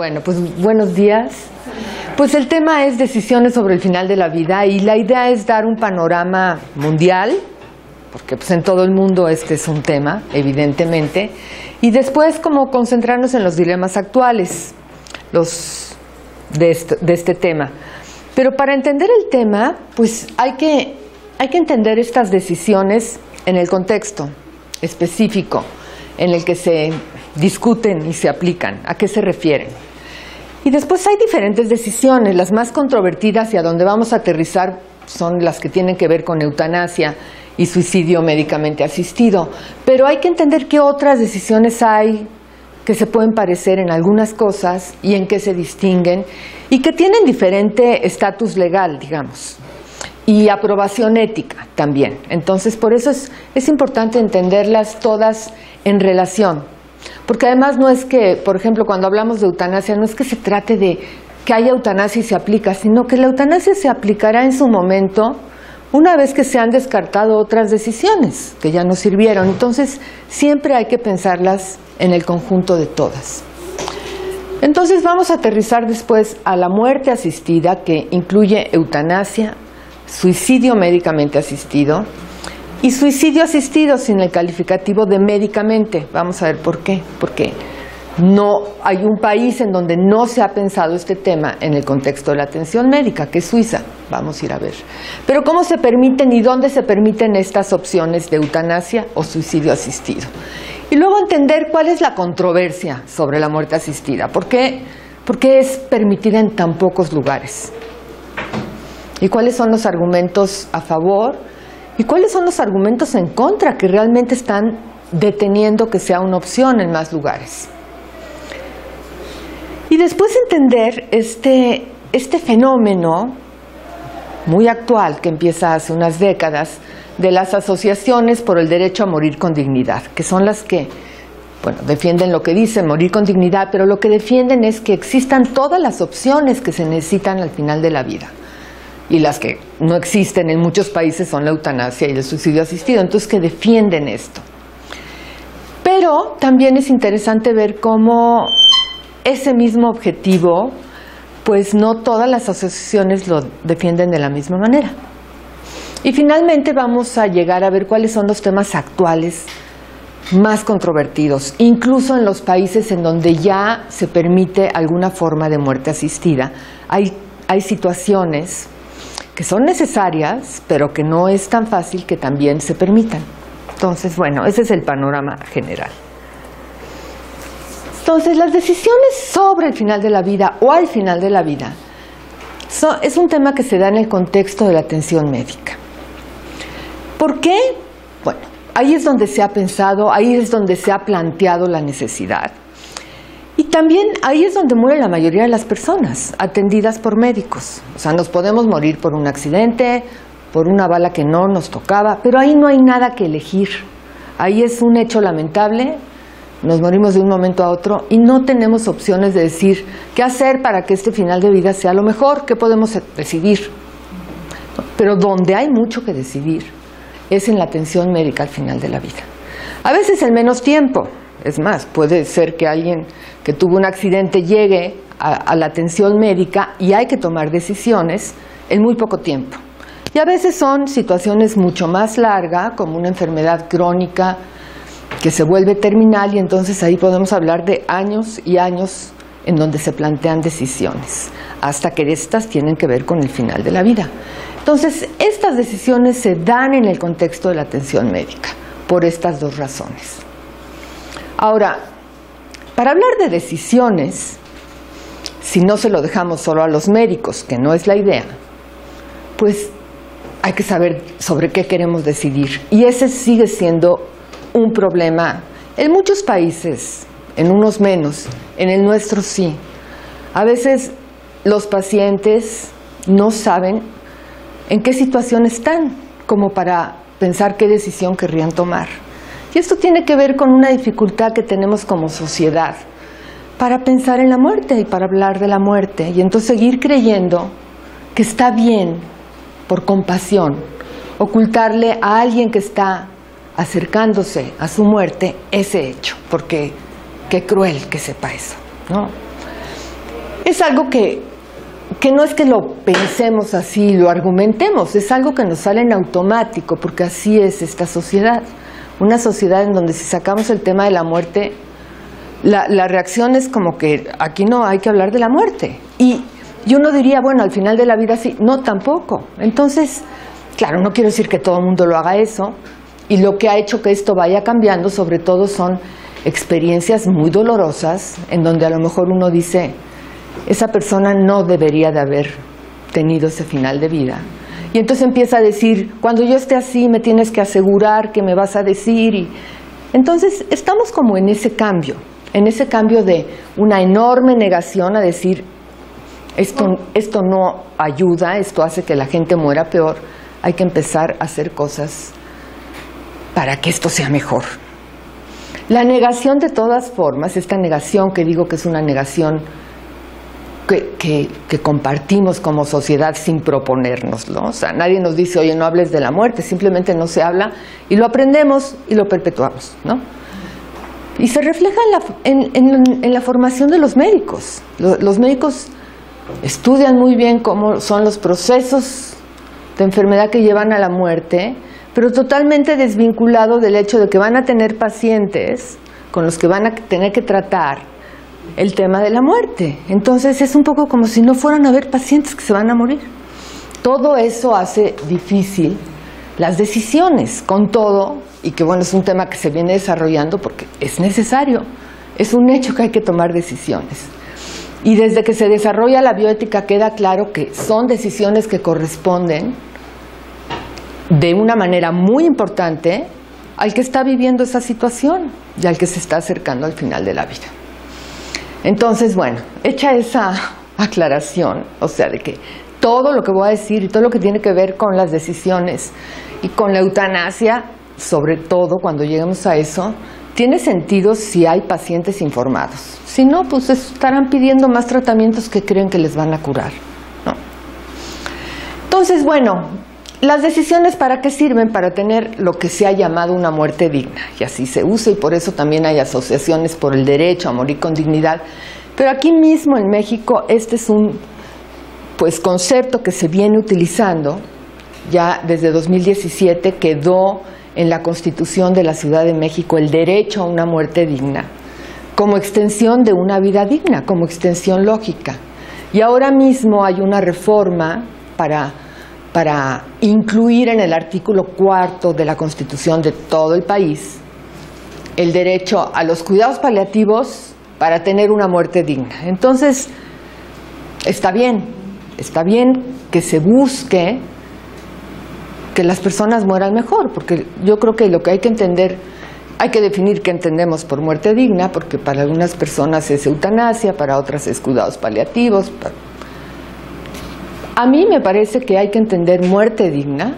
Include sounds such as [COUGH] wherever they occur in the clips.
Bueno, pues buenos días. Pues el tema es decisiones sobre el final de la vida y la idea es dar un panorama mundial, porque pues en todo el mundo este es un tema, evidentemente, y después como concentrarnos en los dilemas actuales los de este, de este tema. Pero para entender el tema, pues hay que, hay que entender estas decisiones en el contexto específico en el que se discuten y se aplican. ¿A qué se refieren? Y después hay diferentes decisiones. Las más controvertidas y a donde vamos a aterrizar son las que tienen que ver con eutanasia y suicidio médicamente asistido. Pero hay que entender qué otras decisiones hay que se pueden parecer en algunas cosas y en qué se distinguen y que tienen diferente estatus legal, digamos, y aprobación ética también. Entonces, por eso es, es importante entenderlas todas en relación. Porque además no es que, por ejemplo, cuando hablamos de eutanasia, no es que se trate de que haya eutanasia y se aplica, sino que la eutanasia se aplicará en su momento una vez que se han descartado otras decisiones que ya no sirvieron. Entonces, siempre hay que pensarlas en el conjunto de todas. Entonces, vamos a aterrizar después a la muerte asistida, que incluye eutanasia, suicidio médicamente asistido, y suicidio asistido sin el calificativo de médicamente. Vamos a ver por qué. Porque no hay un país en donde no se ha pensado este tema en el contexto de la atención médica, que es Suiza. Vamos a ir a ver. Pero ¿cómo se permiten y dónde se permiten estas opciones de eutanasia o suicidio asistido? Y luego entender cuál es la controversia sobre la muerte asistida. ¿Por qué, por qué es permitida en tan pocos lugares? ¿Y cuáles son los argumentos a favor ¿Y cuáles son los argumentos en contra que realmente están deteniendo que sea una opción en más lugares? Y después entender este, este fenómeno muy actual que empieza hace unas décadas de las asociaciones por el derecho a morir con dignidad, que son las que, bueno, defienden lo que dicen, morir con dignidad, pero lo que defienden es que existan todas las opciones que se necesitan al final de la vida y las que no existen en muchos países son la eutanasia y el suicidio asistido, entonces que defienden esto. Pero también es interesante ver cómo ese mismo objetivo, pues no todas las asociaciones lo defienden de la misma manera. Y finalmente vamos a llegar a ver cuáles son los temas actuales más controvertidos, incluso en los países en donde ya se permite alguna forma de muerte asistida. Hay, hay situaciones que son necesarias, pero que no es tan fácil que también se permitan. Entonces, bueno, ese es el panorama general. Entonces, las decisiones sobre el final de la vida o al final de la vida es un tema que se da en el contexto de la atención médica. ¿Por qué? Bueno, ahí es donde se ha pensado, ahí es donde se ha planteado la necesidad. Y también ahí es donde muere la mayoría de las personas, atendidas por médicos. O sea, nos podemos morir por un accidente, por una bala que no nos tocaba, pero ahí no hay nada que elegir. Ahí es un hecho lamentable, nos morimos de un momento a otro y no tenemos opciones de decir qué hacer para que este final de vida sea lo mejor, qué podemos decidir. Pero donde hay mucho que decidir es en la atención médica al final de la vida. A veces en menos tiempo, es más, puede ser que alguien que tuvo un accidente llegue a, la atención médica y hay que tomar decisiones en muy poco tiempo. Y a veces son situaciones mucho más largas, como una enfermedad crónica que se vuelve terminal y entonces ahí podemos hablar de años y años en donde se plantean decisiones, hasta que estas tienen que ver con el final de la vida. Entonces, estas decisiones se dan en el contexto de la atención médica, por estas dos razones. Ahora, para hablar de decisiones, si no se lo dejamos solo a los médicos, que no es la idea, pues hay que saber sobre qué queremos decidir. Y ese sigue siendo un problema en muchos países, en unos menos, en el nuestro sí. A veces los pacientes no saben en qué situación están como para pensar qué decisión querrían tomar. Y esto tiene que ver con una dificultad que tenemos como sociedad para pensar en la muerte y para hablar de la muerte. Y entonces seguir creyendo que está bien, por compasión, ocultarle a alguien que está acercándose a su muerte ese hecho, porque qué cruel que sepa eso, ¿no? es algo que, que no es que lo pensemos así, lo argumentemos, es algo que nos sale en automático, porque así es esta sociedad. Una sociedad en donde si sacamos el tema de la muerte, la, la reacción es como que aquí no hay que hablar de la muerte. Y yo no diría, bueno, al final de la vida sí, no tampoco. Entonces, claro, no quiero decir que todo el mundo lo haga eso, y lo que ha hecho que esto vaya cambiando, sobre todo, son experiencias muy dolorosas, en donde a lo mejor uno dice, esa persona no debería de haber tenido ese final de vida. Y entonces empieza a decir, cuando yo esté así me tienes que asegurar que me vas a decir. Y... Entonces estamos como en ese cambio, en ese cambio de una enorme negación a decir, esto, esto no ayuda, esto hace que la gente muera peor, hay que empezar a hacer cosas para que esto sea mejor. La negación de todas formas, esta negación que digo que es una negación que, compartimos como sociedad sin proponérnoslo. O sea, nadie nos dice, oye, no hables de la muerte, simplemente no se habla y lo aprendemos y lo perpetuamos, ¿no? Y se refleja en la, formación de los médicos. Los, médicos estudian muy bien cómo son los procesos de enfermedad que llevan a la muerte, pero totalmente desvinculado del hecho de que van a tener pacientes con los que van a tener que tratar el tema de la muerte. Entonces es un poco como si no fueran a haber pacientes que se van a morir. Todo eso hace difícil las decisiones, con todo, y que bueno, es un tema que se viene desarrollando porque es necesario, es un hecho que hay que tomar decisiones. Y desde que se desarrolla la bioética queda claro que son decisiones que corresponden de una manera muy importante al que está viviendo esa situación y al que se está acercando al final de la vida. Entonces, bueno, hecha esa aclaración, o sea, de que todo lo que voy a decir y todo lo que tiene que ver con las decisiones y con la eutanasia, sobre todo cuando lleguemos a eso, tiene sentido si hay pacientes informados. Si no, pues estarán pidiendo más tratamientos que creen que les van a curar. ¿no? Entonces, bueno, las decisiones para qué sirven? Para tener lo que se ha llamado una muerte digna, y así se usa, y por eso también hay asociaciones por el derecho a morir con dignidad. Pero aquí mismo en México este es un pues, concepto que se viene utilizando ya desde 2017, quedó en la Constitución de la Ciudad de México el derecho a una muerte digna, como extensión de una vida digna, como extensión lógica. Y ahora mismo hay una reforma para para incluir en el artículo cuarto de la Constitución de todo el país el derecho a los cuidados paliativos para tener una muerte digna. Entonces, está bien, está bien que se busque que las personas mueran mejor, porque yo creo que lo que hay que entender, hay que definir qué entendemos por muerte digna, porque para algunas personas es eutanasia, para otras es cuidados paliativos, a mí me parece que hay que entender muerte digna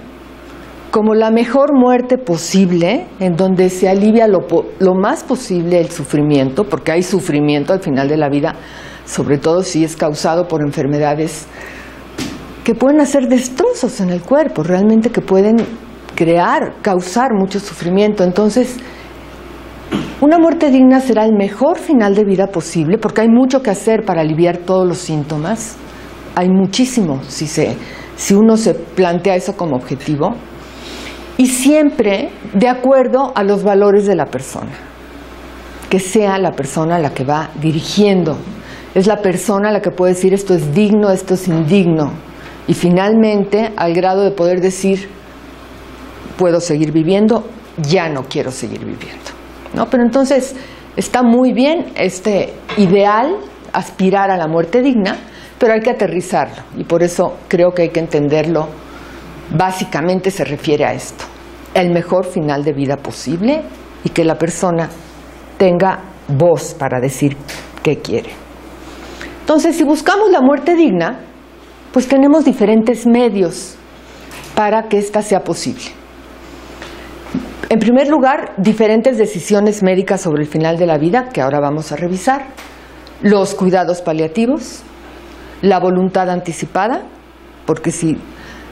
como la mejor muerte posible, en donde se alivia lo, más posible el sufrimiento, porque hay sufrimiento al final de la vida, sobre todo si es causado por enfermedades que pueden hacer destrozos en el cuerpo, realmente que pueden crear, causar mucho sufrimiento. Entonces, una muerte digna será el mejor final de vida posible, porque hay mucho que hacer para aliviar todos los síntomas hay muchísimo si, se, si uno se plantea eso como objetivo, y siempre de acuerdo a los valores de la persona, que sea la persona la que va dirigiendo, es la persona la que puede decir esto es digno, esto es indigno, y finalmente al grado de poder decir puedo seguir viviendo, ya no quiero seguir viviendo. ¿no? Pero entonces está muy bien este ideal, aspirar a la muerte digna, pero hay que aterrizarlo y por eso creo que hay que entenderlo. Básicamente se refiere a esto, el mejor final de vida posible y que la persona tenga voz para decir qué quiere. Entonces, si buscamos la muerte digna, pues tenemos diferentes medios para que ésta sea posible. En primer lugar, diferentes decisiones médicas sobre el final de la vida, que ahora vamos a revisar, los cuidados paliativos, la voluntad anticipada, porque si,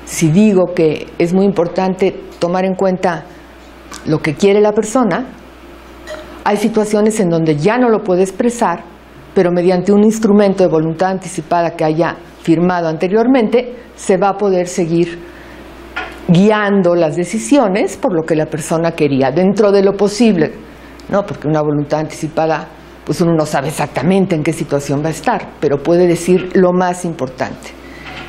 si digo que es muy importante tomar en cuenta lo que quiere la persona, hay situaciones en donde ya no lo puede expresar, pero mediante un instrumento de voluntad anticipada que haya firmado anteriormente, se va a poder seguir guiando las decisiones por lo que la persona quería, dentro de lo posible, ¿no? Porque una voluntad anticipada, pues uno no sabe exactamente en qué situación va a estar, pero puede decir lo más importante.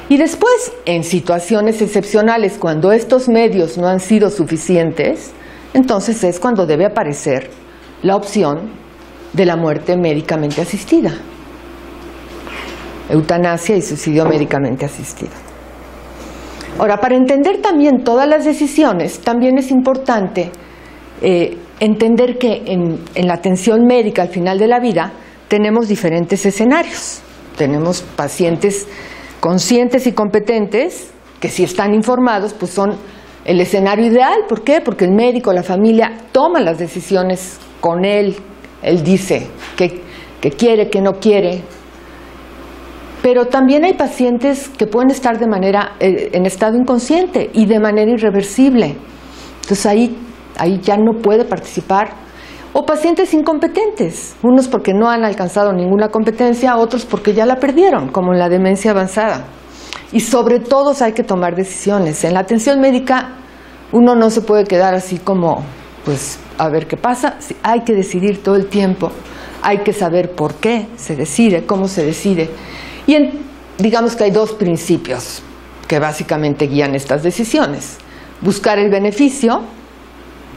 Y después, en situaciones excepcionales, cuando estos medios no han sido suficientes, entonces es cuando debe aparecer la opción de la muerte médicamente asistida. Eutanasia y suicidio médicamente asistido. Ahora, para entender también todas las decisiones, también es importante eh, entender que en, en la atención médica al final de la vida tenemos diferentes escenarios. Tenemos pacientes conscientes y competentes que si están informados, pues son el escenario ideal. ¿Por qué? Porque el médico, la familia toman las decisiones con él. Él dice que, quiere, que no quiere. Pero también hay pacientes que pueden estar de manera, eh, en estado inconsciente y de manera irreversible. Entonces ahí, ahí ya no puede participar. O pacientes incompetentes, unos porque no han alcanzado ninguna competencia, otros porque ya la perdieron, como en la demencia avanzada. Y sobre todo hay que tomar decisiones. En la atención médica uno no se puede quedar así como, pues, a ver qué pasa. Hay que decidir todo el tiempo, hay que saber por qué se decide, cómo se decide. Y digamos que hay dos principios que básicamente guían estas decisiones. Buscar el beneficio,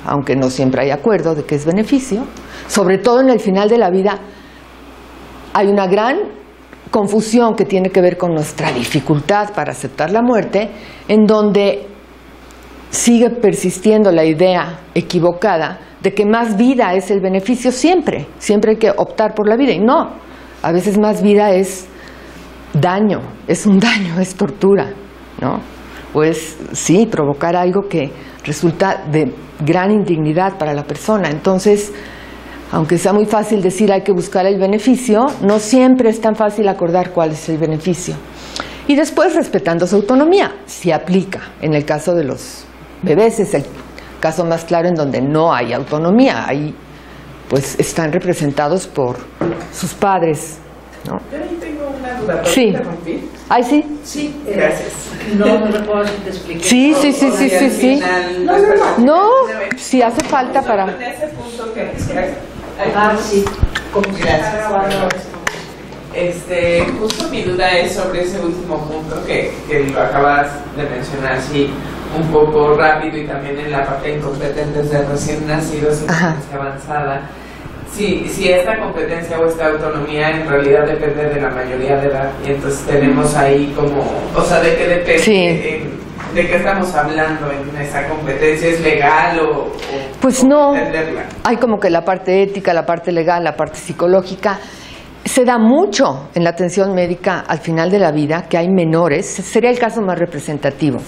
aunque no siempre hay acuerdo de que es beneficio, sobre todo en el final de la vida hay una gran confusión que tiene que ver con nuestra dificultad para aceptar la muerte, en donde sigue persistiendo la idea equivocada de que más vida es el beneficio siempre, siempre hay que optar por la vida y no, a veces más vida es daño, es un [LAUGHS] daño, es tortura, ¿no? Pues sí, provocar algo que resulta de gran indignidad para la persona. Entonces, aunque sea muy fácil decir hay que buscar el beneficio, no siempre es tan fácil acordar cuál es el beneficio. Y después, respetando su autonomía, si aplica. En el caso de los bebés es el caso más claro en donde no hay autonomía, ahí pues están representados por sus padres. ¿no? Yo ahí tengo una duda, ¿puedo sí. ¿Ay, sí? Sí, gracias. No, no lo puedo explicar. Sí, sí, sí, sí, sí, sí. No, no, no. No, si hace falta para... En ese punto que Ah, sí. Gracias. Este, justo mi duda es sobre ese último punto que, que lo acabas de mencionar, sí, un poco rápido y también en la parte incompetente de recién nacidos y avanzada. Si, si esta competencia o esta autonomía en realidad depende de la mayoría de edad y entonces tenemos ahí como, o sea, ¿de qué depende? ¿De qué estamos hablando en esa competencia? ¿Es legal o, pues no, hay como que la parte ética, la parte legal, la parte psicológica. Se da mucho en la atención médica al final de la vida que hay menores, sería el caso más representativo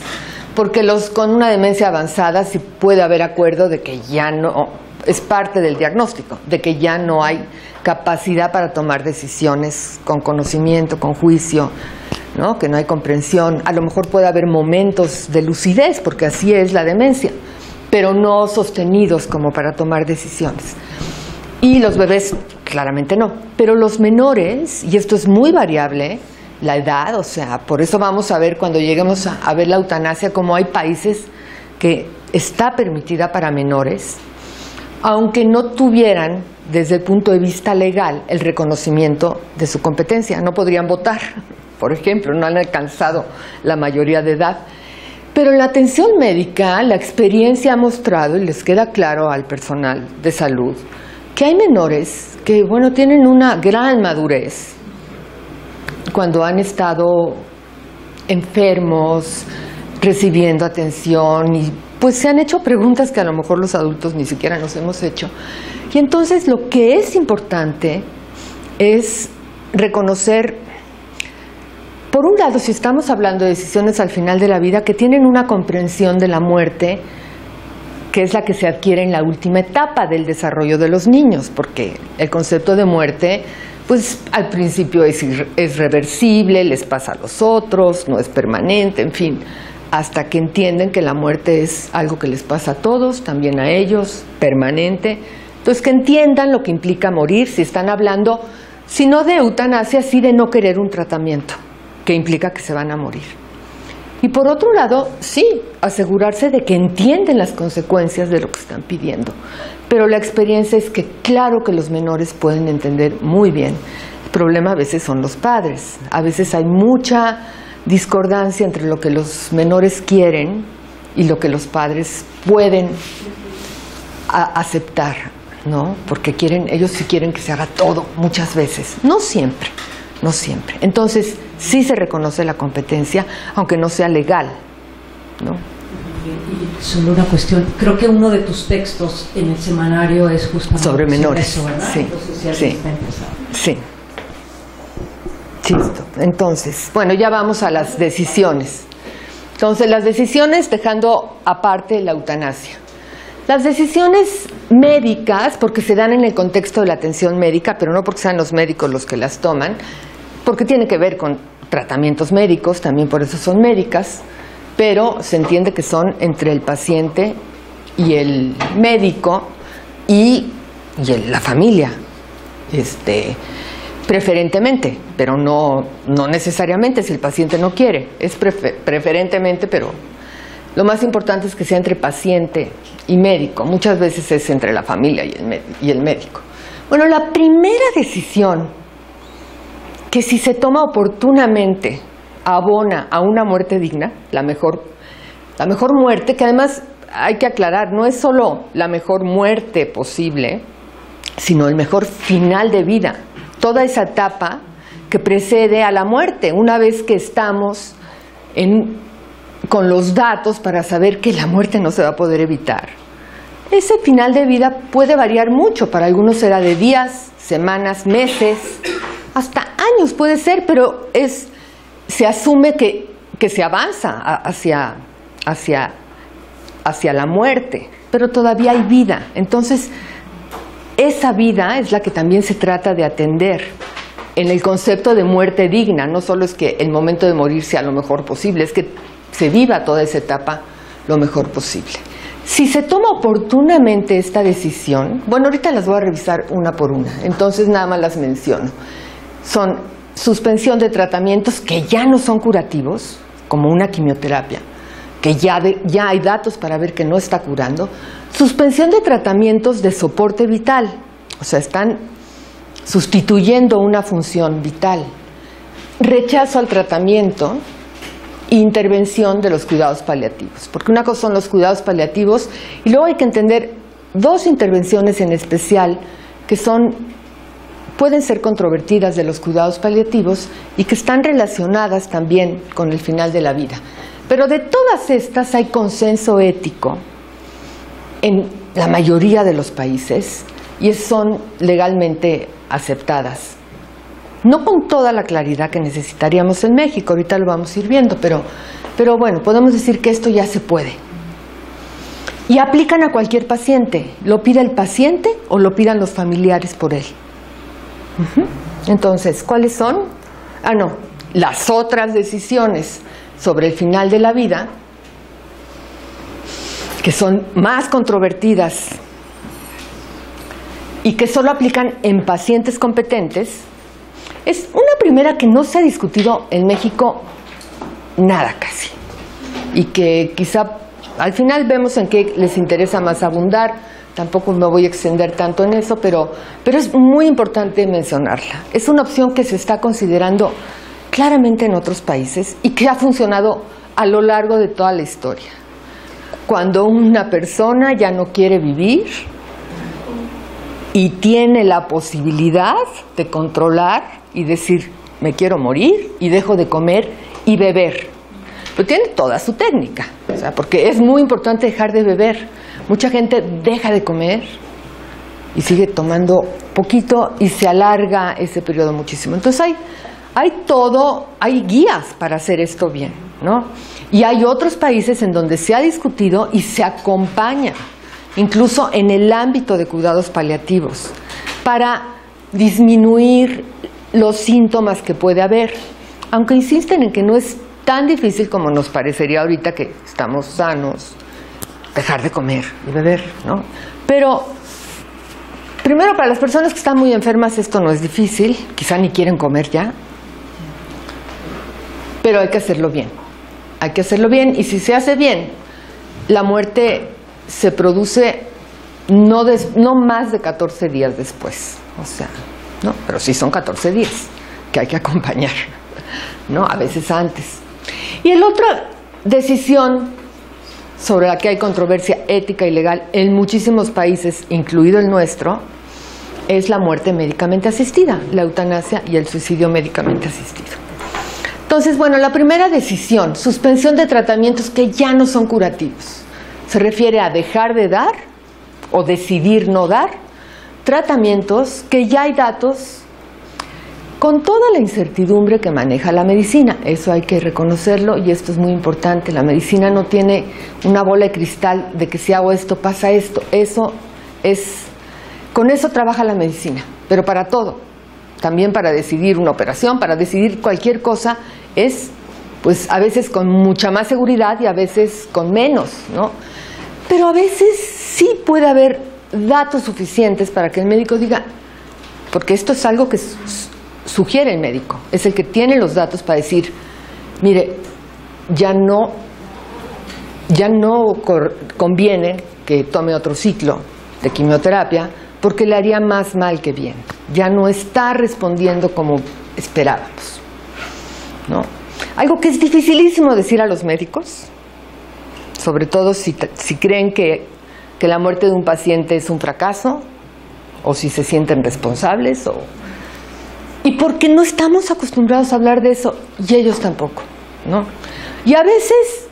porque los con una demencia avanzada sí puede haber acuerdo de que ya no, es parte del diagnóstico, de que ya no hay capacidad para tomar decisiones con conocimiento, con juicio, ¿no? que no hay comprensión. A lo mejor puede haber momentos de lucidez, porque así es la demencia, pero no sostenidos como para tomar decisiones. Y los bebés, claramente no. Pero los menores, y esto es muy variable, la edad, o sea, por eso vamos a ver cuando lleguemos a, ver la eutanasia, como hay países que está permitida para menores, aunque no tuvieran desde el punto de vista legal el reconocimiento de su competencia, no podrían votar, [LAUGHS] por ejemplo, no han alcanzado la mayoría de edad. Pero en la atención médica, la experiencia ha mostrado, y les queda claro al personal de salud, que hay menores que, bueno, tienen una gran madurez, cuando han estado enfermos, recibiendo atención y pues se han hecho preguntas que a lo mejor los adultos ni siquiera nos hemos hecho. Y entonces lo que es importante es reconocer, por un lado, si estamos hablando de decisiones al final de la vida, que tienen una comprensión de la muerte, que es la que se adquiere en la última etapa del desarrollo de los niños, porque el concepto de muerte pues al principio es, es reversible, les pasa a los otros, no es permanente, en fin, hasta que entienden que la muerte es algo que les pasa a todos, también a ellos, permanente. Entonces, que entiendan lo que implica morir, si están hablando sino de eutanasia, sí de no querer un tratamiento, que implica que se van a morir. Y por otro lado, sí, asegurarse de que entienden las consecuencias de lo que están pidiendo. Pero la experiencia es que claro que los menores pueden entender muy bien. El problema a veces son los padres. A veces hay mucha discordancia entre lo que los menores quieren y lo que los padres pueden aceptar, ¿no? Porque quieren, ellos sí quieren que se haga todo, muchas veces. No siempre, no siempre. Entonces, sí se reconoce la competencia, aunque no sea legal, ¿no? Y solo una cuestión, creo que uno de tus textos en el semanario es justamente sobre menores. eso, ¿verdad? Sí, Entonces, sí. Sí. Listo. Entonces, bueno, ya vamos a las decisiones. Entonces, las decisiones dejando aparte la eutanasia. Las decisiones médicas, porque se dan en el contexto de la atención médica, pero no porque sean los médicos los que las toman, porque tiene que ver con tratamientos médicos, también por eso son médicas, pero se entiende que son entre el paciente y el médico y, la familia, este, preferentemente, pero no, no necesariamente si el paciente no quiere, es prefe- preferentemente, pero lo más importante es que sea entre paciente y médico, muchas veces es entre la familia y el, y el médico. Bueno, la primera decisión que si se toma oportunamente abona a una muerte digna, la mejor, la mejor muerte, que además hay que aclarar, no es solo la mejor muerte posible, sino el mejor final de vida, toda esa etapa que precede a la muerte, una vez que estamos en- con los datos para saber que la muerte no se va a poder evitar. Ese final de vida puede variar mucho, para algunos será de días, semanas, meses, hasta años puede ser, pero es, se asume que, se avanza hacia, hacia la muerte, pero todavía hay vida. Entonces, esa vida es la que también se trata de atender en el concepto de muerte digna. No solo es que el momento de morir sea lo mejor posible, es que se viva toda esa etapa lo mejor posible. Si se toma oportunamente esta decisión, bueno, ahorita las voy a revisar una por una, entonces nada más las menciono. Son suspensión de tratamientos que ya no son curativos, como una quimioterapia, que ya, de- ya hay datos para ver que no está curando, suspensión de tratamientos de soporte vital, o sea, están sustituyendo una función vital, rechazo al tratamiento, intervención de los cuidados paliativos, porque una cosa son los cuidados paliativos y luego hay que entender dos intervenciones en especial que son pueden ser controvertidas de los cuidados paliativos y que están relacionadas también con el final de la vida. Pero de todas estas hay consenso ético en la mayoría de los países y son legalmente aceptadas. No con toda la claridad que necesitaríamos en México, ahorita lo vamos a ir viendo, pero, pero bueno, podemos decir que esto ya se puede. Y aplican a cualquier paciente, lo pida el paciente o lo pidan los familiares por él. Entonces, ¿cuáles son? Ah, no, las otras decisiones sobre el final de la vida, que son más controvertidas y que solo aplican en pacientes competentes, es una primera que no se ha discutido en México nada casi. Y que quizá al final vemos en qué les interesa más abundar. Tampoco me voy a extender tanto en eso, pero, pero es muy importante mencionarla. Es una opción que se está considerando claramente en otros países y que ha funcionado a lo largo de toda la historia. Cuando una persona ya no quiere vivir, y tiene la posibilidad de controlar y decir, me quiero morir y dejo de comer y beber. Pero tiene toda su técnica, o sea, porque es muy importante dejar de beber. Mucha gente deja de comer y sigue tomando poquito y se alarga ese periodo muchísimo. Entonces hay, hay todo, hay guías para hacer esto bien, ¿no? Y hay otros países en donde se ha discutido y se acompaña, incluso en el ámbito de cuidados paliativos, para disminuir los síntomas que puede haber, aunque insisten en que no es tan difícil como nos parecería ahorita que estamos sanos, dejar de comer y beber, ¿no? Pero Primero, para las personas que están muy enfermas esto no es difícil, quizá ni quieren comer ya, pero hay que hacerlo bien. Hay que hacerlo bien y si se hace bien, la muerte se produce no, más de 14 días después. O sea, ¿no? Pero sí son 14 días que hay que acompañar, ¿no? A veces antes. Y el otra decisión sobre la que hay controversia ética y legal en muchísimos países, incluido el nuestro, es la muerte médicamente asistida, la eutanasia y el suicidio médicamente asistido. Entonces, bueno, la primera decisión, suspensión de tratamientos que ya no son curativos, se refiere a dejar de dar o decidir no dar tratamientos que ya hay datos con toda la incertidumbre que maneja la medicina. Eso hay que reconocerlo y esto es muy importante. La medicina no tiene una bola de cristal de que si hago esto pasa esto. Eso es con eso trabaja la medicina, pero para todo. También para decidir una operación, para decidir cualquier cosa es pues a veces con mucha más seguridad y a veces con menos, ¿no? Pero a veces sí puede haber datos suficientes para que el médico diga, porque esto es algo que sugiere el médico, es el que tiene los datos para decir, mire, ya no, ya no conviene que tome otro ciclo de quimioterapia porque le haría más mal que bien. Ya no está respondiendo como esperábamos. ¿no? Algo que es dificilísimo decir a los médicos, sobre todo si, si creen que, que la muerte de un paciente es un fracaso o si se sienten responsables o y porque no estamos acostumbrados a hablar de eso y ellos tampoco, ¿no? Y a veces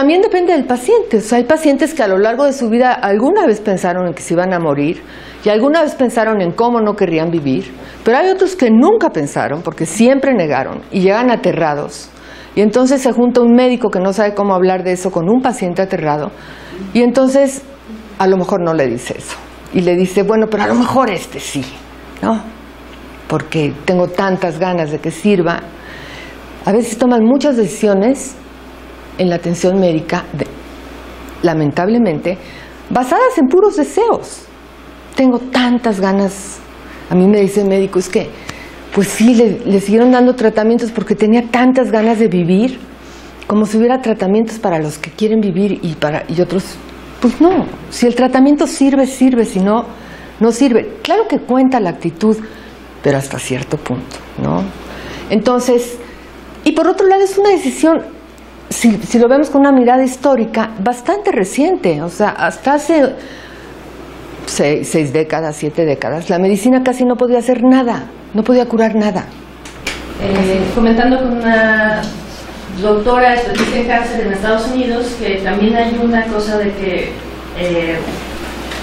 también depende del paciente. O sea, hay pacientes que a lo largo de su vida alguna vez pensaron en que se iban a morir y alguna vez pensaron en cómo no querrían vivir, pero hay otros que nunca pensaron porque siempre negaron y llegan aterrados. Y entonces se junta un médico que no sabe cómo hablar de eso con un paciente aterrado y entonces a lo mejor no le dice eso. Y le dice, bueno, pero a lo mejor este sí, ¿no? porque tengo tantas ganas de que sirva. A veces toman muchas decisiones en la atención médica, lamentablemente, basadas en puros deseos. Tengo tantas ganas, a mí me dice el médico, es que, pues sí, le, siguieron dando tratamientos porque tenía tantas ganas de vivir, como si hubiera tratamientos para los que quieren vivir y, para, y otros, pues no, si el tratamiento sirve, sirve, si no, no sirve. Claro que cuenta la actitud pero hasta cierto punto, ¿no? Entonces, y por otro lado es una decisión, si, si lo vemos con una mirada histórica, bastante reciente, o sea, hasta hace seis, décadas, siete décadas, la medicina casi no podía hacer nada, no podía curar nada. Eh, comentando con una doctora especialista en cáncer en Estados Unidos, que también hay una cosa de que eh,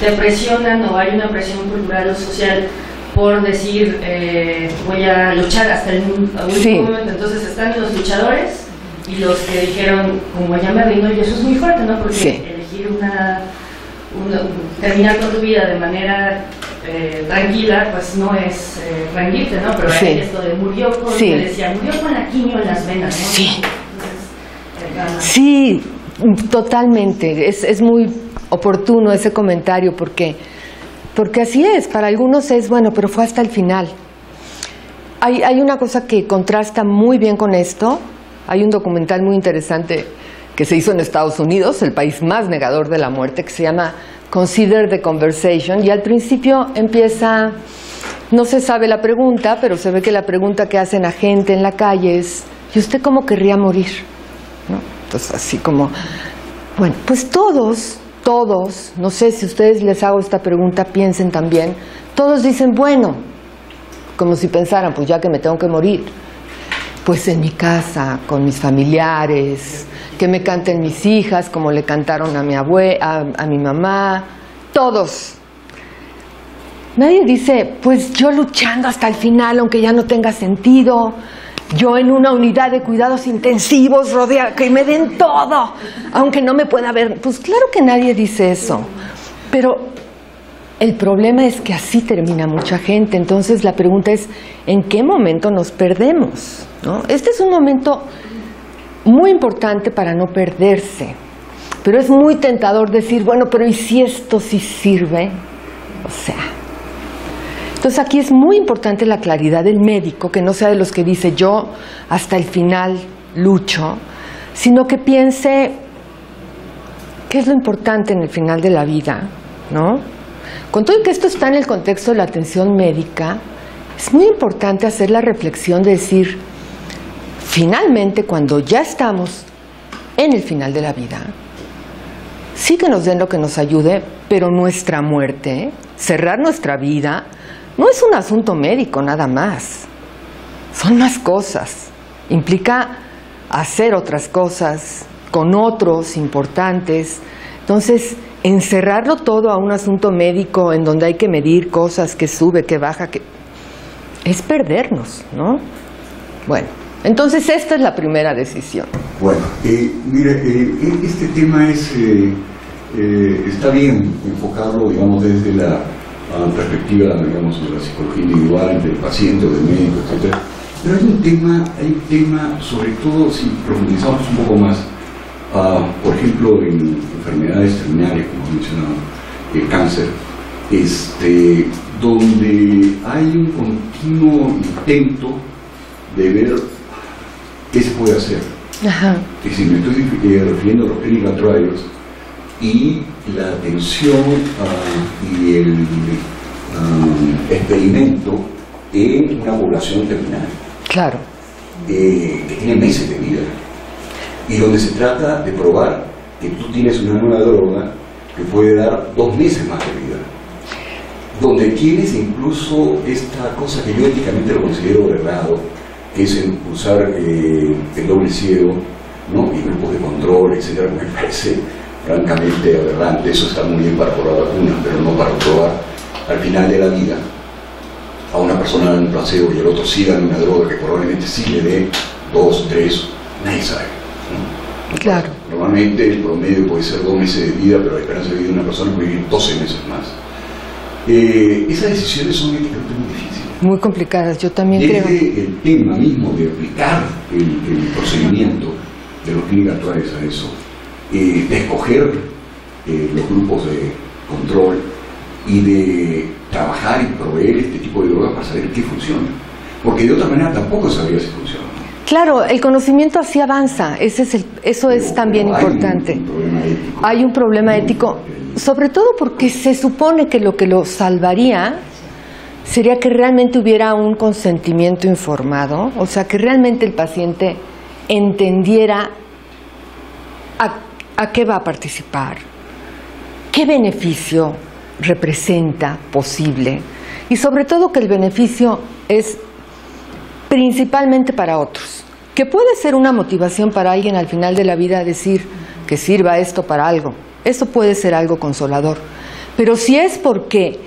te presionan o hay una presión cultural o social por decir eh, voy a luchar hasta el último momento. Entonces están los luchadores y los que dijeron como ya me rindo y eso es muy fuerte, ¿no? Porque elegir una, terminar con tu vida de manera eh, tranquila, pues no es eh, rendirte, ¿no? Pero hay esto de murió con, decía, murió con la quimio en las venas, ¿no? Sí. sí, totalmente. Es, es muy oportuno ese comentario porque porque así es, para algunos es bueno, pero fue hasta el final. Hay, hay una cosa que contrasta muy bien con esto. Hay un documental muy interesante que se hizo en Estados Unidos, el país más negador de la muerte, que se llama Consider the Conversation. Y al principio empieza, no se sabe la pregunta, pero se ve que la pregunta que hacen a gente en la calle es, ¿y usted cómo querría morir? Entonces, así como, bueno, pues todos todos, no sé si ustedes les hago esta pregunta, piensen también, todos dicen, bueno, como si pensaran, pues ya que me tengo que morir, pues en mi casa, con mis familiares, que me canten mis hijas, como le cantaron a mi abuela, a, a mi mamá, todos. Nadie dice, pues yo luchando hasta el final, aunque ya no tenga sentido, yo en una unidad de cuidados intensivos, rodeada, que me den todo, aunque no me pueda ver. Pues claro que nadie dice eso. Pero el problema es que así termina mucha gente. Entonces la pregunta es, ¿en qué momento nos perdemos? ¿No? Este es un momento muy importante para no perderse. Pero es muy tentador decir, bueno, pero ¿y si esto sí sirve? O sea. Entonces aquí es muy importante la claridad del médico, que no sea de los que dice yo hasta el final lucho, sino que piense qué es lo importante en el final de la vida, ¿no? Con todo que esto está en el contexto de la atención médica, es muy importante hacer la reflexión de decir, finalmente cuando ya estamos en el final de la vida, sí que nos den lo que nos ayude, pero nuestra muerte, cerrar nuestra vida, no es un asunto médico nada más. Son más cosas. Implica hacer otras cosas con otros importantes. Entonces, encerrarlo todo a un asunto médico en donde hay que medir cosas, que sube, que baja, que es perdernos, ¿no? Bueno, entonces esta es la primera decisión. Bueno, eh, mire, eh, este tema es eh, eh, está bien enfocarlo, digamos, desde la perspectiva, digamos, de la psicología individual, del paciente del médico, etc. Pero hay un tema, hay un tema, sobre todo si profundizamos un poco más, ah, por ejemplo, en enfermedades terminales, como mencionado, el cáncer, este, donde hay un continuo intento de ver qué se puede hacer. Ajá. Y si me estoy eh, refiriendo a los clinical trials, y la atención ah, y el ah, experimento en una población terminal. Claro. Eh, que tiene meses de vida. Y donde se trata de probar que tú tienes una nueva droga que puede dar dos meses más de vida. Donde tienes incluso esta cosa que yo éticamente lo considero errado, que es el usar eh, el doble ciego, ¿no? y grupos de control, etcétera, me [LAUGHS] parece francamente aberrante. Eso está muy bien para probar vacunas, pero no para probar al final de la vida a una persona en un placebo y el otro siga en una droga que probablemente sí le dé dos, tres, nadie sabe. Claro. Normalmente el promedio puede ser dos meses de vida, pero la esperanza de vida de una persona puede vivir 12 meses más. Eh, esas decisiones son éticamente muy difíciles. Muy complicadas, yo también Desde creo. el tema mismo de aplicar el, procedimiento de los clínicos actuales a eso, eh, de escoger eh, los grupos de control y de trabajar y proveer este tipo de drogas para saber qué funciona. Porque de otra manera tampoco sabría si funciona. Claro, el conocimiento así avanza, Ese es el, eso es también importante. hay un problema ético, sobre todo porque se supone que lo que lo salvaría sería que realmente hubiera un consentimiento informado, o sea, que realmente el paciente entendiera a a qué va a participar, qué beneficio representa posible y sobre todo que el beneficio es principalmente para otros, que puede ser una motivación para alguien al final de la vida decir que sirva esto para algo, eso puede ser algo consolador, pero si es porque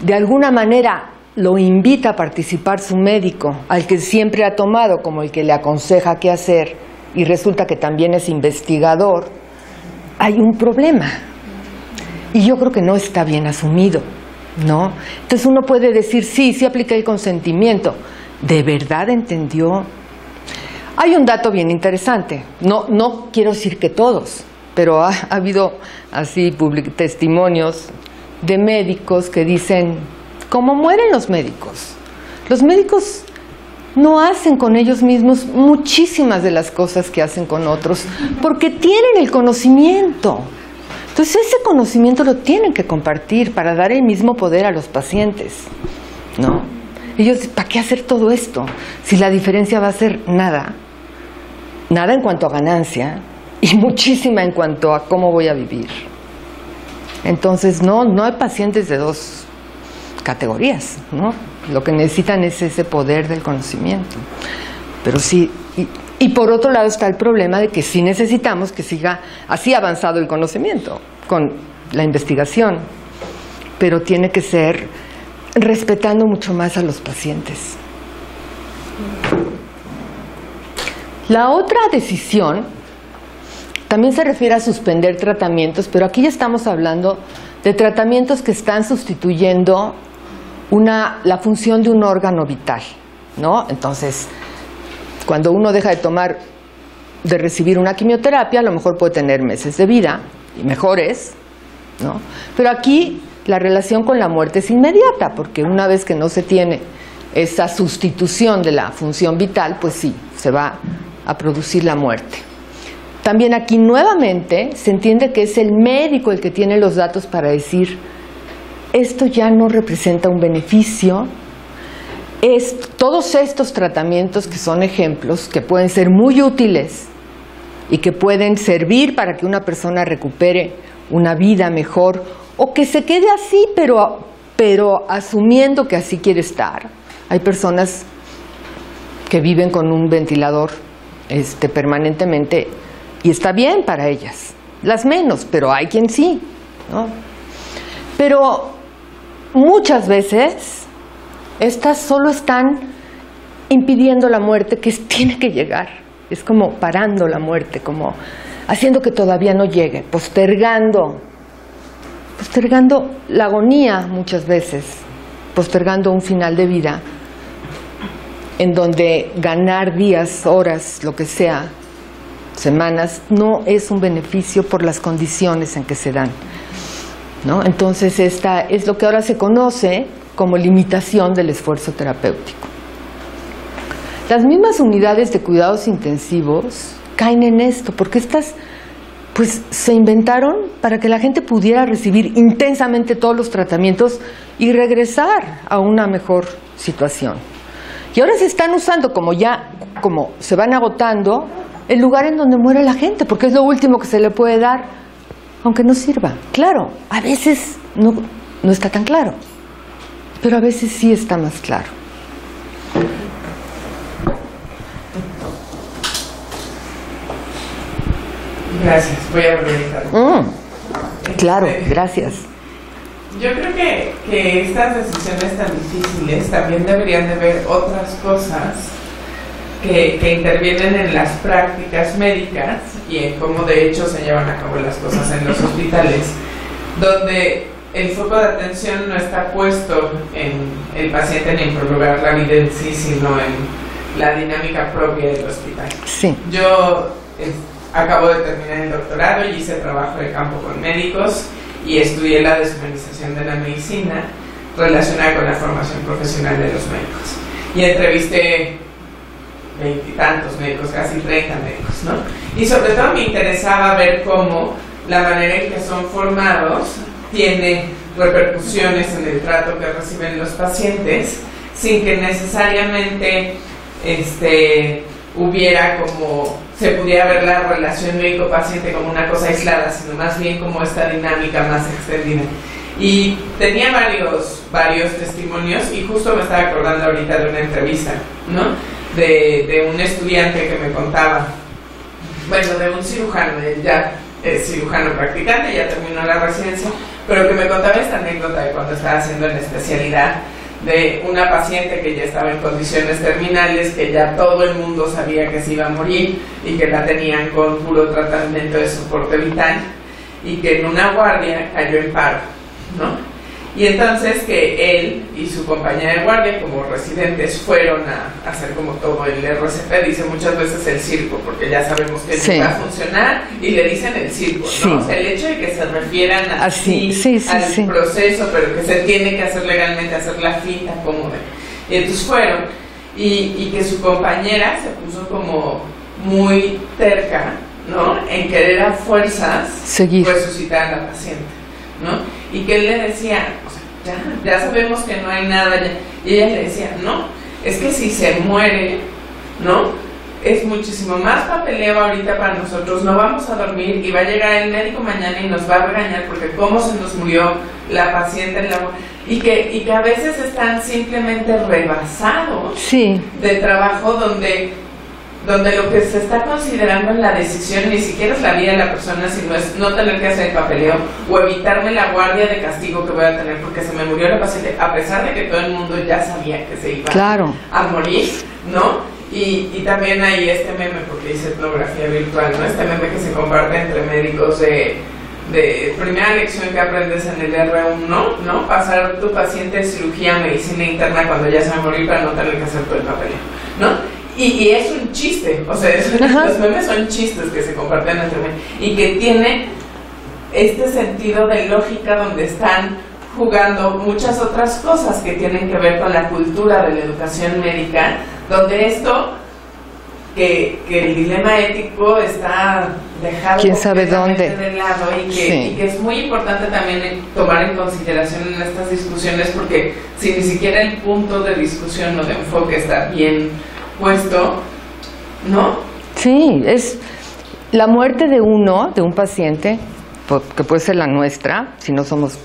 de alguna manera lo invita a participar su médico, al que siempre ha tomado como el que le aconseja qué hacer, y resulta que también es investigador, hay un problema. Y yo creo que no está bien asumido, ¿no? Entonces uno puede decir, sí, sí apliqué el consentimiento. ¿De verdad entendió? Hay un dato bien interesante. No, no quiero decir que todos, pero ha, habido así testimonios de médicos que dicen, ¿cómo mueren los médicos? Los médicos no hacen con ellos mismos muchísimas de las cosas que hacen con otros, porque tienen el conocimiento. Entonces ese conocimiento lo tienen que compartir para dar el mismo poder a los pacientes, ¿no? Ellos, ¿para qué hacer todo esto? Si la diferencia va a ser nada, nada en cuanto a ganancia y [LAUGHS] muchísima en cuanto a cómo voy a vivir. Entonces, no, no hay pacientes de dos categorías, ¿no? Lo que necesitan es ese poder del conocimiento. Pero sí, y, por otro lado está el problema de que sí necesitamos que siga así avanzado el conocimiento con la investigación, pero tiene que ser respetando mucho más a los pacientes. La otra decisión también se refiere a suspender tratamientos, pero aquí ya estamos hablando de tratamientos que están sustituyendo una, la función de un órgano vital, ¿no? Entonces, cuando uno deja de tomar, de recibir una quimioterapia, a lo mejor puede tener meses de vida, y mejores, ¿no? Pero aquí la relación con la muerte es inmediata, porque una vez que no se tiene esa sustitución de la función vital, pues sí, se va a producir la muerte. También aquí nuevamente se entiende que es el médico el que tiene los datos para decir, esto ya no representa un beneficio, es, todos estos tratamientos que son ejemplos, que pueden ser muy útiles y que pueden servir para que una persona recupere una vida mejor o que se quede así, pero, pero asumiendo que así quiere estar. Hay personas que viven con un ventilador este, permanentemente y está bien para ellas. Las menos, pero hay quien sí. ¿no? Pero muchas veces estas solo están impidiendo la muerte que tiene que llegar. Es como parando la muerte, como haciendo que todavía no llegue, postergando, postergando la agonía muchas veces, postergando un final de vida en donde ganar días, horas, lo que sea, semanas, no es un beneficio por las condiciones en que se dan. ¿no? Entonces, esta es lo que ahora se conoce como limitación del esfuerzo terapéutico. Las mismas unidades de cuidados intensivos caen en esto, porque estas pues se inventaron para que la gente pudiera recibir intensamente todos los tratamientos y regresar a una mejor situación. Y ahora se están usando como ya, como se van agotando, el lugar en donde muere la gente, porque es lo último que se le puede dar, aunque no sirva. Claro, a veces no, no está tan claro, pero a veces sí está más claro. Gracias, voy a volver a Mm, claro, Este, gracias. Yo creo que, que estas decisiones tan difíciles también deberían de ver otras cosas que, que intervienen en las prácticas médicas y en cómo de hecho se llevan a cabo las cosas en los hospitales, donde el foco de atención no está puesto en el paciente ni en prolongar la vida en sí, sino en la dinámica propia del hospital. Sí. Yo eh, acabo de terminar el doctorado y hice trabajo de campo con médicos y estudié la deshumanización de la medicina relacionada con la formación profesional de los médicos. Y entrevisté veintitantos médicos, casi 30 médicos, ¿no? Y sobre todo me interesaba ver cómo la manera en que son formados tiene repercusiones en el trato que reciben los pacientes sin que necesariamente este, hubiera como se pudiera ver la relación médico-paciente como una cosa aislada, sino más bien como esta dinámica más extendida. Y tenía varios, varios testimonios y justo me estaba acordando ahorita de una entrevista, ¿no? De, de un estudiante que me contaba, bueno, de un cirujano, ya es cirujano practicante, ya terminó la residencia, pero que me contaba esta anécdota de cuando estaba haciendo la especialidad de una paciente que ya estaba en condiciones terminales, que ya todo el mundo sabía que se iba a morir y que la tenían con puro tratamiento de soporte vital y que en una guardia cayó en paro, ¿no? Y entonces que él y su compañera de guardia como residentes fueron a hacer como todo el RCP, dice muchas veces el circo, porque ya sabemos que Sí. no va a funcionar y le dicen el circo, Sí. ¿no? O sea, el hecho de que se refieran así, sí, al proceso, pero que se tiene que hacer legalmente, hacer la finta, como de. Y entonces fueron, y, y que su compañera se puso como muy terca, ¿no? En querer a fuerzas Seguir. resucitar a la paciente, ¿no? Y que él le decía, o sea, ya, ya sabemos que no hay nada, ya. y ella le decía, no, es que si se muere, ¿no? Es muchísimo más papeleo ahorita para nosotros, no vamos a dormir y va a llegar el médico mañana y nos va a regañar porque cómo se nos murió la paciente en la... Y que, y que a veces están simplemente rebasados Sí, de trabajo donde, donde lo que se está considerando en la decisión ni siquiera es la vida de la persona, sino es no tener que hacer el papeleo o evitarme la guardia de castigo que voy a tener porque se me murió la paciente, a pesar de que todo el mundo ya sabía que se iba claro. a morir, ¿no? Y, y también hay este meme, porque dice etnografía virtual, ¿no? Este meme que se comparte entre médicos de, de primera lección que aprendes en el R1, ¿no? Pasar tu paciente cirugía medicina interna cuando ya se va a morir para no tener que hacer todo el papeleo, ¿no? Y, y es un chiste, o sea, es- los memes son chistes que se comparten entre memes y que tiene este sentido de lógica donde están jugando muchas otras cosas que tienen que ver con la cultura de la educación médica, donde esto, que, que el dilema ético está dejado ¿Quién sabe dónde? de lado y que, Sí. y que es muy importante también tomar en consideración en estas discusiones porque si ni siquiera el punto de discusión o de enfoque está bien puesto, ¿no? Sí, es la muerte de uno, de un paciente, que puede ser la nuestra, si no somos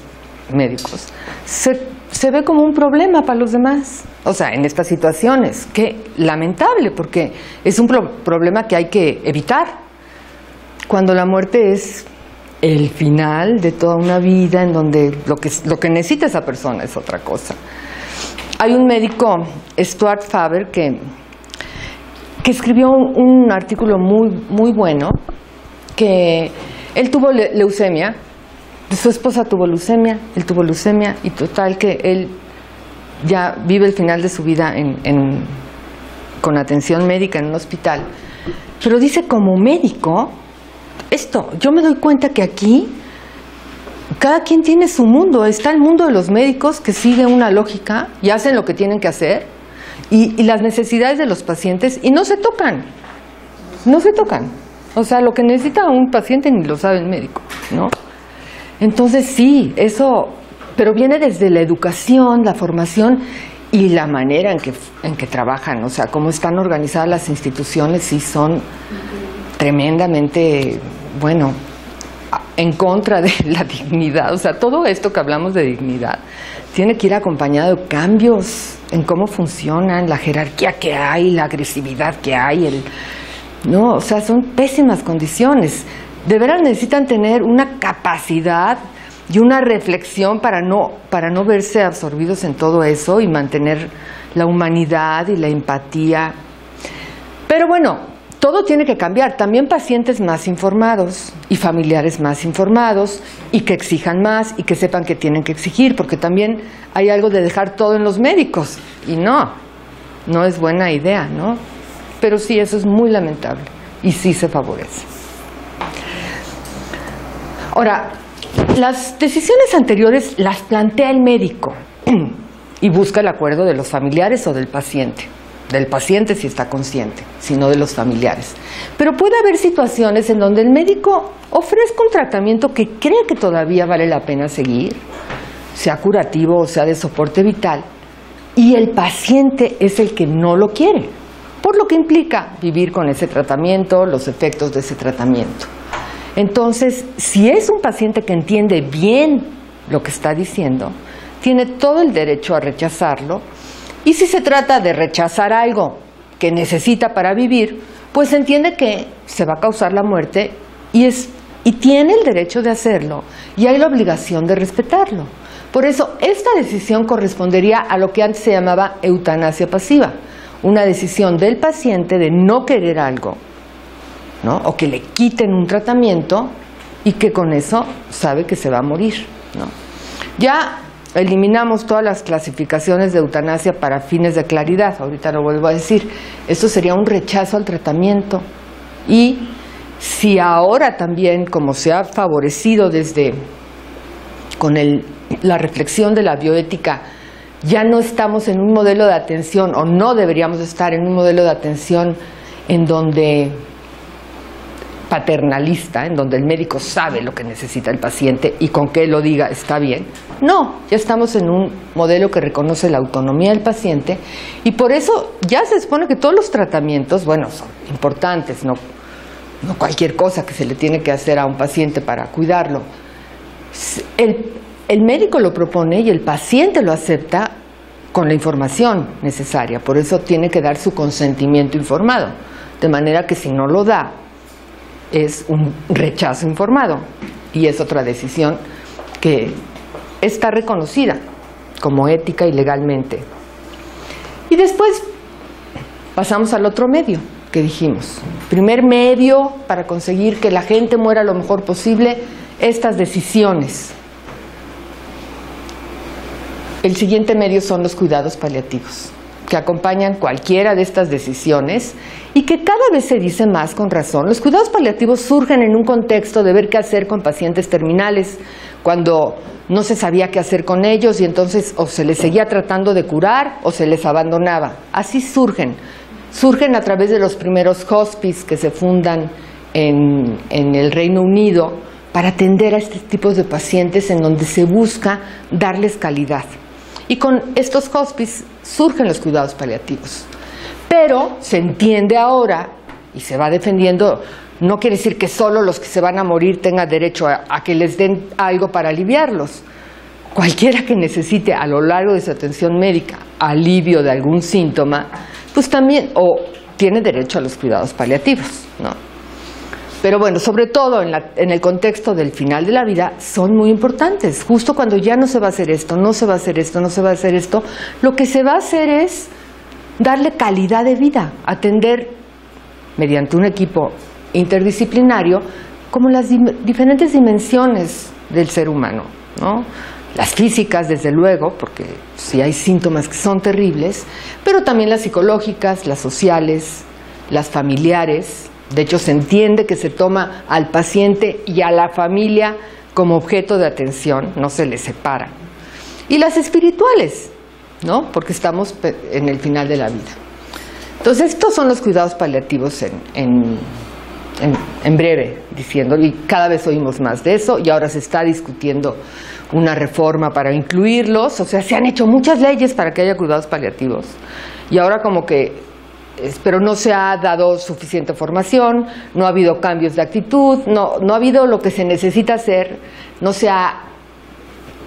médicos, se, se ve como un problema para los demás. O sea, en estas situaciones, que lamentable, porque es un pro- problema que hay que evitar. Cuando la muerte es el final de toda una vida en donde lo que, lo que necesita esa persona es otra cosa. Hay un médico, Stuart Faber, que que escribió un, artículo muy, muy bueno, que él tuvo le- leucemia, su esposa tuvo leucemia, él tuvo leucemia, y total que él ya vive el final de su vida en- con atención médica en un hospital. Pero dice, como médico, esto, yo me doy cuenta que aquí cada quien tiene su mundo. Está el mundo de los médicos que sigue una lógica y hacen lo que tienen que hacer y, y las necesidades de los pacientes y no se tocan. No se tocan. O sea, lo que necesita un paciente ni lo sabe el médico, ¿no? Entonces sí, eso, pero viene desde la educación, la formación y la manera en que, en que trabajan, o sea, cómo están organizadas las instituciones, sí son tremendamente, bueno, en contra de [LAUGHS] la dignidad. O sea, todo esto que hablamos de dignidad tiene que ir acompañado de cambios en cómo funcionan, la jerarquía que hay, la agresividad que hay, el no, o sea, son pésimas condiciones. De veras necesitan tener una capacidad y una reflexión para no, para no verse absorbidos en todo eso y mantener la humanidad y la empatía. Pero bueno, todo tiene que cambiar. También pacientes más informados y familiares más informados y que exijan más y que sepan que tienen que exigir, porque también hay algo de dejar todo en los médicos y no, no es buena idea, ¿no? Pero sí, eso es muy lamentable y sí se favorece. Ahora, las decisiones anteriores las plantea el médico [CLEARS THROAT] y busca el acuerdo de los familiares o del paciente. Del paciente si está consciente, sino de los familiares. Pero puede haber situaciones en donde el médico ofrezca un tratamiento que cree que todavía vale la pena seguir, sea curativo o sea de soporte vital, y el paciente es el que no lo quiere, por lo que implica vivir con ese tratamiento, los efectos de ese tratamiento. Entonces, si es un paciente que entiende bien lo que está diciendo, tiene todo el derecho a rechazarlo, y si se trata de rechazar algo que necesita para vivir, pues entiende que se va a causar la muerte y, tiene el derecho de hacerlo, y hay la obligación de respetarlo. Por eso, esta decisión correspondería a lo que antes se llamaba eutanasia pasiva, una decisión del paciente de no querer algo, o que le quiten un tratamiento y que con eso sabe que se va a morir. Ya eliminamos todas las clasificaciones de eutanasia para fines de claridad, ahorita lo vuelvo a decir, esto sería un rechazo al tratamiento y si ahora también, como se ha favorecido desde con el, la reflexión de la bioética, ya no estamos en un modelo de atención o no deberíamos estar en un modelo de atención en donde paternalista, en donde el médico sabe lo que necesita el paciente y con que lo diga está bien. No, ya estamos en un modelo que reconoce la autonomía del paciente y por eso ya se supone que todos los tratamientos, bueno, son importantes, no, cualquier cosa que se le tiene que hacer a un paciente para cuidarlo. El médico lo propone y el paciente lo acepta con la información necesaria, por eso tiene que dar su consentimiento informado, de manera que si no lo da, es un rechazo informado y es otra decisión que está reconocida como ética y legalmente. Y después pasamos al otro medio que dijimos. Primer medio para conseguir que la gente muera lo mejor posible, estas decisiones. El siguiente medio son los cuidados paliativos, que acompañan cualquiera de estas decisiones y que cada vez se dice más con razón. Los cuidados paliativos surgen en un contexto de ver qué hacer con pacientes terminales, cuando no se sabía qué hacer con ellos y entonces o se les seguía tratando de curar o se les abandonaba. Así surgen. Surgen a través de los primeros hospices que se fundan en, en el Reino Unido para atender a este tipo de pacientes en donde se busca darles calidad. Y con estos hospices surgen los cuidados paliativos. Pero se entiende ahora y se va defendiendo, no quiere decir que solo los que se van a morir tengan derecho a, a que les den algo para aliviarlos. Cualquiera que necesite a lo largo de su atención médica alivio de algún síntoma, pues también, o tiene derecho a los cuidados paliativos, ¿no? Pero bueno, sobre todo en, la- en el contexto del final de la vida, son muy importantes. Justo cuando ya no se va a hacer esto, no se va a hacer esto, no se va a hacer esto, lo que se va a hacer es darle calidad de vida, atender mediante un equipo interdisciplinario como las diferentes dimensiones del ser humano, ¿no? Las físicas, desde luego, porque sí hay síntomas que son terribles, pero también las psicológicas, las sociales, las familiares. De hecho, se entiende que se toma al paciente y a la familia como objeto de atención, no se les separa. Y las espirituales, ¿no? Porque estamos en el final de la vida. Entonces, estos son los cuidados paliativos en, en- en- en breve, diciendo, y cada vez oímos más de eso, y ahora se está discutiendo una reforma para incluirlos, o sea, se han hecho muchas leyes para que haya cuidados paliativos, y ahora como que, pero no se ha dado suficiente formación, no ha habido cambios de actitud, no, no ha habido lo que se necesita hacer, no se ha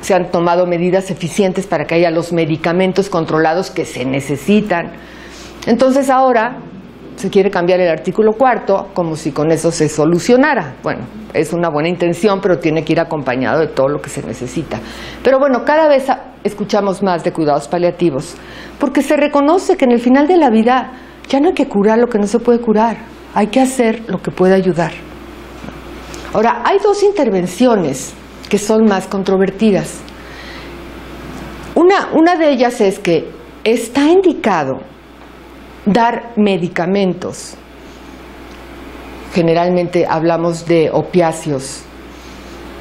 se han tomado medidas eficientes para que haya los medicamentos controlados que se necesitan. Entonces ahora se quiere cambiar el artículo cuarto como si con eso se solucionara. Bueno, es una buena intención, pero tiene que ir acompañado de todo lo que se necesita. Pero bueno, cada vez escuchamos más de cuidados paliativos, porque se reconoce que en el final de la vida ya no hay que curar lo que no se puede curar, hay que hacer lo que puede ayudar. Ahora, hay dos intervenciones que son más controvertidas. Una, una de ellas es que está indicado dar medicamentos. Generalmente hablamos de opiáceos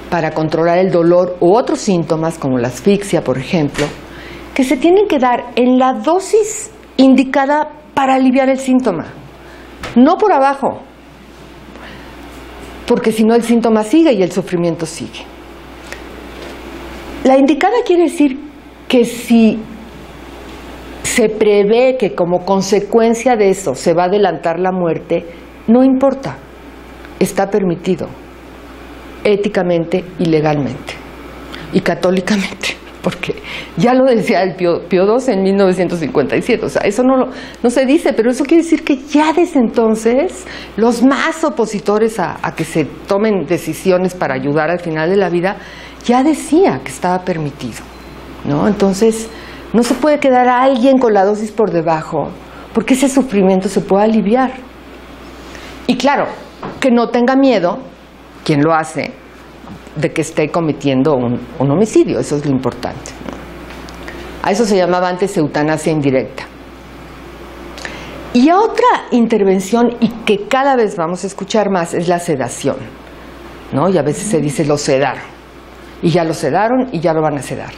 para controlar el dolor u otros síntomas como la asfixia, por ejemplo, que se tienen que dar en la dosis indicada para aliviar el síntoma, no por abajo, porque si no el síntoma sigue y el sufrimiento sigue. La indicada quiere decir que si se prevé que como consecuencia de eso se va a adelantar la muerte, no importa, está permitido, éticamente y legalmente, y católicamente, porque ya lo decía el Pío, Pío II en 1957, o sea, eso no, no se dice, pero eso quiere decir que ya desde entonces los más opositores a, a que se tomen decisiones para ayudar al final de la vida, ya decía que estaba permitido, ¿no? Entonces, no se puede quedar a alguien con la dosis por debajo, porque ese sufrimiento se puede aliviar. Y claro, que no tenga miedo, quien lo hace, de que esté cometiendo un, homicidio, eso es lo importante. A eso se llamaba antes eutanasia indirecta. Y a otra intervención, y que cada vez vamos a escuchar más, es la sedación. ¿no? Y a veces se dice lo sedaron. Y ya lo sedaron y ya lo van a sedar.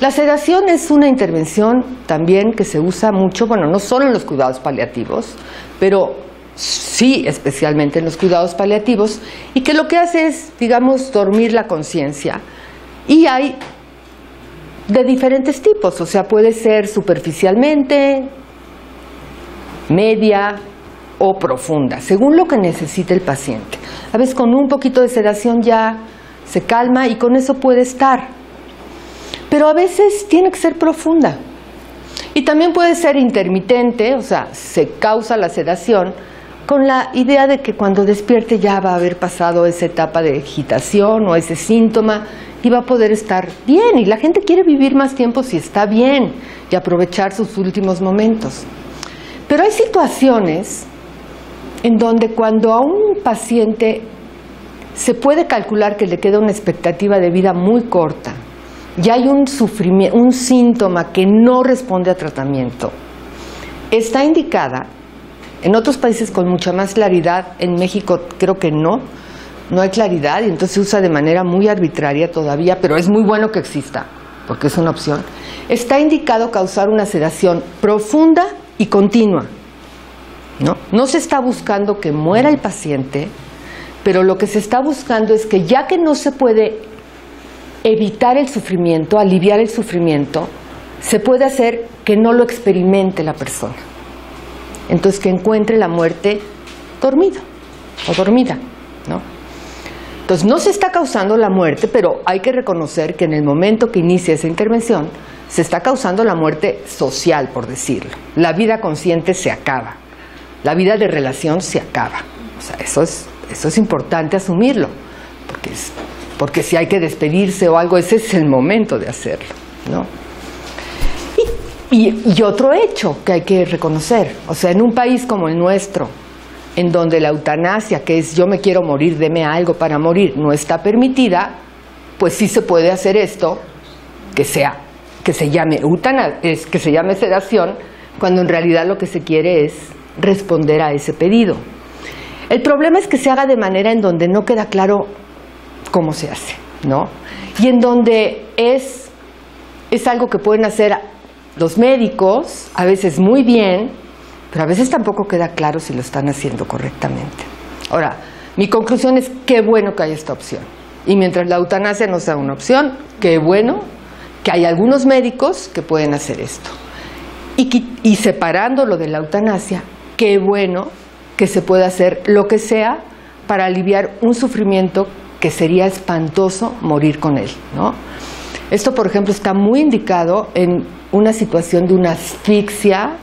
La sedación es una intervención también que se usa mucho, bueno, no solo en los cuidados paliativos, pero sí especialmente en los cuidados paliativos, y que lo que hace es, digamos, dormir la conciencia. Y hay de diferentes tipos, o sea, puede ser superficialmente, media o profunda, según lo que necesite el paciente. A veces con un poquito de sedación ya se calma y con eso puede estar. Pero a veces tiene que ser profunda. Y también puede ser intermitente, o sea, se causa la sedación con la idea de que cuando despierte ya va a haber pasado esa etapa de agitación o ese síntoma y va a poder estar bien. Y la gente quiere vivir más tiempo si está bien y aprovechar sus últimos momentos. Pero hay situaciones en donde cuando a un paciente se puede calcular que le queda una expectativa de vida muy corta y hay un sufrimiento, un síntoma que no responde a tratamiento, está indicada en otros países con mucha más claridad, en México creo que no, no hay claridad y entonces se usa de manera muy arbitraria todavía, pero es muy bueno que exista, porque es una opción. Está indicado causar una sedación profunda y continua. ¿no? no se está buscando que muera el paciente, pero lo que se está buscando es que ya que no se puede evitar el sufrimiento, aliviar el sufrimiento, se puede hacer que no lo experimente la persona. Entonces que encuentre la muerte dormido o dormida, ¿no? Entonces no se está causando la muerte, pero hay que reconocer que en el momento que inicia esa intervención se está causando la muerte social, por decirlo. La vida consciente se acaba, la vida de relación se acaba. Eso es, eso es importante asumirlo, porque, porque si hay que despedirse o algo, ese es el momento de hacerlo, ¿no? Y, y, otro hecho que hay que reconocer, o sea, en un país como el nuestro, en donde la eutanasia, que es yo me quiero morir, deme algo para morir, no está permitida, pues sí se puede hacer esto, que sea, que se llame eutanasia, que se llame sedación, cuando en realidad lo que se quiere es responder a ese pedido. El problema es que se haga de manera en donde no queda claro cómo se hace, ¿no? Y en donde es, es algo que pueden hacer los médicos, a veces muy bien, pero a veces tampoco queda claro si lo están haciendo correctamente. Ahora, mi conclusión es qué bueno que hay esta opción. Y mientras la eutanasia no sea una opción, qué bueno que hay algunos médicos que pueden hacer esto. Y, y separándolo de la eutanasia, qué bueno que se pueda hacer lo que sea para aliviar un sufrimiento que sería espantoso morir con él. ¿no? Esto, por ejemplo, está muy indicado en una situación de una asfixia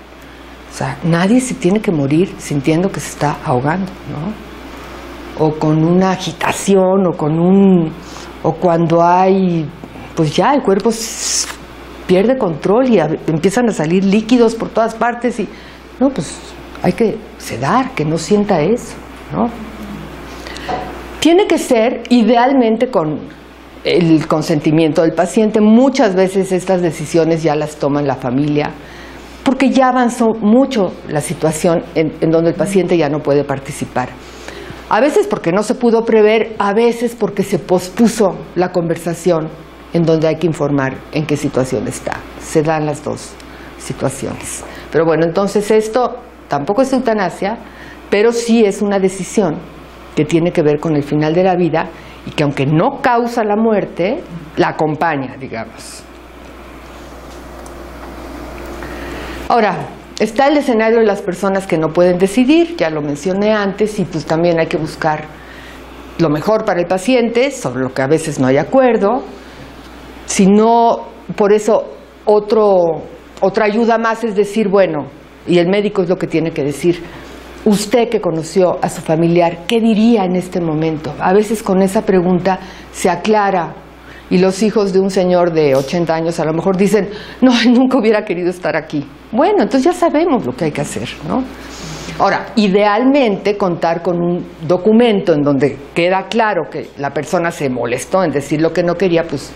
o sea, nadie se tiene que morir sintiendo que se está ahogando, ¿no? O con una agitación, o con un. o cuando hay. pues ya el cuerpo pierde control y empiezan a salir líquidos por todas partes y. no, pues hay que sedar, que no sienta eso, ¿no? Tiene que ser idealmente con el consentimiento del paciente. Muchas veces estas decisiones ya las toma la familia porque ya avanzó mucho la situación en, donde el paciente ya no puede participar. A veces porque no se pudo prever, a veces porque se pospuso la conversación en donde hay que informar en qué situación está. Se dan las dos situaciones. Pero bueno, entonces esto tampoco es eutanasia, pero sí es una decisión que tiene que ver con el final de la vida y que aunque no causa la muerte, la acompaña, digamos. Ahora, está el escenario de las personas que no pueden decidir, ya lo mencioné antes, y pues también hay que buscar lo mejor para el paciente, sobre lo que a veces no hay acuerdo. Si no, por eso otro, otra ayuda más es decir, bueno, y el médico es lo que tiene que decir, usted que conoció a su familiar, ¿qué diría en este momento? A veces con esa pregunta se aclara y los hijos de un señor de 80 años a lo mejor dicen, no, [LAUGHS] nunca hubiera querido estar aquí. Bueno, entonces ya sabemos lo que hay que hacer, ¿no? Ahora, idealmente contar con un documento en donde queda claro que la persona se molestó en decir lo que no quería, pues,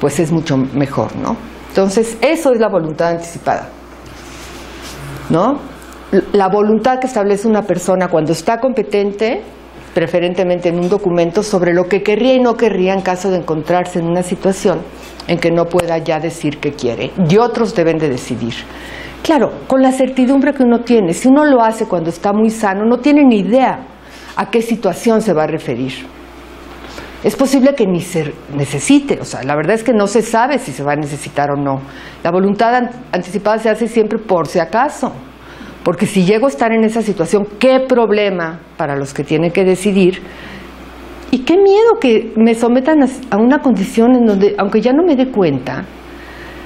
pues es mucho mejor, ¿no? Entonces, eso es la voluntad anticipada, ¿no? La voluntad que establece una persona cuando está competente preferentemente en un documento, sobre lo que querría y no querría en caso de encontrarse en una situación en que no pueda ya decir que quiere. Y otros deben de decidir. Claro, con la certidumbre que uno tiene, si uno lo hace cuando está muy sano, no tiene ni idea a qué situación se va a referir. Es posible que ni se necesite, o sea, la verdad es que no se sabe si se va a necesitar o no. La voluntad anticipada se hace siempre por si acaso. Porque si llego a estar en esa situación, qué problema para los que tienen que decidir. Y qué miedo que me sometan a una condición en donde, aunque ya no me dé cuenta,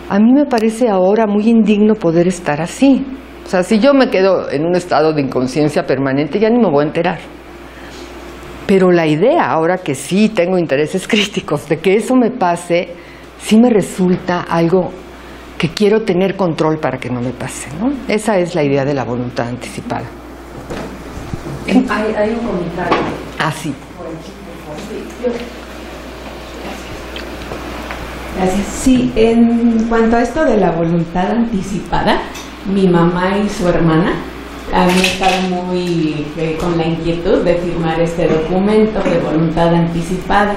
a mí me parece ahora muy indigno poder estar así. O sea, si yo me quedo en un estado de inconsciencia permanente, ya ni me voy a enterar. Pero la idea, ahora que sí tengo intereses [LAUGHS] críticos, de que eso me pase, sí me resulta algo que quiero tener control para que no me pase. ¿no? Esa es la idea de la voluntad anticipada. Hay, hay un comentario. Ah, sí. Gracias. Sí, en cuanto a esto de la voluntad anticipada, mi mamá y su hermana había estado muy eh, con la inquietud de firmar este documento de voluntad anticipada.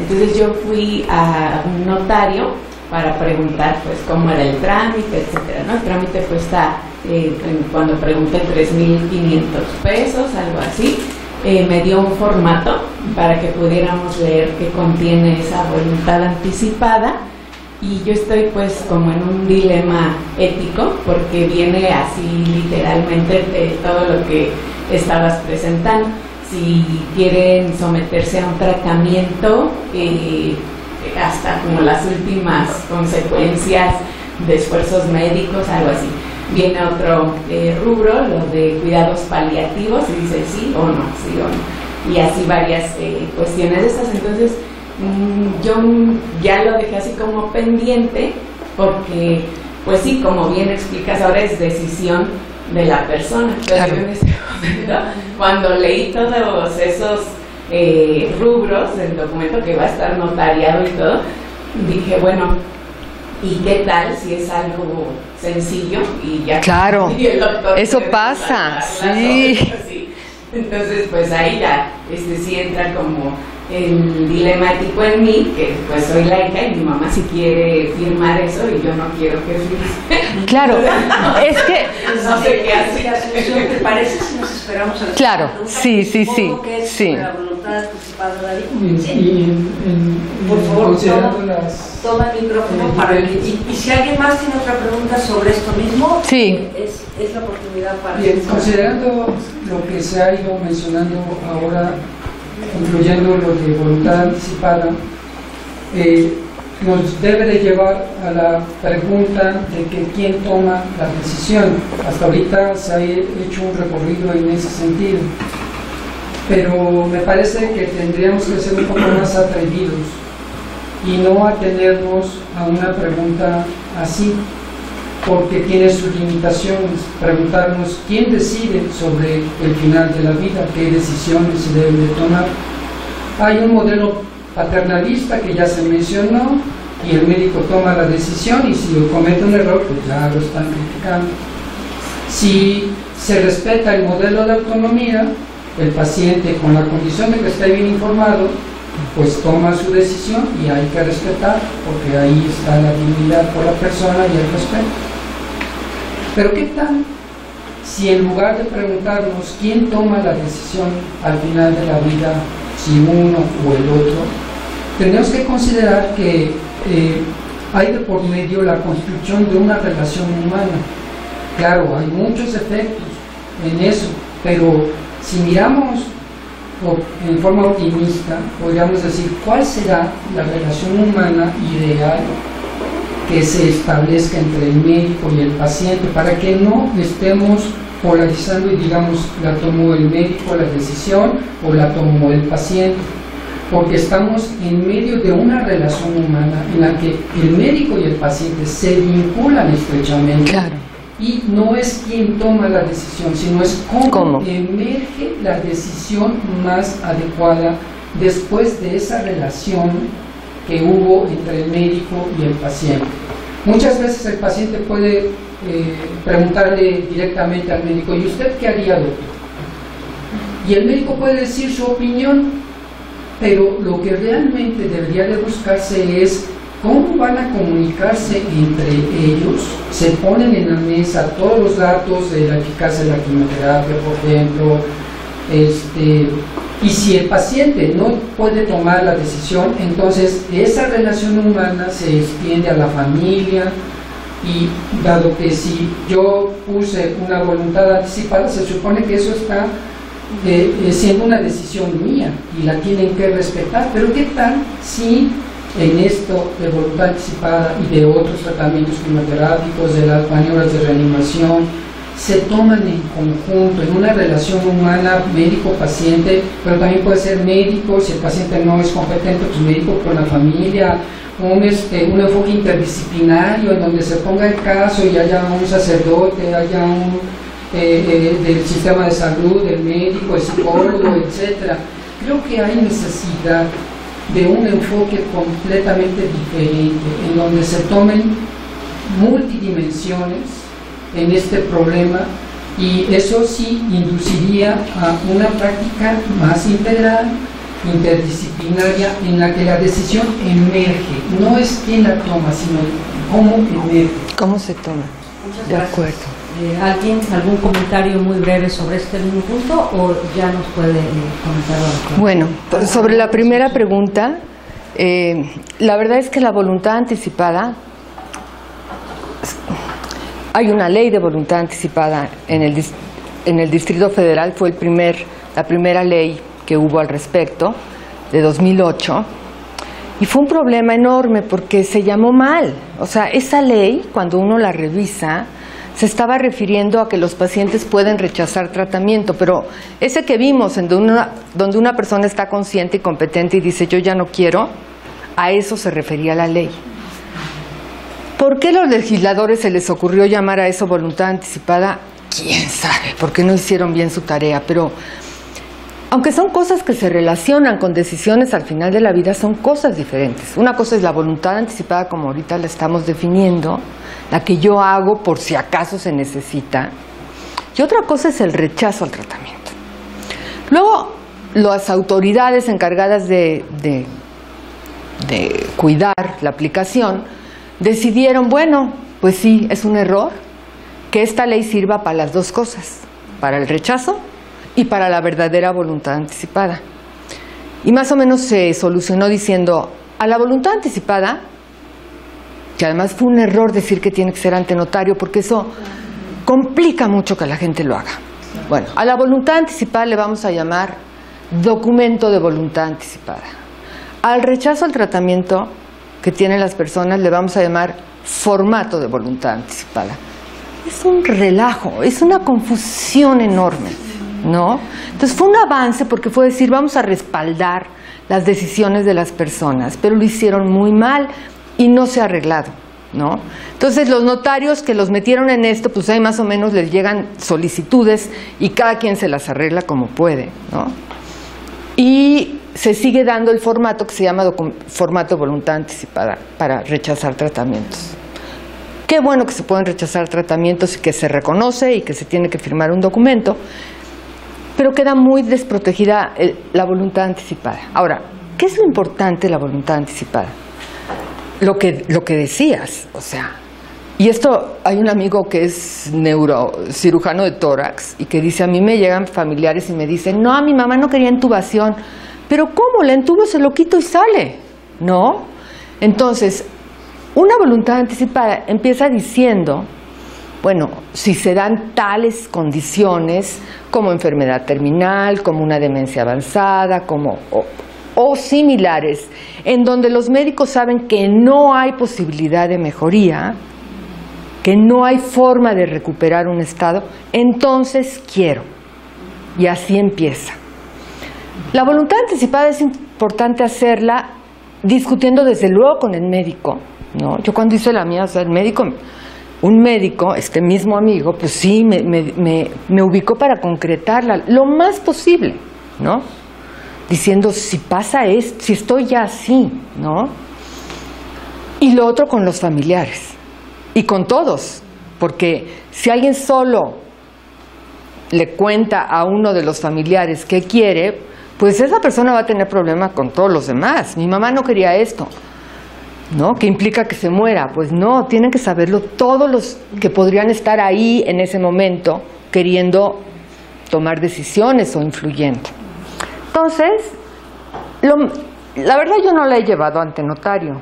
Entonces yo fui a un notario para preguntar pues cómo era el trámite, etcétera, ¿no? El trámite cuesta, eh, cuando pregunté 3.500 pesos, algo así, eh, me dio un formato para que pudiéramos leer qué contiene esa voluntad anticipada y yo estoy pues como en un dilema ético porque viene así literalmente de todo lo que estabas presentando. Si quieren someterse a un tratamiento eh, hasta como las últimas consecuencias de esfuerzos médicos, algo así. Viene otro eh, rubro, lo de cuidados paliativos, y dice sí o no, sí o no. Y así varias eh, cuestiones de esas. Entonces, Mm, yo ya lo dejé así como pendiente porque, pues sí, como bien explicas ahora, es decisión de la persona. Entonces, cuando leí todos esos eh, rubros del documento que va a estar notariado y todo, dije, bueno, ¿y qué tal si es algo sencillo y ya? Claro, [LAUGHS] eso pasa, [LAUGHS] sí. Entonces, pues ahí ya, este sí entra como el dilemático en mí, que pues soy laica y mi mamá si quiere firmar eso y yo no quiero que firme. [LAUGHS] Claro, [LAUGHS] es que... No sé qué hacer. ¿Te parece si nos esperamos a la Claro, sí, sí, sí. Que es sí. la voluntad ¿Sí? Por favor, toma, el micrófono eh, para y, y si alguien más tiene otra pregunta sobre esto mismo, Sí. es, es la oportunidad para Bien, considerando lo que se ha ido mencionando ahora, incluyendo lo de voluntad anticipada, eh, nos debe de llevar a la pregunta de que quién toma la decisión. Hasta ahorita se ha hecho un recorrido en ese sentido, pero me parece que tendríamos que ser un poco más atrevidos y no atenernos a una pregunta así porque tiene sus limitaciones. Preguntarnos quién decide sobre el final de la vida, qué decisiones se deben de tomar. Hay un modelo paternalista que ya se mencionó y el médico toma la decisión y si comete un error, pues ya lo están criticando. Si se respeta el modelo de autonomía, el paciente con la condición de que esté bien informado, pues toma su decisión y hay que respetar, porque ahí está la dignidad por la persona y el respeto. Pero ¿qué tal si en lugar de preguntarnos quién toma la decisión al final de la vida, si uno o el otro, tenemos que considerar que eh, hay de por medio la construcción de una relación humana. Claro, hay muchos efectos en eso, pero si miramos en forma optimista, podríamos decir cuál será la relación humana ideal que se establezca entre el médico y el paciente para que no estemos polarizando y digamos la tomó el médico la decisión o la tomó el paciente porque estamos en medio de una relación humana en la que el médico y el paciente se vinculan estrechamente Claro. y no es quien toma la decisión, sino es cómo, ¿Cómo? emerge la decisión más adecuada después de esa relación que hubo entre el médico y el paciente. Muchas veces el paciente puede eh, preguntarle directamente al médico, ¿y usted qué haría, doctor? Y el médico puede decir su opinión, pero lo que realmente debería de buscarse es cómo van a comunicarse entre ellos. Se ponen en la mesa todos los datos de la eficacia de la quimioterapia, por ejemplo, este, y si el paciente no puede tomar la decisión, entonces esa relación humana se extiende a la familia y dado que si yo puse una voluntad anticipada, se supone que eso está eh, eh, siendo una decisión mía y la tienen que respetar. Pero ¿qué tal si en esto de voluntad anticipada y de otros tratamientos quimioterápicos, de las maniobras de reanimación, se toman en conjunto, en una relación humana médico-paciente, pero también puede ser médico, si el paciente no es competente, pues médico con la familia, un, este, un enfoque interdisciplinario en donde se ponga el caso y haya un sacerdote, haya un eh, eh, del sistema de salud, del médico, el psicólogo, etcétera. Creo que hay necesidad de un enfoque completamente diferente, en donde se tomen multidimensiones en este problema y eso sí induciría a una práctica más integral, interdisciplinaria, en la que la decisión emerge, no es quién la toma, sino cómo emerge. ¿Cómo se toma? Muchas De gracias. acuerdo. Eh, ¿Alguien, algún comentario muy breve sobre este mismo punto o ya nos puede eh, comentar doctora? Bueno, sobre la primera pregunta, eh, la verdad es que la voluntad anticipada, hay una ley de voluntad anticipada en el, en el Distrito Federal, fue el primer, la primera ley que hubo al respecto, de 2008, y fue un problema enorme porque se llamó mal. O sea, esa ley, cuando uno la revisa, se estaba refiriendo a que los pacientes pueden rechazar tratamiento, pero ese que vimos en donde una, donde una persona está consciente y competente y dice yo ya no quiero, a eso se refería la ley. ¿Por qué los legisladores se les ocurrió llamar a eso voluntad anticipada? ¿Quién sabe? Porque no hicieron bien su tarea, pero aunque son cosas que se relacionan con decisiones al final de la vida, son cosas diferentes. Una cosa es la voluntad anticipada, como ahorita la estamos definiendo, la que yo hago por si acaso se necesita, y otra cosa es el rechazo al tratamiento. Luego, las autoridades encargadas de- de cuidar la aplicación decidieron, bueno, pues sí, es un error, que esta ley sirva para las dos cosas, para el rechazo y para la verdadera voluntad anticipada. Y más o menos se solucionó diciendo, a la voluntad anticipada, que además fue un error decir que tiene que ser ante notario, porque eso complica mucho que la gente lo haga. Bueno, a la voluntad anticipada le vamos a llamar documento de voluntad anticipada. Al rechazo al tratamiento que tienen las personas le vamos a llamar formato de voluntad anticipada. Es un relajo, es una confusión enorme, ¿no? Entonces fue un avance porque fue decir, vamos a respaldar las decisiones de las personas, pero lo hicieron muy mal y no se ha arreglado, ¿no? Entonces los notarios que los metieron en esto, pues ahí más o menos les llegan solicitudes y cada quien se las arregla como puede, ¿no? Y se sigue dando el formato que se llama formato voluntad anticipada para rechazar tratamientos. Qué bueno que se pueden rechazar tratamientos y que se reconoce y que se tiene que firmar un documento, pero queda muy desprotegida el- la voluntad anticipada. Ahora, ¿qué es lo importante de la voluntad anticipada? Lo que, lo que decías, o sea, y esto hay un amigo que es neurocirujano de tórax y que dice, a mí me llegan familiares y me dicen, no, mi mamá no quería intubación, pero ¿cómo? La intubo, se lo quito y sale, ¿no? Entonces, una voluntad anticipada empieza diciendo, bueno, si se dan tales condiciones como enfermedad terminal, como una demencia avanzada, como o, o similares, en donde los médicos saben que no hay posibilidad de mejoría, que no hay forma de recuperar un estado, entonces quiero. Y así empieza. La voluntad anticipada es importante hacerla discutiendo desde luego con el médico, ¿no? Yo cuando hice la mía, o sea, el médico, un médico, este mismo amigo, pues sí, me, ubicó para concretarla lo más posible, ¿no? Diciendo, si pasa esto, si estoy ya así, ¿no? Y lo otro con los familiares, y con todos, porque si alguien solo le cuenta a uno de los familiares que quiere, pues esa persona va a tener problemas con todos los demás. Mi mamá no quería esto, ¿no? Que implica que se muera. Pues no, tienen que saberlo todos los que podrían estar ahí en ese momento queriendo tomar decisiones o influyendo. Entonces, la verdad yo no la he llevado ante notario.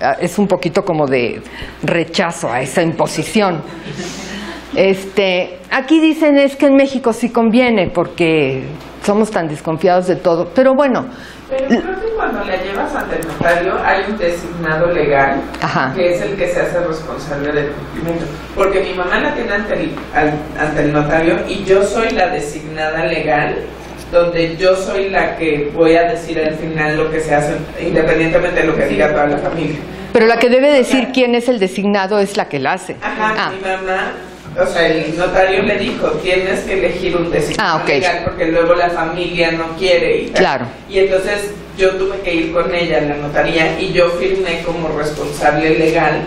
Ah, Es un poquito como de rechazo a esa imposición. Este, aquí dicen es que en México sí conviene porque somos tan desconfiados de todo. Pero bueno, Pero creo que cuando la llevas ante el notario hay un designado legal Ajá. que es el que se hace responsable del cumplimiento. Porque mi mamá la tiene ante el, al- ante el notario y yo soy la designada legal, donde yo soy la que voy a decir al final lo que se hace, independientemente de lo que diga toda la familia. pero la que debe decir quién es el designado es la que la hace. Ajá, Ah, mi mamá, o sea, el notario le dijo, tienes que elegir un designado Ah, ok. legal porque luego la familia no quiere y tal. Claro. Y entonces yo tuve que ir con ella a la notaría y yo firmé como responsable legal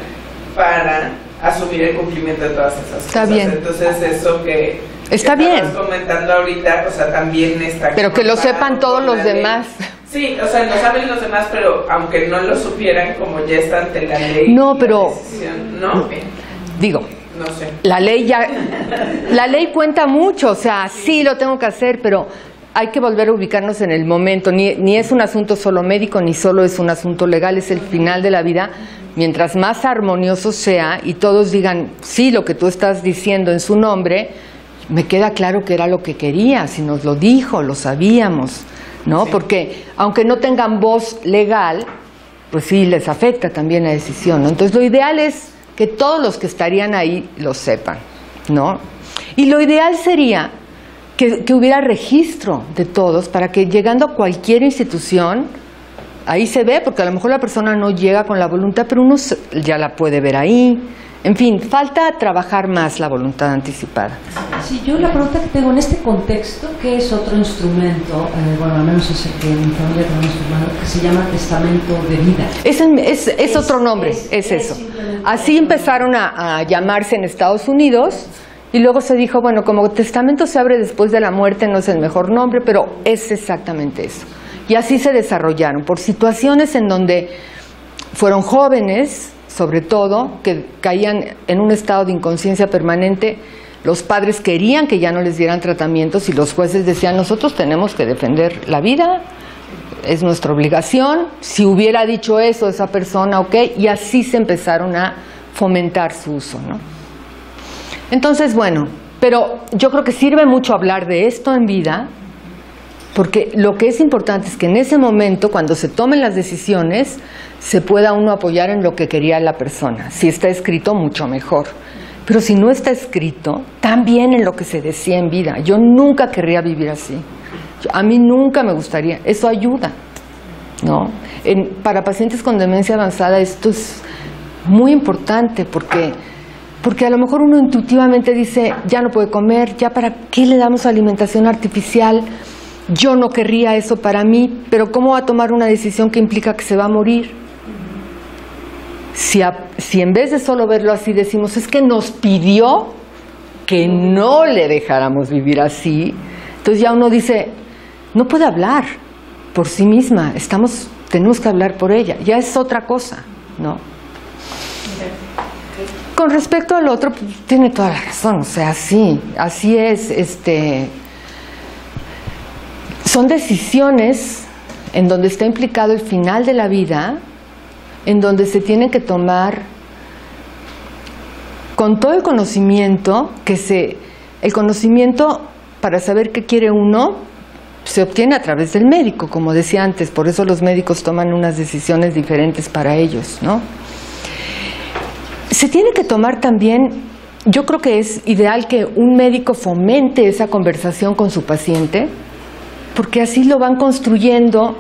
para asumir el cumplimiento de todas esas Está cosas. bien. Entonces eso que, Está que bien. comentando ahorita, o sea, también está Pero que lo sepan todos los ley. demás. Sí, o sea, lo saben los demás, pero aunque no lo supieran, como ya está ante la ley. No, la pero- decisión, No, Digo, no sé. la ley ya, la ley cuenta mucho, o sea, sí lo tengo que hacer, pero hay que volver a ubicarnos en el momento. Ni, ni es un asunto solo médico, ni solo es un asunto legal, es el final de la vida. Mientras más armonioso sea y todos digan, sí, lo que tú estás diciendo en su nombre, me queda claro que era lo que quería, si nos lo dijo, lo sabíamos, ¿no? Porque aunque no tengan voz legal, pues sí les afecta también la decisión. ¿no? Entonces lo ideal es que todos los que estarían ahí lo sepan, ¿no? Y lo ideal sería que, que hubiera registro de todos para que llegando a cualquier institución, ahí se ve, porque a lo mejor la persona no llega con la voluntad, pero uno ya la puede ver ahí. En fin, falta trabajar más la voluntad anticipada. Sí, yo la pregunta que tengo en este contexto, ¿qué es otro instrumento, eh, bueno, al menos es el que mi familia tenemos que se llama testamento de vida? Es, es- es Es- otro nombre, es- es, es eso. Así empezaron a, a llamarse en Estados Unidos y luego se dijo, bueno, como testamento se abre después de la muerte, no es el mejor nombre, pero es exactamente eso. Y así se desarrollaron, por situaciones en donde fueron jóvenes, sobre todo, que caían en un estado de inconsciencia permanente. Los padres querían que ya no les dieran tratamientos y los jueces decían, nosotros tenemos que defender la vida, es nuestra obligación. Si hubiera dicho eso esa persona, ok, y así se empezaron a fomentar su uso, ¿no? Entonces, bueno, pero yo creo que sirve mucho hablar de esto en vida, porque lo que es importante es que en ese momento, cuando se tomen las decisiones, se pueda uno apoyar en lo que quería la persona. Si está escrito, mucho mejor. Pero si no está escrito, también en lo que se decía en vida. Yo nunca querría vivir así. A mí nunca me gustaría. Eso ayuda, ¿no? Para pacientes con demencia avanzada esto es muy importante porque porque a lo mejor uno intuitivamente dice, ya no puede comer, ya para qué le damos alimentación artificial, yo no querría eso para mí, pero ¿cómo va a tomar una decisión que implica que se va a morir? Si, si en vez de solo verlo así decimos, es que nos pidió que no le dejáramos vivir así, entonces ya uno dice, no puede hablar por sí misma, estamos, tenemos que hablar por ella, ya es otra cosa, ¿no? Con respecto al otro, pues, tiene toda la razón, o sea, sí, así es, este, son decisiones en donde está implicado el final de la vida, en donde se tiene que tomar con todo el conocimiento que se, el conocimiento para saber qué quiere uno se obtiene a través del médico, como decía antes, por eso los médicos toman unas decisiones diferentes para ellos, ¿no? Se tiene que tomar también, yo creo que es ideal que un médico fomente esa conversación con su paciente, porque así lo van construyendo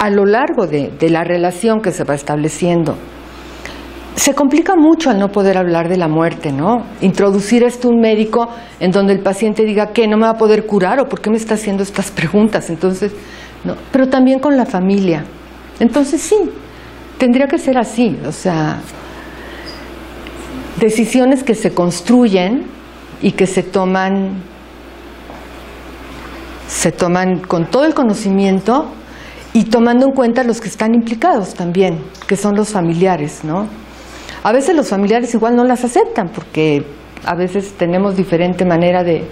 a lo largo de, la relación que se va estableciendo. Se complica mucho al no poder hablar de la muerte, ¿no? Introducir esto un médico en donde el paciente diga que no me va a poder curar o por qué me está haciendo estas preguntas. Entonces, no, pero también con la familia. Entonces sí, tendría que ser así, o sea, decisiones que se construyen y que se toman se toman con todo el conocimiento y tomando en cuenta los que están implicados también, que son los familiares, ¿no? A veces los familiares igual no las aceptan porque a veces tenemos diferente manera de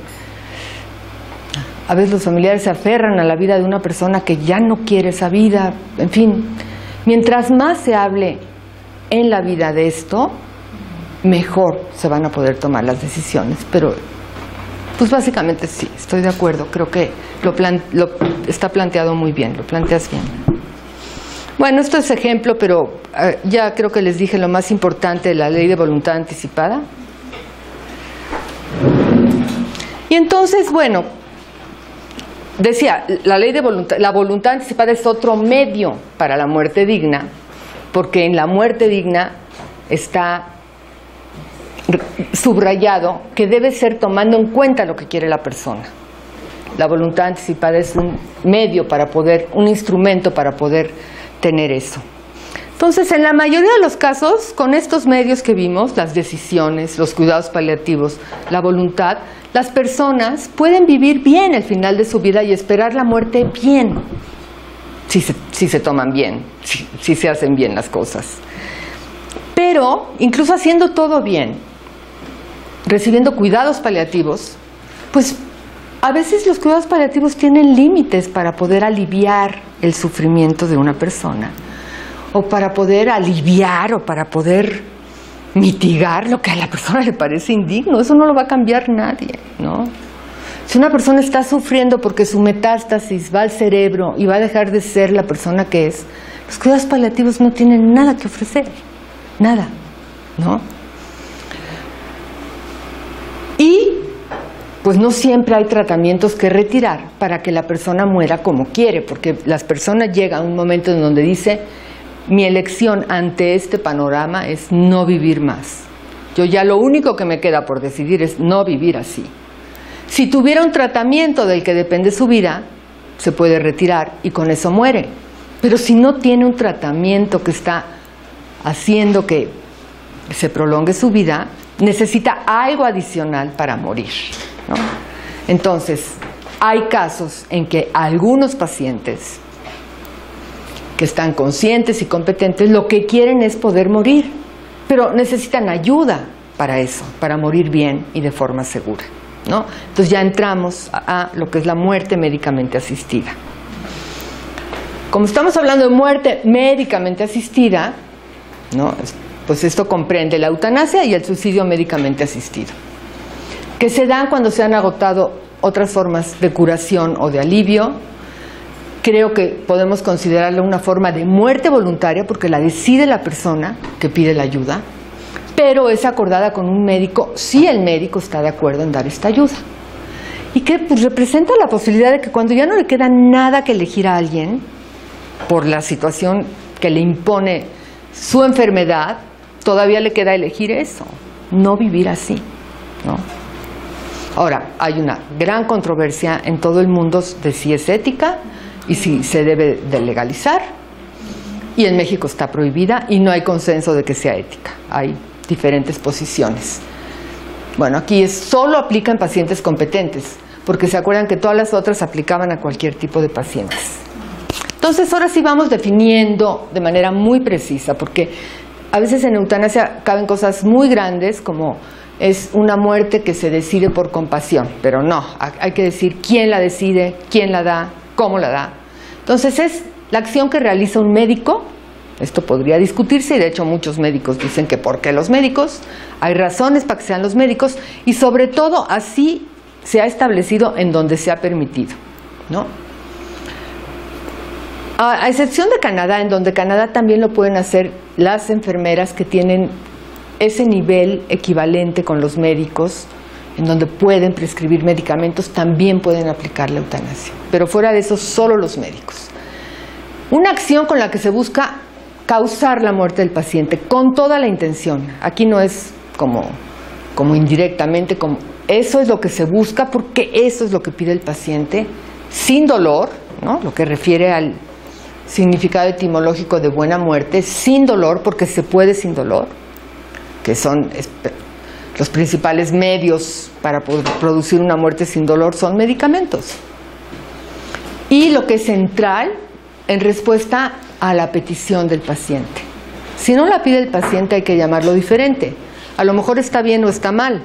a veces los familiares se aferran a la vida de una persona que ya no quiere esa vida, en fin, mientras más se hable en la vida de esto, mejor se van a poder tomar las decisiones, pero pues básicamente sí, estoy de acuerdo, creo que lo, lo está planteado muy bien, lo planteas bien. Bueno, esto es ejemplo, pero eh, ya creo que les dije lo más importante de la ley de voluntad anticipada. Y entonces, bueno, decía, la ley de la voluntad anticipada es otro medio para la muerte digna, porque en la muerte digna está subrayado que debe ser tomando en cuenta lo que quiere la persona. La voluntad anticipada es un medio para poder, un instrumento para poder tener eso. Entonces, en la mayoría de los casos, con estos medios que vimos, las decisiones, los cuidados paliativos, la voluntad, las personas pueden vivir bien el final de su vida y esperar la muerte bien, si se, si se toman bien, si, si se hacen bien las cosas. Pero, incluso haciendo todo bien, recibiendo cuidados paliativos, pues a veces los cuidados paliativos tienen límites para poder aliviar el sufrimiento de una persona o para poder aliviar o para poder mitigar lo que a la persona le parece indigno. Eso no lo va a cambiar nadie, ¿no? Si una persona está sufriendo porque su metástasis va al cerebro y va a dejar de ser la persona que es, los cuidados paliativos no tienen nada que ofrecer, nada, ¿no? Y pues no siempre hay tratamientos que retirar para que la persona muera como quiere, porque las personas llegan a un momento en donde dice, mi elección ante este panorama es no vivir más. Yo ya lo único que me queda por decidir es no vivir así. Si tuviera un tratamiento del que depende su vida, se puede retirar y con eso muere. Pero si no tiene un tratamiento que está haciendo que se prolongue su vida, necesita algo adicional para morir. ¿no? Entonces, hay casos en que algunos pacientes que están conscientes y competentes lo que quieren es poder morir, pero necesitan ayuda para eso, para morir bien y de forma segura. ¿no? Entonces ya entramos a, a lo que es la muerte médicamente asistida. Como estamos hablando de muerte médicamente asistida, ¿no? Pues esto comprende la eutanasia y el suicidio médicamente asistido, que se dan cuando se han agotado otras formas de curación o de alivio. Creo que podemos considerarlo una forma de muerte voluntaria porque la decide la persona que pide la ayuda, pero es acordada con un médico si el médico está de acuerdo en dar esta ayuda. Y que pues, representa la posibilidad de que cuando ya no le queda nada que elegir a alguien, por la situación que le impone su enfermedad, todavía le queda elegir eso, no vivir así. ¿no? Ahora, hay una gran controversia en todo el mundo de si es ética y si se debe de legalizar. Y en México está prohibida y no hay consenso de que sea ética. Hay diferentes posiciones. Bueno, aquí es, solo aplica en pacientes competentes, porque se acuerdan que todas las otras aplicaban a cualquier tipo de pacientes. Entonces, ahora sí vamos definiendo de manera muy precisa, porque a veces en eutanasia caben cosas muy grandes como es una muerte que se decide por compasión, pero no, hay que decir quién la decide, quién la da, cómo la da. Entonces es la acción que realiza un médico, esto podría discutirse y de hecho muchos médicos dicen que por qué los médicos, hay razones para que sean los médicos y sobre todo así se ha establecido en donde se ha permitido, ¿no? A excepción de Canadá, en donde Canadá también lo pueden hacer las enfermeras que tienen ese nivel equivalente con los médicos, en donde pueden prescribir medicamentos, también pueden aplicar la eutanasia. Pero fuera de eso, solo los médicos. Una acción con la que se busca causar la muerte del paciente, con toda la intención. Aquí no es como, como indirectamente, como eso es lo que se busca, porque eso es lo que pide el paciente, sin dolor, ¿no? lo que refiere al significado etimológico de buena muerte, sin dolor, porque se puede sin dolor, que son los principales medios para producir una muerte sin dolor son medicamentos. Y lo que es central en respuesta a la petición del paciente. Si no la pide el paciente hay que llamarlo diferente. A lo mejor está bien o está mal,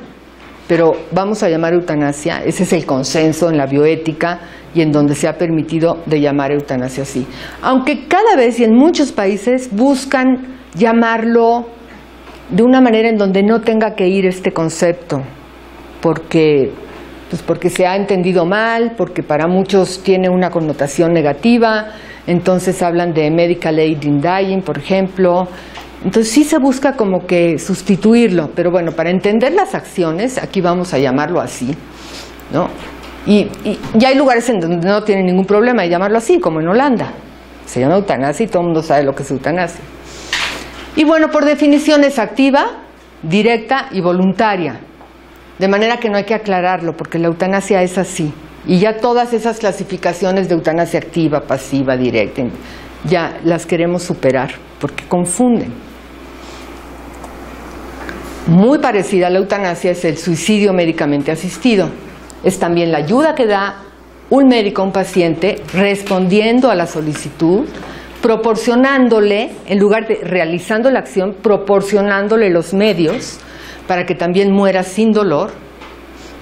pero vamos a llamar eutanasia, ese es el consenso en la bioética y en donde se ha permitido de llamar eutanasia así. Aunque cada vez y en muchos países buscan llamarlo de una manera en donde no tenga que ir este concepto, porque, pues porque se ha entendido mal, porque para muchos tiene una connotación negativa, entonces hablan de medical aid in dying, por ejemplo. Entonces sí se busca como que sustituirlo, pero bueno, para entender las acciones, aquí vamos a llamarlo así, ¿no? Y, y, y, hay lugares en donde no tienen ningún problema de llamarlo así, como en Holanda. Se llama eutanasia y todo el mundo sabe lo que es eutanasia. Y bueno, por definición es activa, directa y voluntaria. De manera que no hay que aclararlo, porque la eutanasia es así. Y ya todas esas clasificaciones de eutanasia activa, pasiva, directa, ya las queremos superar, porque confunden. Muy parecida a la eutanasia es el suicidio médicamente asistido. Es también la ayuda que da un médico a un paciente respondiendo a la solicitud, proporcionándole, en lugar de realizando la acción, proporcionándole los medios para que también muera sin dolor,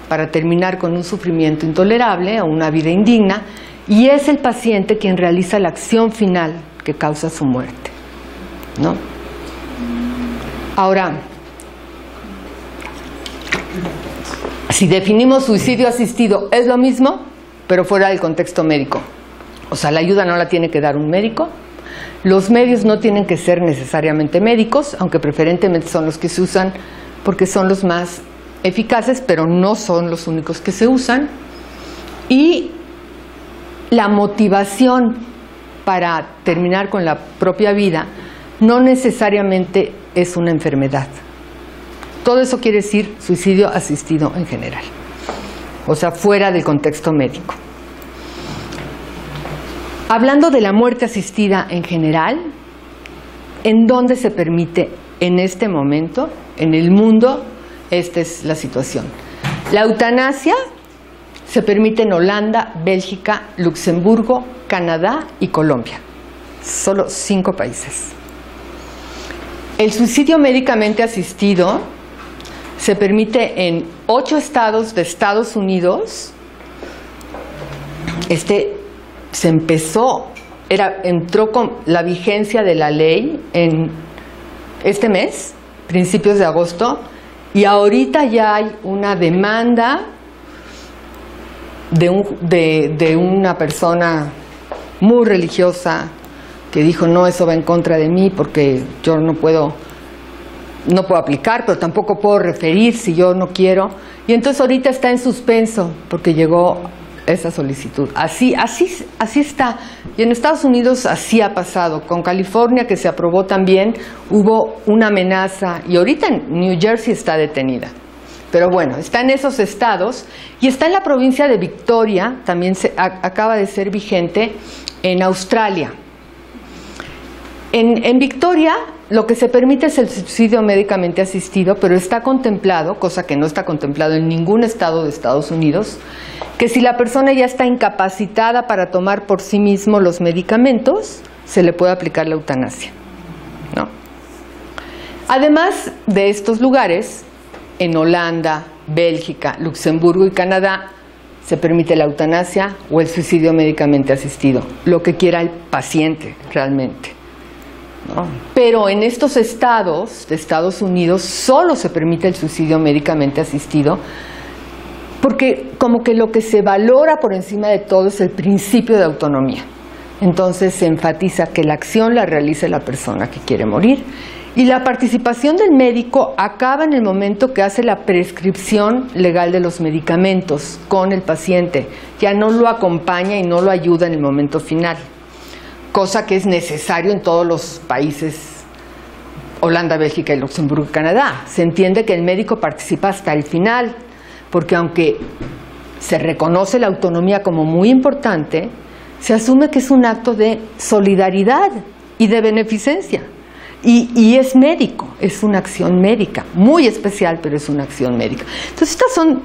para terminar con un sufrimiento intolerable o una vida indigna, y es el paciente quien realiza la acción final que causa su muerte. ¿no? Ahora, si definimos suicidio asistido, es lo mismo, pero fuera del contexto médico. O sea, la ayuda no la tiene que dar un médico. Los medios no tienen que ser necesariamente médicos, aunque preferentemente son los que se usan porque son los más eficaces, pero no son los únicos que se usan. Y la motivación para terminar con la propia vida no necesariamente es una enfermedad. Todo eso quiere decir suicidio asistido en general, o sea, fuera del contexto médico. Hablando de la muerte asistida en general, ¿en dónde se permite en este momento, en el mundo? Esta es la situación. La eutanasia se permite en Holanda, Bélgica, Luxemburgo, Canadá y Colombia. Solo cinco países. El suicidio médicamente asistido se permite en ocho estados de Estados Unidos. Este se empezó, era, entró con la vigencia de la ley en este mes, principios de agosto, y ahorita ya hay una demanda de, un, de, de una persona muy religiosa que dijo no, eso va en contra de mí porque yo no puedo, no puedo aplicar, pero tampoco puedo referir si yo no quiero. Y entonces ahorita está en suspenso porque llegó esa solicitud. Así, así, así está. Y en Estados Unidos así ha pasado. Con California, que se aprobó también, hubo una amenaza y ahorita en New Jersey está detenida. Pero bueno, está en esos estados y está en la provincia de Victoria, también se, a, acaba de ser vigente en Australia. En, Victoria lo que se permite es el subsidio médicamente asistido, pero está contemplado, cosa que no está contemplado en ningún estado de Estados Unidos, que si la persona ya está incapacitada para tomar por sí mismo los medicamentos, se le puede aplicar la eutanasia. ¿no? Además de estos lugares, en Holanda, Bélgica, Luxemburgo y Canadá se permite la eutanasia o el suicidio médicamente asistido, lo que quiera el paciente realmente. Pero en estos estados de Estados Unidos solo se permite el suicidio médicamente asistido porque como que lo que se valora por encima de todo es el principio de autonomía. Entonces se enfatiza que la acción la realice la persona que quiere morir y la participación del médico acaba en el momento que hace la prescripción legal de los medicamentos con el paciente. Ya no lo acompaña y no lo ayuda en el momento final, cosa que es necesario en todos los países, Holanda, Bélgica, y Luxemburgo y Canadá. Se entiende que el médico participa hasta el final, porque aunque se reconoce la autonomía como muy importante, se asume que es un acto de solidaridad y de beneficencia. Y, y, es médico, es una acción médica, muy especial, pero es una acción médica. Entonces, estas son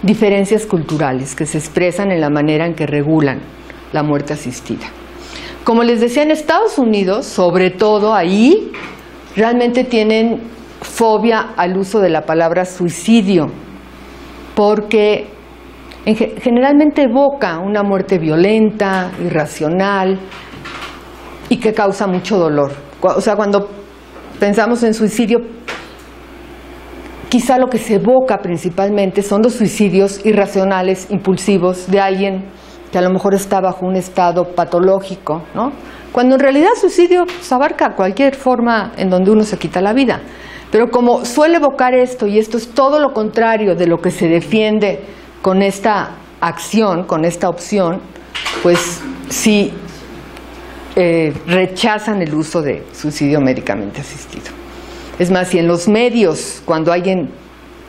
diferencias culturales que se expresan en la manera en que regulan la muerte asistida. Como les decía, en Estados Unidos, sobre todo ahí, realmente tienen fobia al uso de la palabra suicidio, porque en, generalmente evoca una muerte violenta, irracional y que causa mucho dolor. O sea, cuando pensamos en suicidio, quizá lo que se evoca principalmente son los suicidios irracionales, impulsivos de alguien que a lo mejor está bajo un estado patológico, ¿no? Cuando en realidad suicidio pues, abarca cualquier forma en donde uno se quita la vida. Pero como suele evocar esto, y esto es todo lo contrario de lo que se defiende con esta acción, con esta opción, pues sí eh, rechazan el uso de suicidio médicamente asistido. Es más, si en los medios, cuando alguien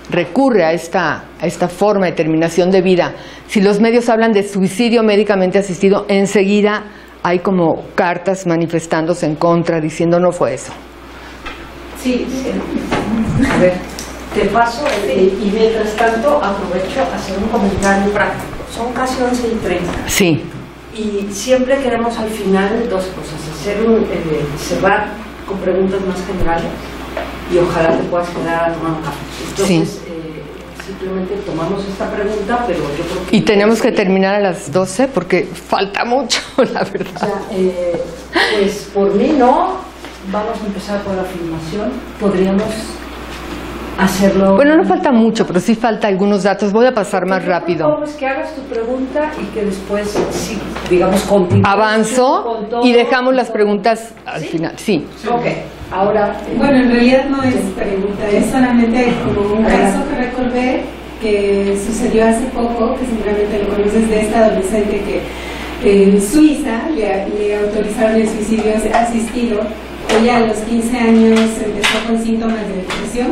recurre a esta, a esta forma de terminación de vida, si los medios hablan de suicidio médicamente asistido, enseguida hay como cartas manifestándose en contra, diciendo no fue eso. Sí, sí. A ver, te paso eh, y mientras tanto aprovecho a hacer un comentario práctico. Son casi 11 y 30 Sí, y siempre queremos al final dos cosas. Hacer un, eh, cerrar con preguntas más generales y ojalá te puedas quedar a tomar un café. Entonces, eh, simplemente tomamos esta pregunta, pero yo creo que... y tenemos que terminar a las 12 porque falta mucho, [LAUGHS] la O verdad. sea, eh, pues por mí no, vamos a empezar con la filmación. Podríamos hacerlo... Bueno, no falta mucho, pero sí falta algunos datos. Voy a pasar más rápido. es que hagas tu pregunta y que después, sí, digamos, continúes Avanzo con todo. y dejamos las preguntas al ¿Sí? final. Sí. Ok, ahora... eh, Bueno, en realidad no es pregunta, es solamente como un caso que recordé que sucedió hace poco, que seguramente lo conoces, de esta adolescente que en Suiza le, le autorizaron el suicidio asistido. Ella a los 15 años empezó con síntomas de depresión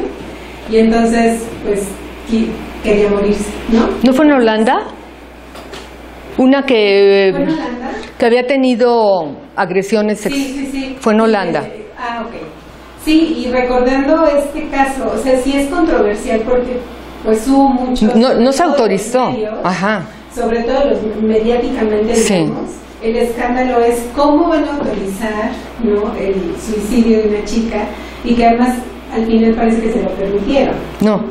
y entonces pues quería morirse, ¿no? ¿No fue en Holanda? Una que, ¿Fue en Holanda? que había tenido agresiones Sí, sex- sí, sí. Fue en Sí, Holanda. eh, ah, ok. Sí, y recordando este caso, o sea, sí es controversial porque pues hubo muchos... No, no se autorizó. medios, Ajá. Sobre todo los mediáticamente, Sí. digamos, el escándalo es cómo van a autorizar ¿no? el suicidio de una chica y que además al final parece que se lo permitieron. No.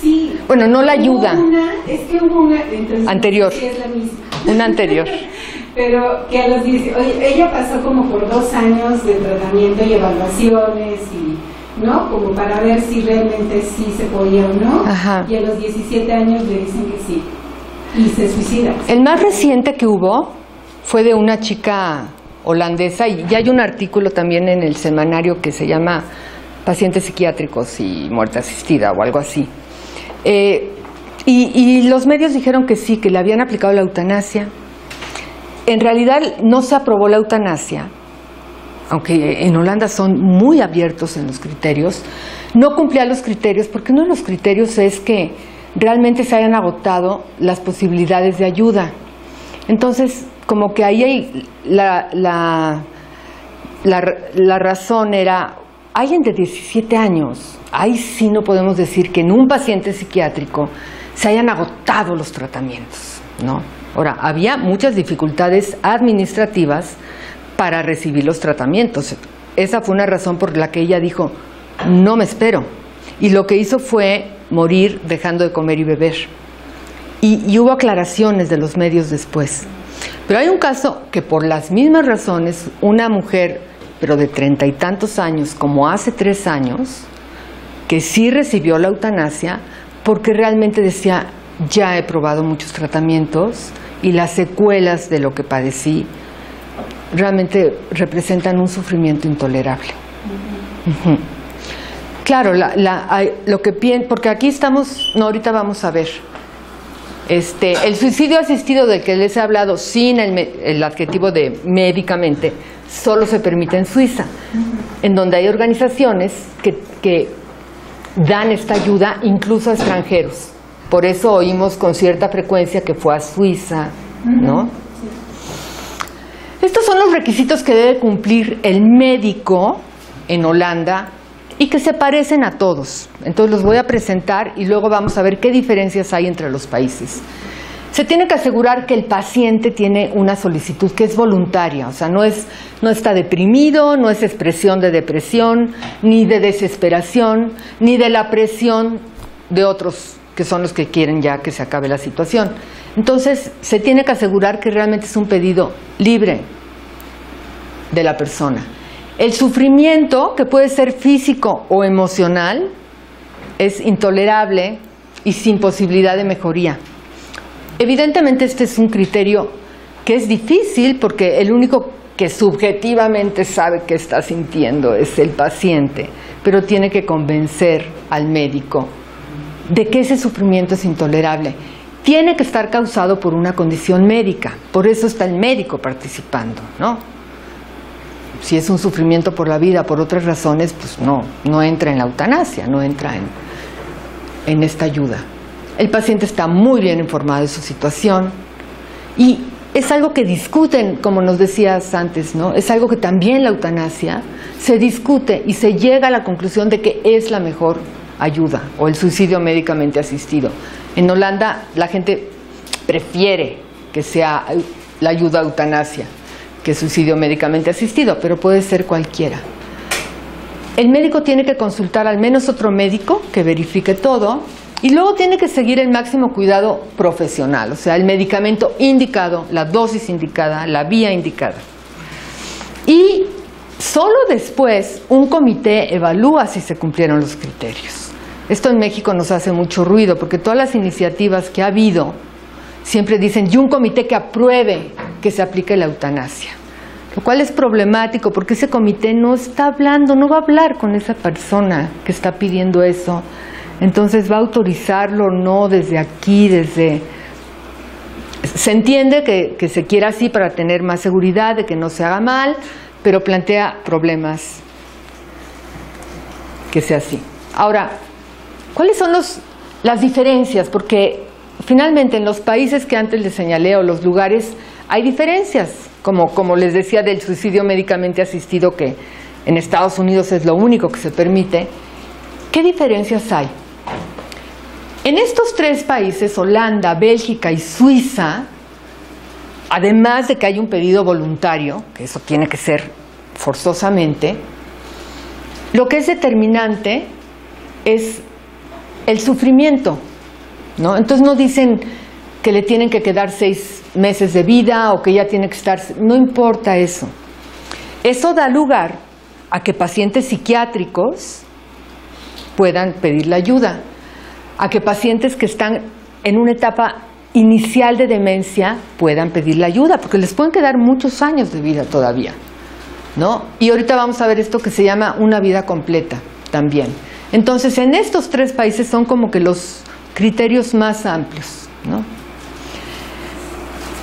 Sí. Bueno, no la ayuda. una- es que hubo una... entonces, Anterior. Sí, es la misma. Una anterior. [LAUGHS] Pero que a los 10, oye, ella pasó como por dos años de tratamiento y evaluaciones y, ¿no? Como para ver si realmente sí se podía o no. Ajá. Y a los 17 años le dicen que sí. Y se suicida. El más reciente que hubo fue de una chica holandesa y ya hay un artículo también en el semanario que se llama Pacientes psiquiátricos y muerte asistida o algo así. Eh, y, los medios dijeron que sí, que le habían aplicado la eutanasia. En realidad no se aprobó la eutanasia, aunque en Holanda son muy abiertos en los criterios, no cumplía los criterios, porque uno de los criterios es que realmente se hayan agotado las posibilidades de ayuda. Entonces, como que ahí la, la, la razón era, alguien de 17 años, ahí sí no podemos decir que en un paciente psiquiátrico se hayan agotado los tratamientos, ¿no? Ahora, había muchas dificultades administrativas para recibir los tratamientos. Esa fue una razón por la que ella dijo, no me espero. Y lo que hizo fue morir dejando de comer y beber. Y, y hubo aclaraciones de los medios después. Pero hay un caso que por las mismas razones, una mujer, pero de treinta y tantos años, como hace tres años, que sí recibió la eutanasia, porque realmente decía, ya he probado muchos tratamientos y las secuelas de lo que padecí realmente representan un sufrimiento intolerable. Claro, lo que porque aquí estamos, no, ahorita vamos a ver. Este, el suicidio asistido del que les he hablado sin el, adjetivo de médicamente solo se permite en Suiza, en donde hay organizaciones que, que dan esta ayuda incluso a extranjeros. Por eso oímos con cierta frecuencia que fue a Suiza, ¿no? Estos son los requisitos que debe cumplir el médico en Holanda y que se parecen a todos. Entonces los voy a presentar y luego vamos a ver qué diferencias hay entre los países. Se tiene que asegurar que el paciente tiene una solicitud que es voluntaria, o sea, no, es, no está deprimido, no es expresión de depresión, ni de desesperación, ni de la presión de otros que son los que quieren ya que se acabe la situación. Entonces, se tiene que asegurar que realmente es un pedido libre de la persona. El sufrimiento, que puede ser físico o emocional, es intolerable y sin posibilidad de mejoría. Evidentemente este es un criterio que es difícil porque el único que subjetivamente sabe qué está sintiendo es el paciente, pero tiene que convencer al médico de que ese sufrimiento es intolerable. Tiene que estar causado por una condición médica, por eso está el médico participando, ¿no? Si es un sufrimiento por la vida, por otras razones, pues no, no entra en la eutanasia, no entra en, en esta ayuda. El paciente está muy bien informado de su situación y es algo que discuten, como nos decías antes, ¿no? Es algo que también la eutanasia se discute y se llega a la conclusión de que es la mejor ayuda o el suicidio médicamente asistido. En Holanda la gente prefiere que sea la ayuda eutanasia que suicidio médicamente asistido, pero puede ser cualquiera. El médico tiene que consultar al menos otro médico que verifique todo y luego tiene que seguir el máximo cuidado profesional, o sea, el medicamento indicado, la dosis indicada, la vía indicada. Y solo después un comité evalúa si se cumplieron los criterios. Esto en México nos hace mucho ruido porque todas las iniciativas que ha habido siempre dicen, y un comité que apruebe que se aplique la eutanasia. Lo cual es problemático porque ese comité no está hablando, no va a hablar con esa persona que está pidiendo eso. Entonces va a autorizarlo o no desde aquí, desde... Se entiende que, se quiera así para tener más seguridad de que no se haga mal, pero plantea problemas que sea así. Ahora, ¿cuáles son los, las diferencias? Porque finalmente en los países que antes les señalé o los lugares hay diferencias, como, les decía del suicidio médicamente asistido que en Estados Unidos es lo único que se permite. ¿Qué diferencias hay? En estos tres países, Holanda, Bélgica y Suiza, además de que hay un pedido voluntario, que eso tiene que ser forzosamente, lo que es determinante es el sufrimiento. ¿no? Entonces no dicen que le tienen que quedar seis meses de vida o que ya tiene que estar... No importa eso. Eso da lugar a que pacientes psiquiátricos puedan pedir la ayuda, a que pacientes que están en una etapa inicial de demencia puedan pedir la ayuda, porque les pueden quedar muchos años de vida todavía. ¿no? Y ahorita vamos a ver esto que se llama una vida completa también. Entonces, en estos tres países son como que los criterios más amplios. ¿no?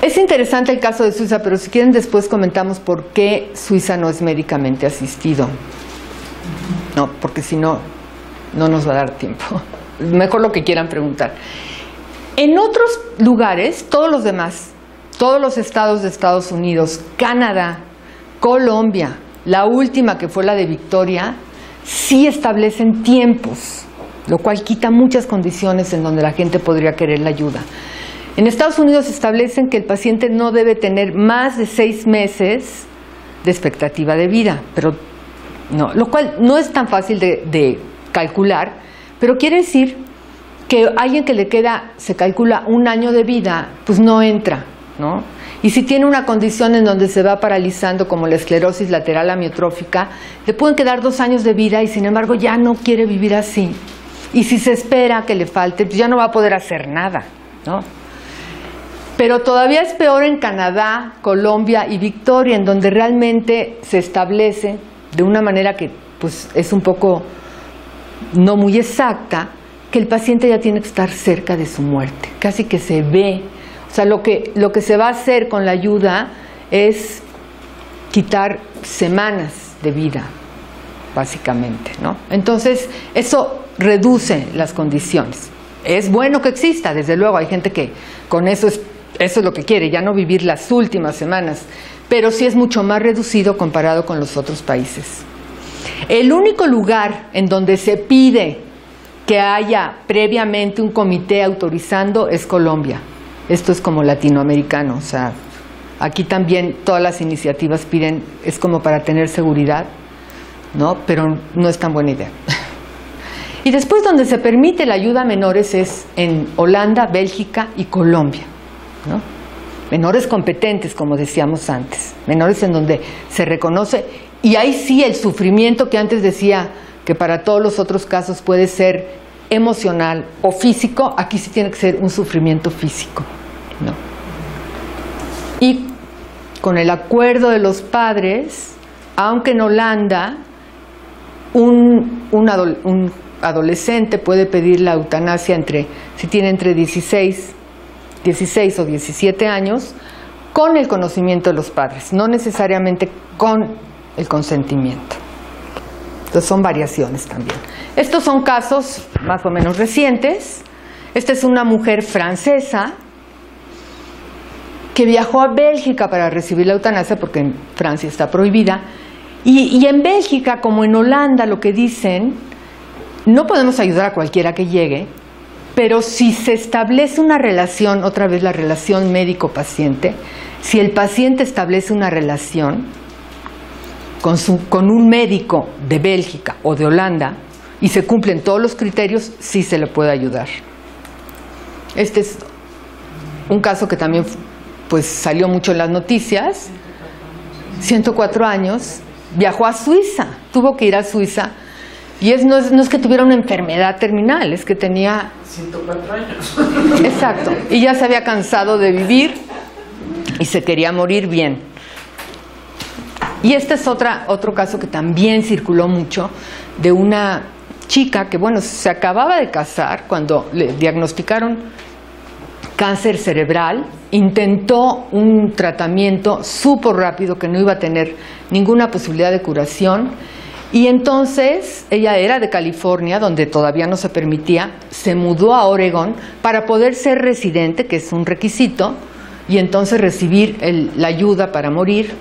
Es interesante el caso de Suiza, pero si quieren después comentamos por qué Suiza no es médicamente asistido. No, porque si no, no nos va a dar tiempo. Mejor lo que quieran preguntar. En otros lugares, todos los demás, todos los estados de Estados Unidos, Canadá, Colombia, la última que fue la de Victoria, sí establecen tiempos, lo cual quita muchas condiciones en donde la gente podría querer la ayuda. En Estados Unidos establecen que el paciente no debe tener más de seis meses de expectativa de vida, pero no, lo cual no es tan fácil de, de calcular, pero quiere decir que alguien que le queda, se calcula un año de vida, pues no entra, ¿no? Y si tiene una condición en donde se va paralizando como la esclerosis lateral amiotrófica, le pueden quedar dos años de vida y sin embargo ya no quiere vivir así. Y si se espera que le falte, pues ya no va a poder hacer nada, ¿no? Pero todavía es peor en Canadá, Colombia y Victoria, en donde realmente se establece de una manera que pues, es un poco no muy exacta, que el paciente ya tiene que estar cerca de su muerte, casi que se ve. O sea, lo que, lo que se va a hacer con la ayuda es quitar semanas de vida, básicamente, ¿no? Entonces, eso reduce las condiciones. Es bueno que exista, desde luego, hay gente que con eso es, eso es lo que quiere, ya no vivir las últimas semanas, pero sí es mucho más reducido comparado con los otros países. El único lugar en donde se pide que haya previamente un comité autorizando es Colombia. Esto es como latinoamericano, o sea, aquí también todas las iniciativas piden, es como para tener seguridad, ¿no? Pero no es tan buena idea. [LAUGHS] Y después donde se permite la ayuda a menores es en Holanda, Bélgica y Colombia, ¿no? Menores competentes, como decíamos antes, menores en donde se reconoce, y ahí sí el sufrimiento que antes decía que para todos los otros casos puede ser emocional o físico, aquí sí tiene que ser un sufrimiento físico. ¿no? Y con el acuerdo de los padres, aunque en Holanda un, un, adol, un adolescente puede pedir la eutanasia entre, si tiene entre 16, 16 o 17 años, con el conocimiento de los padres, no necesariamente con el consentimiento. Entonces son variaciones también. Estos son casos más o menos recientes. Esta es una mujer francesa que viajó a Bélgica para recibir la eutanasia porque en Francia está prohibida. Y, y en Bélgica, como en Holanda, lo que dicen, no podemos ayudar a cualquiera que llegue, pero si se establece una relación, otra vez la relación médico-paciente, si el paciente establece una relación con, su- con un médico de Bélgica o de Holanda y se cumplen todos los criterios, sí se le puede ayudar. Este es un caso que también pues, salió mucho en las noticias. 104 años, viajó a Suiza, tuvo que ir a Suiza. Y es, no, es, no es que tuviera una enfermedad terminal, es que tenía 104 años. Exacto. Y ya se había cansado de vivir y se quería morir bien. Y este es otra, otro caso que también circuló mucho de una chica que, bueno, se acababa de casar cuando le diagnosticaron cáncer cerebral, intentó un tratamiento, supo rápido que no iba a tener ninguna posibilidad de curación y entonces ella era de California, donde todavía no se permitía, se mudó a Oregón para poder ser residente, que es un requisito, y entonces recibir la ayuda para morir,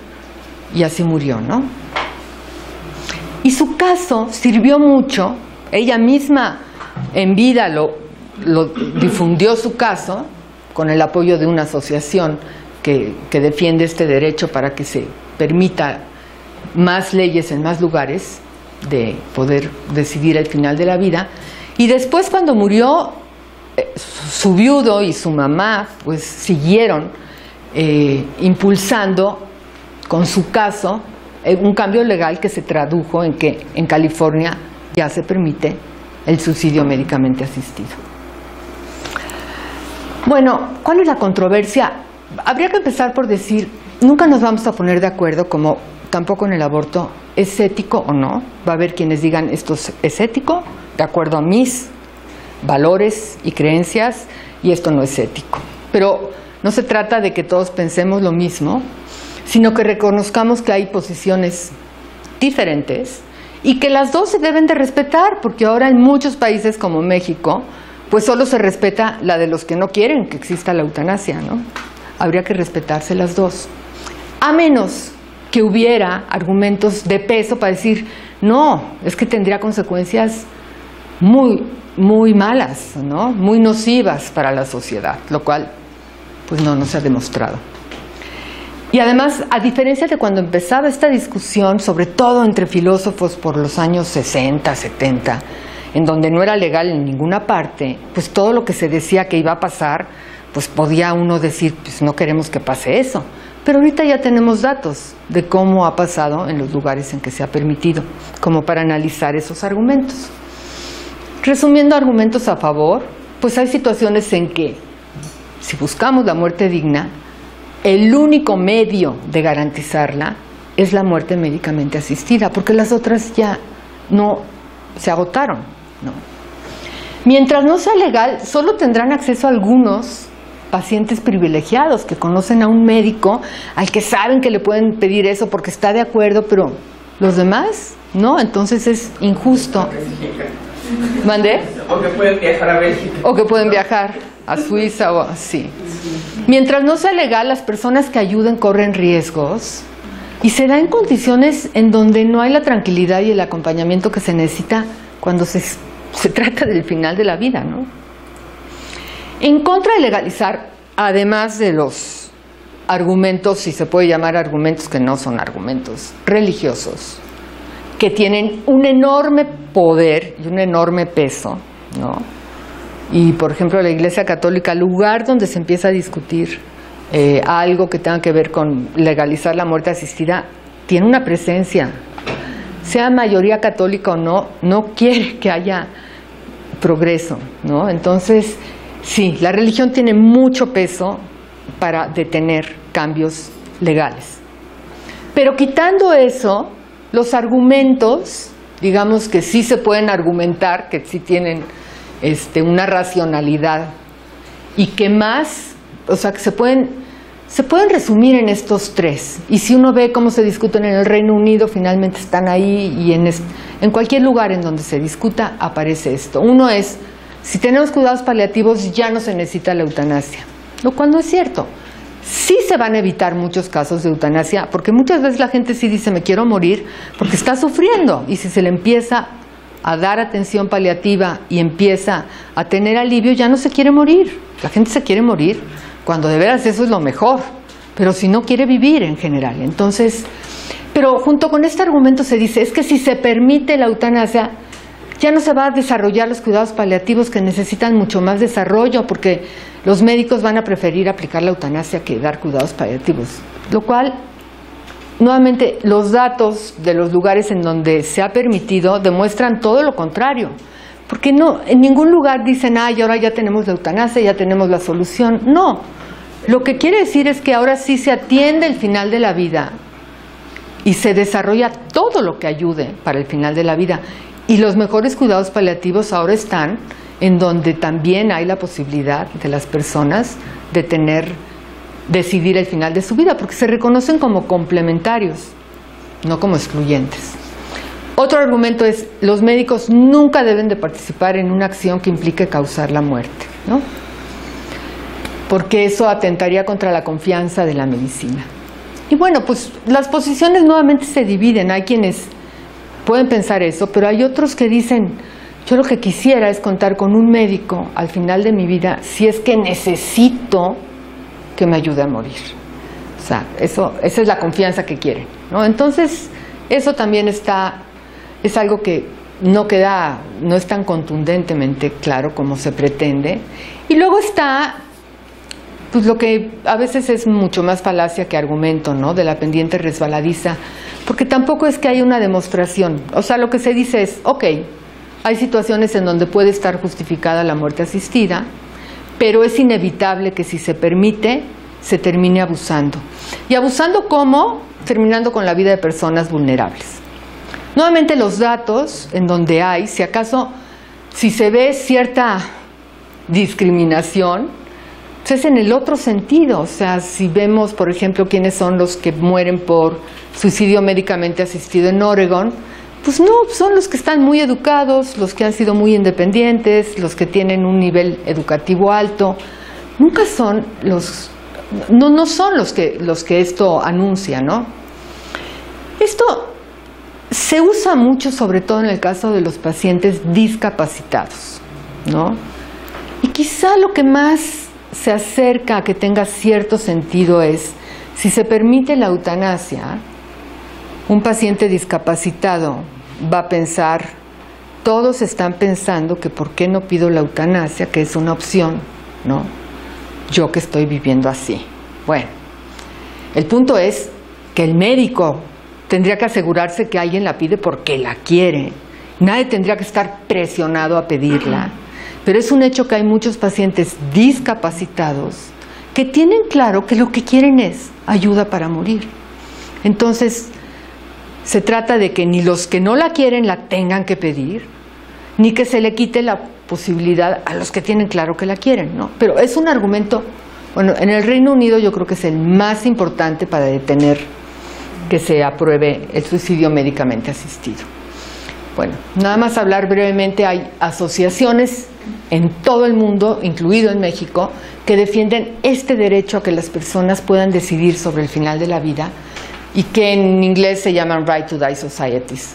y así murió, ¿no? Y su caso sirvió mucho, ella misma en vida lo, lo difundió su caso con el apoyo de una asociación que defiende este derecho para que se permita más leyes en más lugares de poder decidir el final de la vida. Y después cuando murió, eh, su viudo y su mamá pues siguieron eh, impulsando con su caso eh, un cambio legal que se tradujo en que en California ya se permite el suicidio médicamente asistido. Bueno, ¿cuál es la controversia? Habría que empezar por decir, nunca nos vamos a poner de acuerdo, como tampoco en el aborto, ¿es ético o no? Va a haber quienes digan, esto es- ético, de acuerdo a mis valores y creencias, y esto no es ético. Pero no se trata de que todos pensemos lo mismo, sino que reconozcamos que hay posiciones diferentes y que las dos se deben de respetar, porque ahora en muchos países como México, pues solo se respeta la de los que no quieren que exista la eutanasia, ¿no? Habría que respetarse las dos. A menos que hubiera argumentos de peso para decir, no, es que tendría consecuencias muy, muy malas, ¿no? Muy nocivas para la sociedad, lo cual, pues no, no se ha demostrado. Y además, a diferencia de cuando empezaba esta discusión, sobre todo entre filósofos por los años 60, 70, en donde no era legal en ninguna parte, pues todo lo que se decía que iba a pasar, pues podía uno decir, pues no queremos que pase eso. Pero ahorita ya tenemos datos de cómo ha pasado en los lugares en que se ha permitido, como para analizar esos argumentos. Resumiendo argumentos a favor, pues hay situaciones en que si buscamos la muerte digna, el único medio de garantizarla es la muerte médicamente asistida, porque las otras ya no se agotaron. ¿no? Mientras no sea legal, solo tendrán acceso algunos pacientes privilegiados que conocen a un médico al que saben que le pueden pedir eso porque está de acuerdo, pero los demás no, entonces es injusto. ¿Mandé? O que pueden viajar a Bélgica. O que pueden viajar a Suiza o así. Mientras no sea legal, las personas que ayuden corren riesgos y se da en condiciones en donde no hay la tranquilidad y el acompañamiento que se necesita cuando se, se trata del final de la vida, ¿no? En contra de legalizar, además de los argumentos, si se puede llamar argumentos que no son argumentos religiosos, que tienen un enorme poder y un enorme peso, ¿no? Y por ejemplo, la Iglesia Católica, lugar donde se empieza a discutir eh, algo que tenga que ver con legalizar la muerte asistida, tiene una presencia. Sea mayoría católica o no, no quiere que haya progreso, ¿no? Entonces, sí, la religión tiene mucho peso para detener cambios legales. Pero quitando eso, los argumentos, digamos que sí se pueden argumentar, que sí tienen este, una racionalidad y que más, o sea, que se pueden, se pueden resumir en estos tres. Y si uno ve cómo se discuten en el Reino Unido, finalmente están ahí y en, cualquier lugar en donde se discuta aparece esto. Uno es, si tenemos cuidados paliativos ya no se necesita la eutanasia, lo cual no es cierto. sí se van a evitar muchos casos de eutanasia, porque muchas veces la gente sí dice me quiero morir porque está sufriendo y si se le empieza a dar atención paliativa y empieza a tener alivio, ya no se quiere morir. La gente se quiere morir cuando de veras eso es lo mejor, pero si no quiere vivir en general. Entonces, pero junto con este argumento se dice, es que si se permite la eutanasia, ya no se va a desarrollar los cuidados paliativos que necesitan mucho más desarrollo, porque los médicos van a preferir aplicar la eutanasia que dar cuidados paliativos. Lo cual, nuevamente, los datos de los lugares en donde se ha permitido demuestran todo lo contrario. Porque no, en ningún lugar dicen, ay, ahora ya tenemos la eutanasia, ya tenemos la solución. No. Lo que quiere decir es que ahora sí se atiende el final de la vida y se desarrolla todo lo que ayude para el final de la vida. Y los mejores cuidados paliativos ahora están en donde también hay la posibilidad de las personas de tener, decidir el final de su vida, porque se reconocen como complementarios, no como excluyentes. Otro argumento es, los médicos nunca deben de participar en una acción que implique causar la muerte, ¿no? porque eso atentaría contra la confianza de la medicina. Y bueno, pues las posiciones nuevamente se dividen, hay quienes pueden pensar eso, pero hay otros que dicen, yo lo que quisiera es contar con un médico al final de mi vida si es que necesito que me ayude a morir. O sea, eso, esa es la confianza que quieren. ¿no? Entonces, eso también está, es algo que no queda, no es tan contundentemente claro como se pretende. Y luego está, pues lo que a veces es mucho más falacia que argumento, ¿no? De la pendiente resbaladiza porque tampoco es que haya una demostración. O sea, lo que se dice es, ok, hay situaciones en donde puede estar justificada la muerte asistida, pero es inevitable que si se permite, se termine abusando. ¿Y abusando cómo? Terminando con la vida de personas vulnerables. Nuevamente los datos en donde hay, si acaso, si se ve cierta discriminación, pues es en el otro sentido. O sea, si vemos, por ejemplo, quiénes son los que mueren por suicidio médicamente asistido en Oregon, pues no, son los que están muy educados, los que han sido muy independientes, los que tienen un nivel educativo alto. Nunca son los, no, no son los que, los que esto anuncia, ¿no? Esto se usa mucho, sobre todo en el caso de los pacientes discapacitados, ¿no? Y quizá lo que más se acerca a que tenga cierto sentido es, si se permite la eutanasia, un paciente discapacitado va a pensar, todos están pensando que por qué no pido la eutanasia, que es una opción, ¿no? Yo que estoy viviendo así. Bueno, el punto es que el médico tendría que asegurarse que alguien la pide porque la quiere. Nadie tendría que estar presionado a pedirla. Pero es un hecho que hay muchos pacientes discapacitados que tienen claro que lo que quieren es ayuda para morir. Entonces, se trata de que ni los que no la quieren la tengan que pedir, ni que se le quite la posibilidad a los que tienen claro que la quieren, ¿no? Pero es un argumento, bueno, en el Reino Unido yo creo que es el más importante para detener que se apruebe el suicidio médicamente asistido. Bueno, nada más hablar brevemente, hay asociaciones en todo el mundo, incluido en México, que defienden este derecho a que las personas puedan decidir sobre el final de la vida y que en inglés se llaman Right to Die Societies,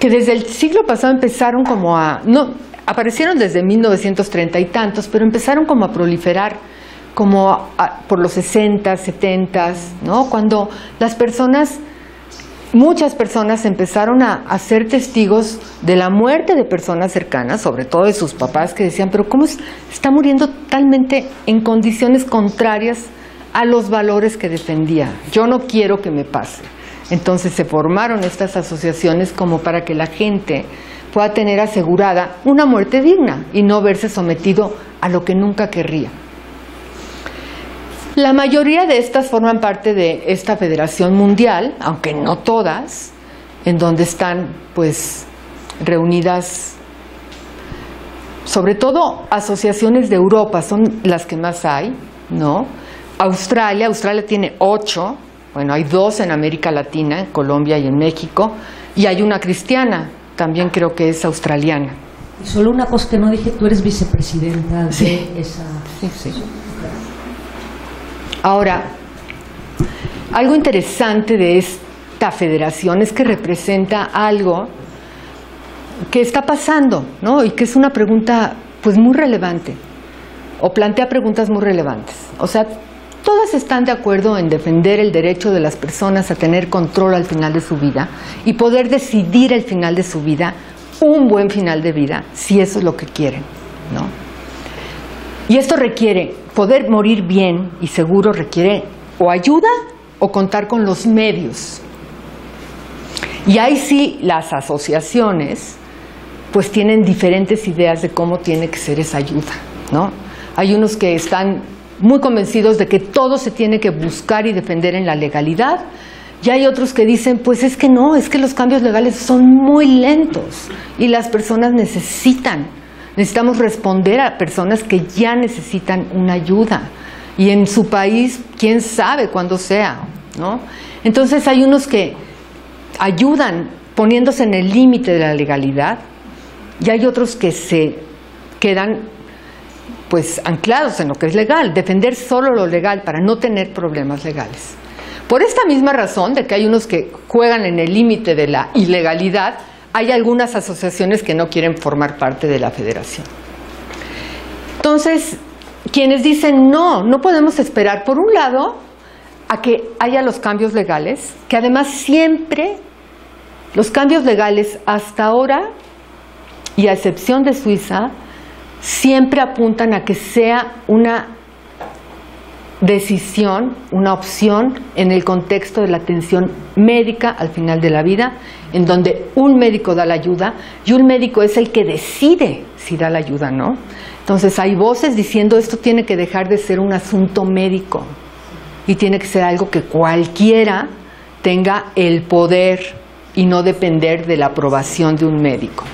que desde el siglo pasado empezaron como a, no, aparecieron desde 1930 y tantos, pero empezaron como a proliferar como por los 60, 70, ¿no? Cuando las personas, muchas personas empezaron a, a ser testigos de la muerte de personas cercanas, sobre todo de sus papás, que decían, pero ¿cómo está muriendo totalmente en condiciones contrarias a los valores que defendía. Yo no quiero que me pase. Entonces se formaron estas asociaciones como para que la gente pueda tener asegurada una muerte digna y no verse sometido a lo que nunca querría. La mayoría de estas forman parte de esta federación mundial, aunque no todas, en donde están pues reunidas sobre todo asociaciones de Europa, son las que más hay, ¿no? Australia, Australia tiene ocho, bueno, hay dos en América Latina, en Colombia y en México, y hay una cristiana, también creo que es australiana. Y solo una cosa que no dije, tú eres vicepresidenta de esa... Sí, sí. Ahora, algo interesante de esta federación es que representa algo que está pasando, ¿no? Y que es una pregunta pues muy relevante o plantea preguntas muy relevantes. O sea, todas están de acuerdo en defender el derecho de las personas a tener control al final de su vida y poder decidir al final de su vida un buen final de vida, si eso es lo que quieren, ¿no? Y esto requiere poder morir bien y seguro requiere o ayuda o contar con los medios. Y ahí sí las asociaciones pues tienen diferentes ideas de cómo tiene que ser esa ayuda, ¿no? Hay unos que están muy convencidos de que todo se tiene que buscar y defender en la legalidad, y hay otros que dicen, pues es que no, es que los cambios legales son muy lentos y las personas necesitan, necesitamos responder a personas que ya necesitan una ayuda. Y en su país, quién sabe cuándo sea, ¿no? Entonces hay unos que ayudan poniéndose en el límite de la legalidad y hay otros que se quedan pues anclados en lo que es legal, defender solo lo legal para no tener problemas legales. Por esta misma razón de que hay unos que juegan en el límite de la ilegalidad, hay algunas asociaciones que no quieren formar parte de la federación. Entonces, quienes dicen no, no podemos esperar, por un lado, a que haya los cambios legales, que además siempre los cambios legales hasta ahora, y a excepción de Suiza, siempre apuntan a que sea una decisión, una opción en el contexto de la atención médica al final de la vida, en donde un médico da la ayuda y un médico es el que decide si da la ayuda o no. Entonces hay voces diciendo esto tiene que dejar de ser un asunto médico y tiene que ser algo que cualquiera tenga el poder y no depender de la aprobación de un médico.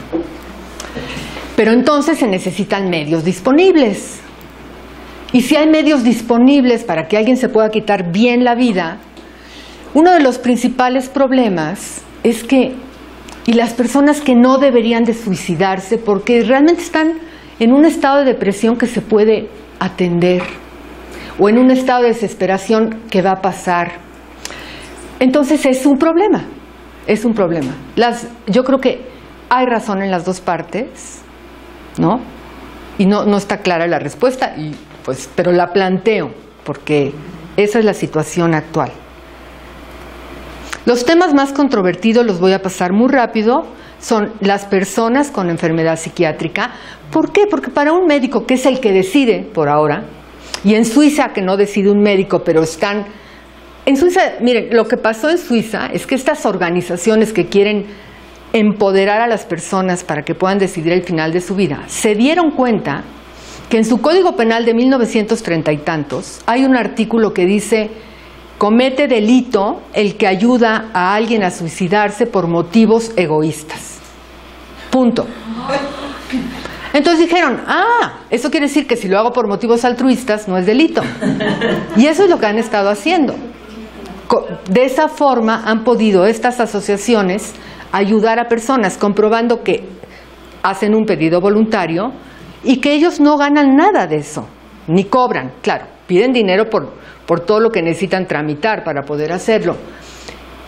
Pero entonces se necesitan medios disponibles. Y si hay medios disponibles para que alguien se pueda quitar bien la vida, uno de los principales problemas es que, y las personas que no deberían de suicidarse porque realmente están en un estado de depresión que se puede atender, o en un estado de desesperación que va a pasar. Entonces es un problema, es un problema. Las, yo creo que hay razón en las dos partes, ¿no? Y no, no está clara la respuesta, y pues, pero la planteo porque esa es la situación actual. Los temas más controvertidos los voy a pasar muy rápido, son las personas con enfermedad psiquiátrica. ¿Por qué? Porque para un médico que es el que decide por ahora, y en Suiza que no decide un médico, pero están... En Suiza, miren, lo que pasó en Suiza es que estas organizaciones que quieren empoderar a las personas para que puedan decidir el final de su vida, se dieron cuenta que en su Código Penal de 1930 y tantos hay un artículo que dice comete delito el que ayuda a alguien a suicidarse por motivos egoístas. Punto. Entonces dijeron, ah, eso quiere decir que si lo hago por motivos altruistas no es delito. Y eso es lo que han estado haciendo. De esa forma han podido estas asociaciones ayudar a personas comprobando que hacen un pedido voluntario y que ellos no ganan nada de eso, ni cobran, claro, piden dinero por, por todo lo que necesitan tramitar para poder hacerlo.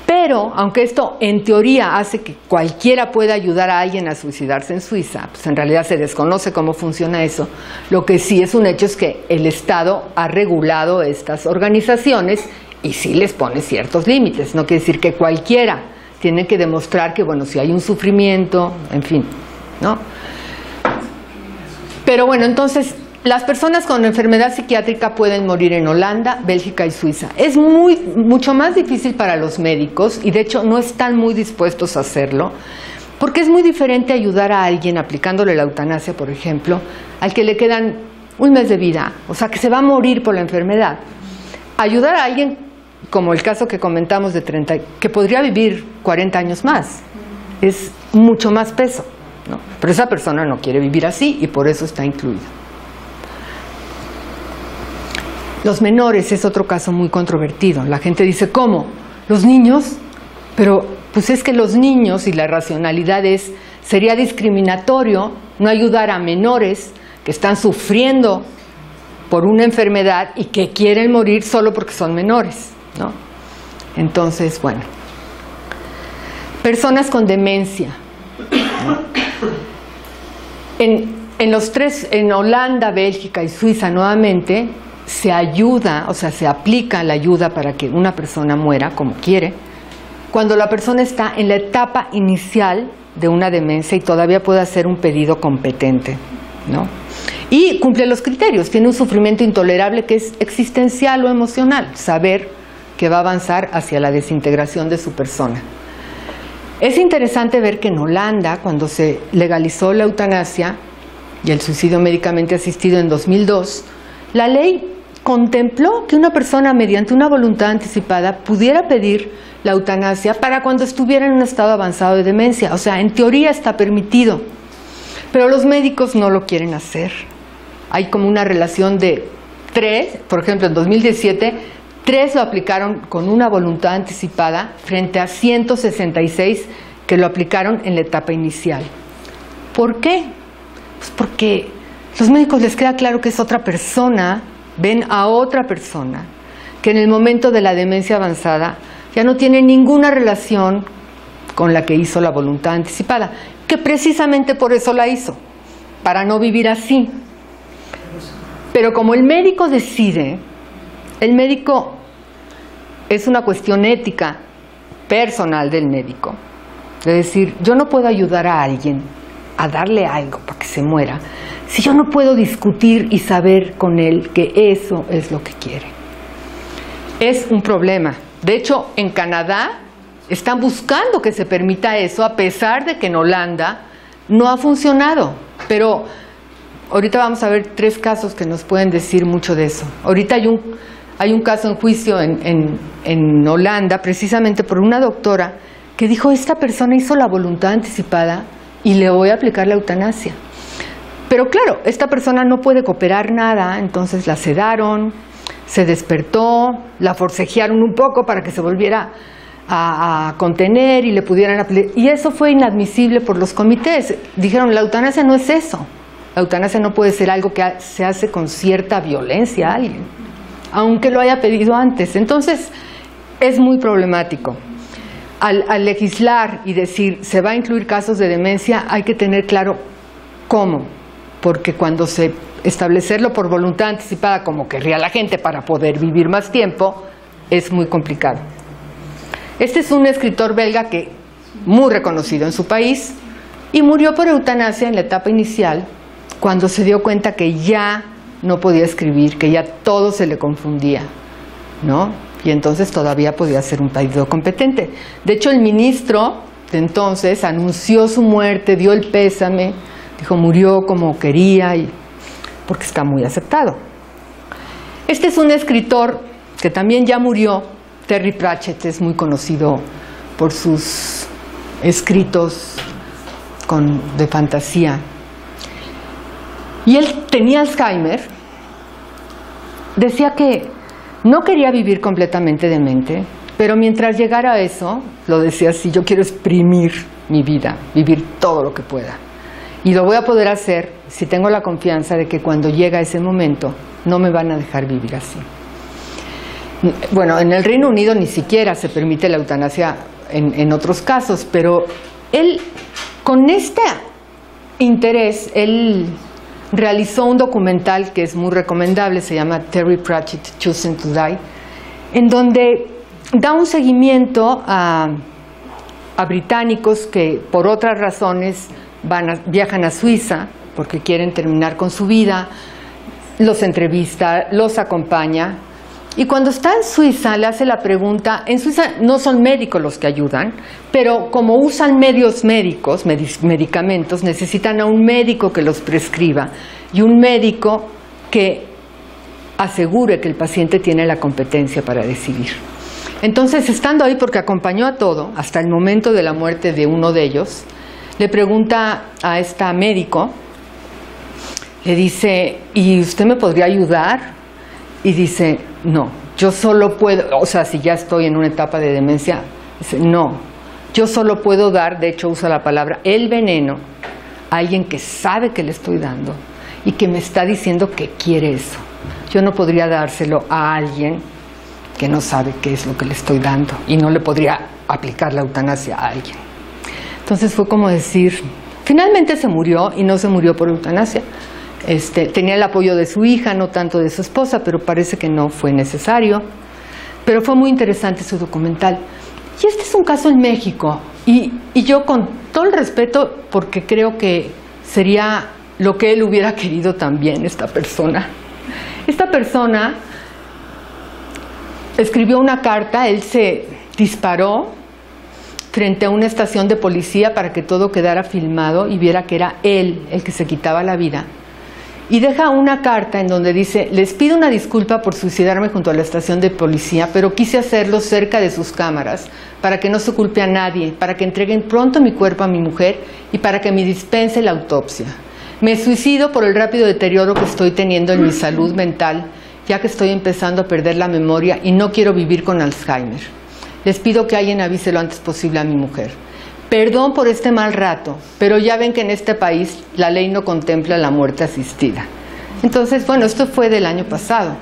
Pero, aunque esto en teoría hace que cualquiera pueda ayudar a alguien a suicidarse en Suiza, pues en realidad se desconoce cómo funciona eso, lo que sí es un hecho es que el Estado ha regulado estas organizaciones y sí les pone ciertos límites. No quiere decir que cualquiera tiene que demostrar que, bueno, si hay un sufrimiento, en fin, ¿no? Pero bueno, entonces las personas con enfermedad psiquiátrica pueden morir en Holanda, Bélgica y Suiza. Es muy, mucho más difícil para los médicos y de hecho no están muy dispuestos a hacerlo, porque es muy diferente ayudar a alguien aplicándole la eutanasia, por ejemplo, al que le quedan un mes de vida, o sea, que se va a morir por la enfermedad. Ayudar a alguien, como el caso que comentamos de 30, que podría vivir 40 años más, es mucho más peso. ¿no? Pero esa persona no quiere vivir así y por eso está incluida. Los menores es otro caso muy controvertido. La gente dice, ¿cómo? ¿Los niños? Pero pues es que los niños y la racionalidad es, sería discriminatorio no ayudar a menores que están sufriendo por una enfermedad y que quieren morir solo porque son menores, ¿no? Entonces, bueno. Personas con demencia. En, en los tres, en Holanda, Bélgica y Suiza nuevamente, se ayuda, o sea, se aplica la ayuda para que una persona muera como quiere, cuando la persona está en la etapa inicial de una demencia y todavía puede hacer un pedido competente, ¿no? Y cumple los criterios, tiene un sufrimiento intolerable que es existencial o emocional, saber que va a avanzar hacia la desintegración de su persona. Es interesante ver que en Holanda, cuando se legalizó la eutanasia y el suicidio médicamente asistido en 2002, la ley contempló que una persona mediante una voluntad anticipada pudiera pedir la eutanasia para cuando estuviera en un estado avanzado de demencia. O sea, en teoría está permitido, pero los médicos no lo quieren hacer. Hay como una relación de tres, por ejemplo, en 2017, tres lo aplicaron con una voluntad anticipada frente a 166 que lo aplicaron en la etapa inicial. ¿Por qué? Pues porque los médicos les queda claro que es otra persona, ven a otra persona que en el momento de la demencia avanzada ya no tiene ninguna relación con la que hizo la voluntad anticipada, que precisamente por eso la hizo, para no vivir así. Pero como el médico decide, el médico es una cuestión ética personal del médico. Es decir, yo no puedo ayudar a alguien a darle algo para que se muera si yo no puedo discutir y saber con él que eso es lo que quiere. Es un problema. De hecho, en Canadá están buscando que se permita eso, a pesar de que en Holanda no ha funcionado. Pero ahorita vamos a ver tres casos que nos pueden decir mucho de eso. Ahorita hay un, hay un caso en juicio en, en, en Holanda, precisamente por una doctora, que dijo, esta persona hizo la voluntad anticipada y le voy a aplicar la eutanasia. Pero claro, esta persona no puede cooperar nada, entonces la sedaron, se despertó, la forcejearon un poco para que se volviera a, a contener y le pudieran aplicar. Y eso fue inadmisible por los comités. Dijeron, la eutanasia no es eso. La eutanasia no puede ser algo que se hace con cierta violencia a alguien, aunque lo haya pedido antes. Entonces, es muy problemático. Al, legislar y decir se va a incluir casos de demencia, hay que tener claro cómo, porque cuando se establecerlo por voluntad anticipada como querría la gente para poder vivir más tiempo, es muy complicado. Este es un escritor belga que muy reconocido en su país y murió por eutanasia en la etapa inicial cuando se dio cuenta que ya no podía escribir, que ya todo se le confundía, ¿no? Y entonces todavía podía ser un pedido competente. De hecho, el ministro de entonces anunció su muerte, dio el pésame, dijo murió como quería, y, porque está muy aceptado. Este es un escritor que también ya murió, Terry Pratchett es muy conocido por sus escritos de fantasía. Y él tenía Alzheimer, decía que no quería vivir completamente demente, pero mientras llegara a eso, lo decía así, yo quiero exprimir mi vida, vivir todo lo que pueda. Y lo voy a poder hacer si tengo la confianza de que cuando llega ese momento no me van a dejar vivir así. Bueno, en el Reino Unido ni siquiera se permite la eutanasia en, en otros casos, pero él, con este interés, él realizó un documental que es muy recomendable, se llama Terry Pratchett, Choosing to Die, en donde da un seguimiento a, británicos que por otras razones van viajan a Suiza porque quieren terminar con su vida, los entrevista, los acompaña. Y cuando está en Suiza le hace la pregunta, en Suiza no son médicos los que ayudan, pero como usan medios médicos, medicamentos, necesitan a un médico que los prescriba y un médico que asegure que el paciente tiene la competencia para decidir. Entonces, estando ahí porque acompañó a todo, hasta el momento de la muerte de uno de ellos, le pregunta a esta médico, le dice, ¿y usted me podría ayudar? Y dice, no, yo solo puedo, o sea, si ya estoy en una etapa de demencia, no, yo solo puedo dar, de hecho usa la palabra, el veneno a alguien que sabe que le estoy dando, y que me está diciendo que quiere eso. Yo no podría dárselo a alguien que no sabe qué es lo que le estoy dando y no le podría aplicar la eutanasia a alguien. Entonces fue como decir, finalmente se murió y no se murió por eutanasia. Este, tenía el apoyo de su hija, no tanto de su esposa, pero parece que no fue necesario. Pero fue muy interesante su documental. Y este es un caso en México. Y, y yo con todo el respeto, porque creo que sería lo que él hubiera querido también, esta persona. Esta persona escribió una carta, él se disparó frente a una estación de policía para que todo quedara filmado y viera que era él el que se quitaba la vida. Y deja una carta en donde dice, les pido una disculpa por suicidarme junto a la estación de policía, pero quise hacerlo cerca de sus cámaras, para que no se culpe a nadie, para que entreguen pronto mi cuerpo a mi mujer y para que me dispense la autopsia. Me suicido por el rápido deterioro que estoy teniendo en mi salud mental, ya que estoy empezando a perder la memoria y no quiero vivir con Alzheimer. Les pido que alguien avise lo antes posible a mi mujer. Perdón por este mal rato, pero ya ven que en este país la ley no contempla la muerte asistida. Entonces, bueno, esto fue del año pasado.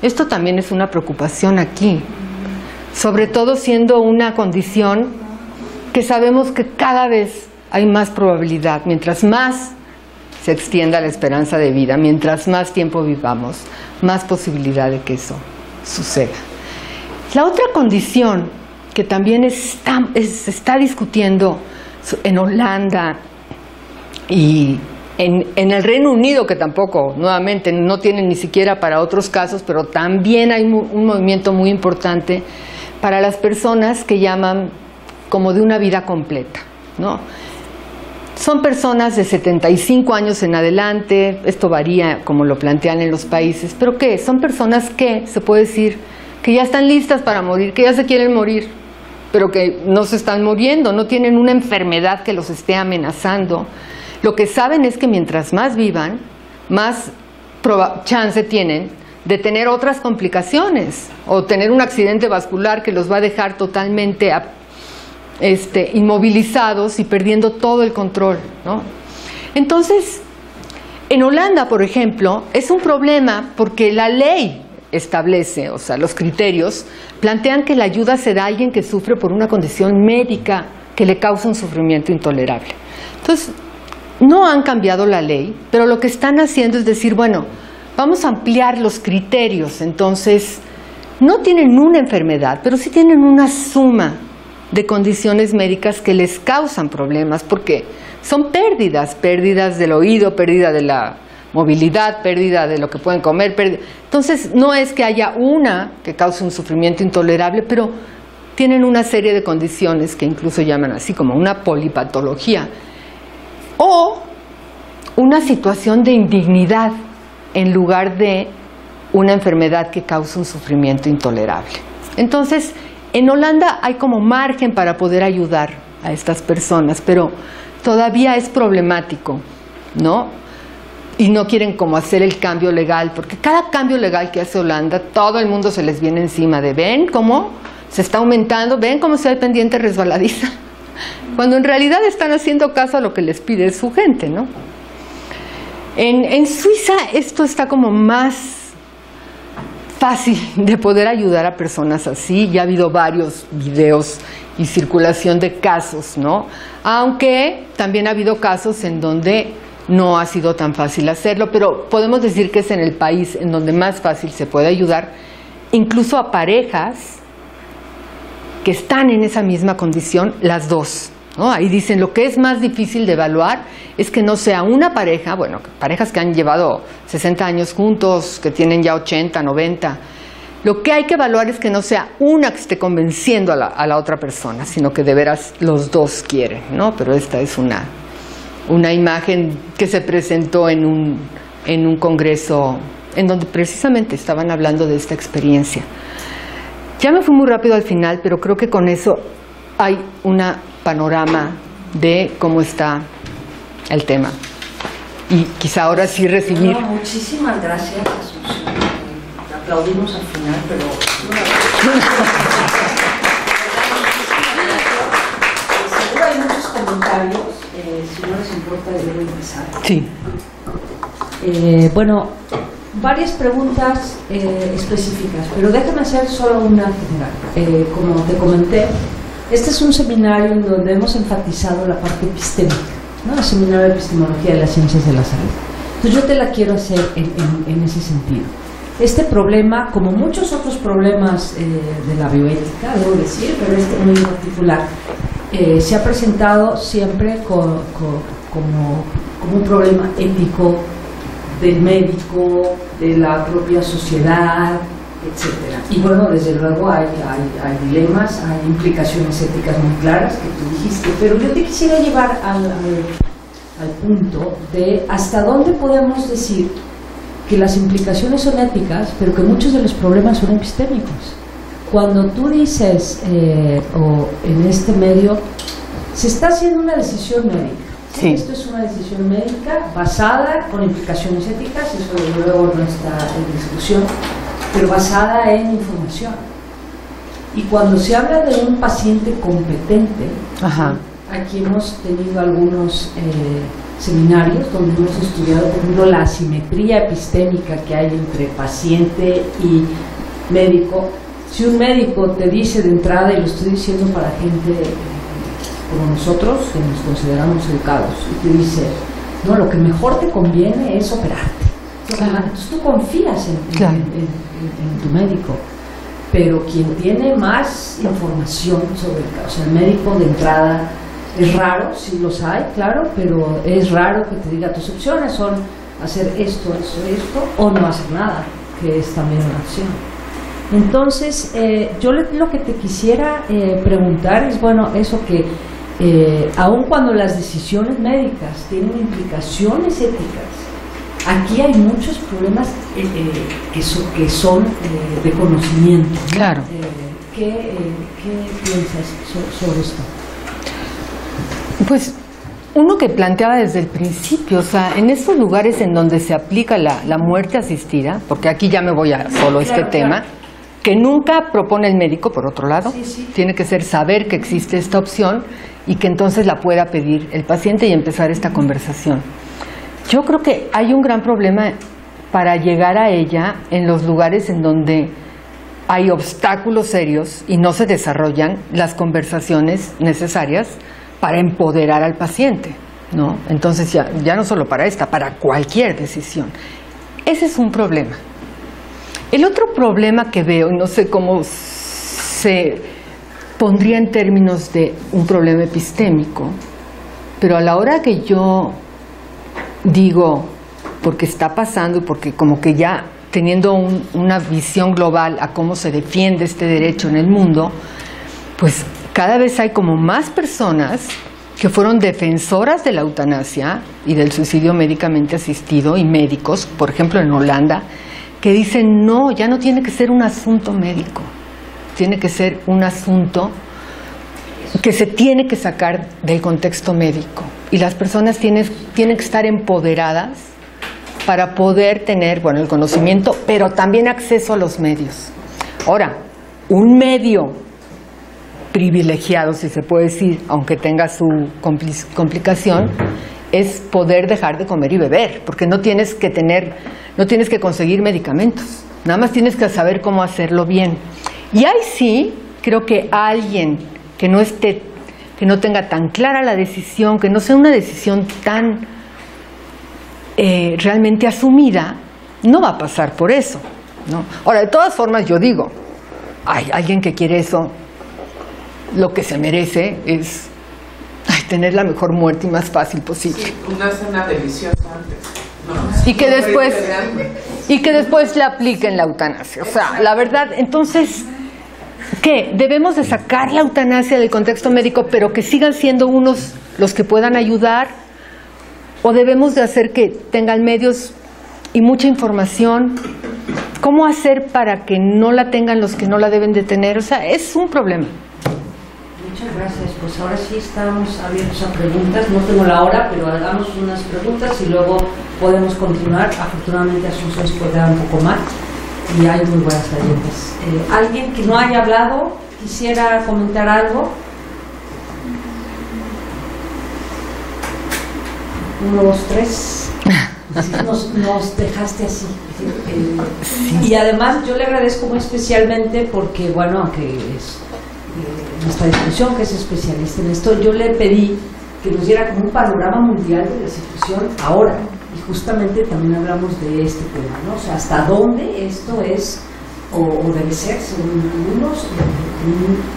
Esto también es una preocupación aquí, sobre todo siendo una condición que sabemos que cada vez hay más probabilidad, mientras más se extienda la esperanza de vida, mientras más tiempo vivamos, más posibilidad de que eso suceda. La otra condición que también está, se está discutiendo en Holanda y en, el Reino Unido, que tampoco, nuevamente, no tienen ni siquiera para otros casos, pero también hay un movimiento muy importante para las personas que llaman como de una vida completa, ¿no? Son personas de 75 años en adelante, esto varía como lo plantean en los países, pero ¿qué? Son personas que, se puede decir, que ya están listas para morir, que ya se quieren morir, pero que no se están muriendo, no tienen una enfermedad que los esté amenazando. Lo que saben es que mientras más vivan, más chance tienen de tener otras complicaciones o tener un accidente vascular que los va a dejar totalmente este, inmovilizados y perdiendo todo el control. ¿no? Entonces, en Holanda, por ejemplo, es un problema porque la ley establece, o sea, los criterios, plantean que la ayuda se da a alguien que sufre por una condición médica que le causa un sufrimiento intolerable. Entonces, no han cambiado la ley, pero lo que están haciendo es decir, bueno, vamos a ampliar los criterios, entonces, no tienen una enfermedad, pero sí tienen una suma de condiciones médicas que les causan problemas, porque son pérdidas, pérdidas del oído, pérdida de la movilidad, pérdida de lo que pueden comer. Entonces, no es que haya una que cause un sufrimiento intolerable, pero tienen una serie de condiciones que incluso llaman así como una polipatología o una situación de indignidad en lugar de una enfermedad que causa un sufrimiento intolerable. Entonces, en Holanda hay como margen para poder ayudar a estas personas, pero todavía es problemático, ¿no? Y no quieren como hacer el cambio legal, porque cada cambio legal que hace Holanda, todo el mundo se les viene encima de, ven cómo se está aumentando, ven cómo se hay pendiente resbaladiza, [LAUGHS] cuando en realidad están haciendo caso a lo que les pide su gente, ¿no? En, en Suiza esto está como más fácil de poder ayudar a personas así. Ya ha habido varios videos y circulación de casos, ¿no? Aunque también ha habido casos en donde no ha sido tan fácil hacerlo, pero podemos decir que es en el país en donde más fácil se puede ayudar, incluso a parejas que están en esa misma condición, las dos. ¿no? Ahí dicen, lo que es más difícil de evaluar es que no sea una pareja, bueno, parejas que han llevado 60 años juntos, que tienen ya 80, 90. Lo que hay que evaluar es que no sea una que esté convenciendo a la, a la otra persona, sino que de veras los dos quieren, ¿no? Pero esta es una, una imagen que se presentó en un, en un congreso en donde precisamente estaban hablando de esta experiencia. Ya me fui muy rápido al final, pero creo que con eso hay un panorama de cómo está el tema. Y quizá ahora sí recibir... No, muchísimas gracias, Asunción. Aplaudimos al final, pero... [LAUGHS] importa, debo empezar. Sí. Eh, bueno, varias preguntas eh, específicas, pero déjame hacer solo una general. Eh, como te comenté, este es un seminario en donde hemos enfatizado la parte epistémica, ¿no? el seminario de epistemología de las ciencias de la salud. Entonces yo te la quiero hacer en, en- en ese sentido. Este problema, como muchos otros problemas eh, de la bioética, debo decir, pero este muy particular, eh, se ha presentado siempre co- co- como, como un problema ético del médico, de la propia sociedad, etcétera. Y bueno, desde luego hay, hay, hay dilemas, hay implicaciones éticas muy claras que tú dijiste, pero yo te quisiera llevar al, al, al punto de hasta dónde podemos decir que las implicaciones son éticas, pero que muchos de los problemas son epistémicos. Cuando tú dices, eh, o en este medio, se está haciendo una decisión médica. Sí. Esto es una decisión médica basada con implicaciones éticas, eso desde luego no está en discusión, pero basada en información. Y cuando se habla de un paciente competente, Ajá. Aquí hemos tenido algunos eh, seminarios donde hemos estudiado, por ejemplo, la asimetría epistémica que hay entre paciente y médico. Si un médico te dice de entrada, y lo estoy diciendo para gente eh, como nosotros, que nos consideramos educados, y te dice, no, lo que mejor te conviene es operarte. Claro. Entonces tú confías en, en- Claro. en- en- en tu médico pero quien tiene más información sobre el caso, o sea, el médico de entrada, es raro, sí los hay, claro, pero es raro que te diga tus opciones son hacer esto, esto, esto, o no hacer nada, que es también una opción. Entonces, eh, yo lo que te quisiera eh, preguntar es, bueno, eso que eh, aun cuando las decisiones médicas tienen implicaciones éticas, aquí hay muchos problemas eh, eh, que, son, que son eh, de conocimiento. ¿no? Claro. ¿qué, qué piensas so- sobre esto? Pues uno que planteaba desde el principio, o sea, en estos lugares en donde se aplica la, la muerte asistida, porque aquí ya me voy a solo este Claro, tema, claro. que nunca propone el médico, por otro lado, Sí, sí. tiene que ser saber que existe esta opción y que entonces la pueda pedir el paciente y empezar esta conversación. Yo creo que hay un gran problema para llegar a ella en los lugares en donde hay obstáculos serios y no se desarrollan las conversaciones necesarias para empoderar al paciente, ¿no? Entonces ya, ya no solo para esta, para cualquier decisión. Ese es un problema. El otro problema que veo, y no sé cómo se pondría en términos de un problema epistémico, pero a la hora que yo digo, porque está pasando y porque como que ya teniendo un- una visión global a cómo se defiende este derecho en el mundo, pues cada vez hay como más personas que fueron defensoras de la eutanasia y del suicidio médicamente asistido y médicos, por ejemplo en Holanda, que dicen, no, ya no tiene que ser un asunto médico, tiene que ser un asunto que se tiene que sacar del contexto médico. Y las personas tienen, tienen que estar empoderadas para poder tener, bueno, el conocimiento, pero también acceso a los medios. Ahora, un medio privilegiado, si se puede decir, aunque tenga su compli- complicación, es poder dejar de comer y beber, porque no tienes que tener, no tienes que conseguir medicamentos, nada más tienes que saber cómo hacerlo bien. Y ahí sí, creo que alguien que no esté, que no tenga tan clara la decisión, que no sea una decisión tan eh, realmente asumida, no va a pasar por eso. ¿no? Ahora, de todas formas, yo digo, hay alguien que quiere eso, lo que se merece es ay, tener la mejor muerte y más fácil posible. Sí, una cena deliciosa antes. ¿no? Y que después y que después le apliquen la eutanasia. O sea, la verdad, entonces, ¿qué? Debemos de sacar la eutanasia del contexto médico, pero que sigan siendo unos los que puedan ayudar, o debemos de hacer que tengan medios y mucha información. ¿Cómo hacer para que no la tengan los que no la deben de tener? O sea, es un problema. Muchas gracias. Pues ahora sí estamos abiertos a preguntas. No tengo la hora, pero hagamos unas preguntas y luego podemos continuar. Afortunadamente Asunción se puede dar un poco más y hay muy buenas preguntas. Eh, ¿Alguien que no haya hablado quisiera comentar algo? Uno, dos, tres. [LAUGHS] nos, nos dejaste así. Eh, y además yo le agradezco muy especialmente porque, bueno, aunque es eh, nuestra discusión, que es especialista en esto, yo le pedí que nos diera como un panorama mundial de la situación ahora. Justamente también hablamos de este tema, ¿no? O sea, hasta dónde esto es o, debe ser, según algunos,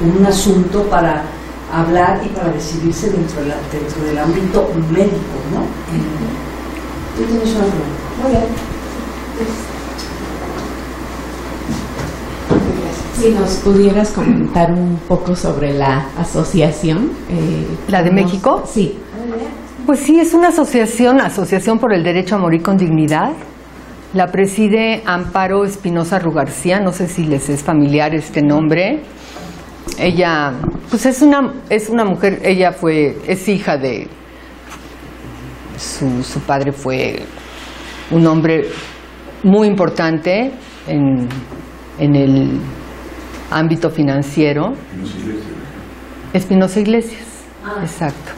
un, un asunto para hablar y para decidirse dentro, dentro del ámbito médico, ¿no? Tú tienes una pregunta. Muy bien. Si nos pudieras comentar un poco sobre la asociación. Eh, ¿La de México? Sí. Pues sí, es una asociación, Asociación por el Derecho a Morir con Dignidad. La preside Amparo Espinosa Rugarcía, no sé si les es familiar este nombre. Ella, pues es una, es una mujer, ella fue, es hija de, su, su padre fue un hombre muy importante en, en el ámbito financiero. Espinosa Iglesias, ah. exacto.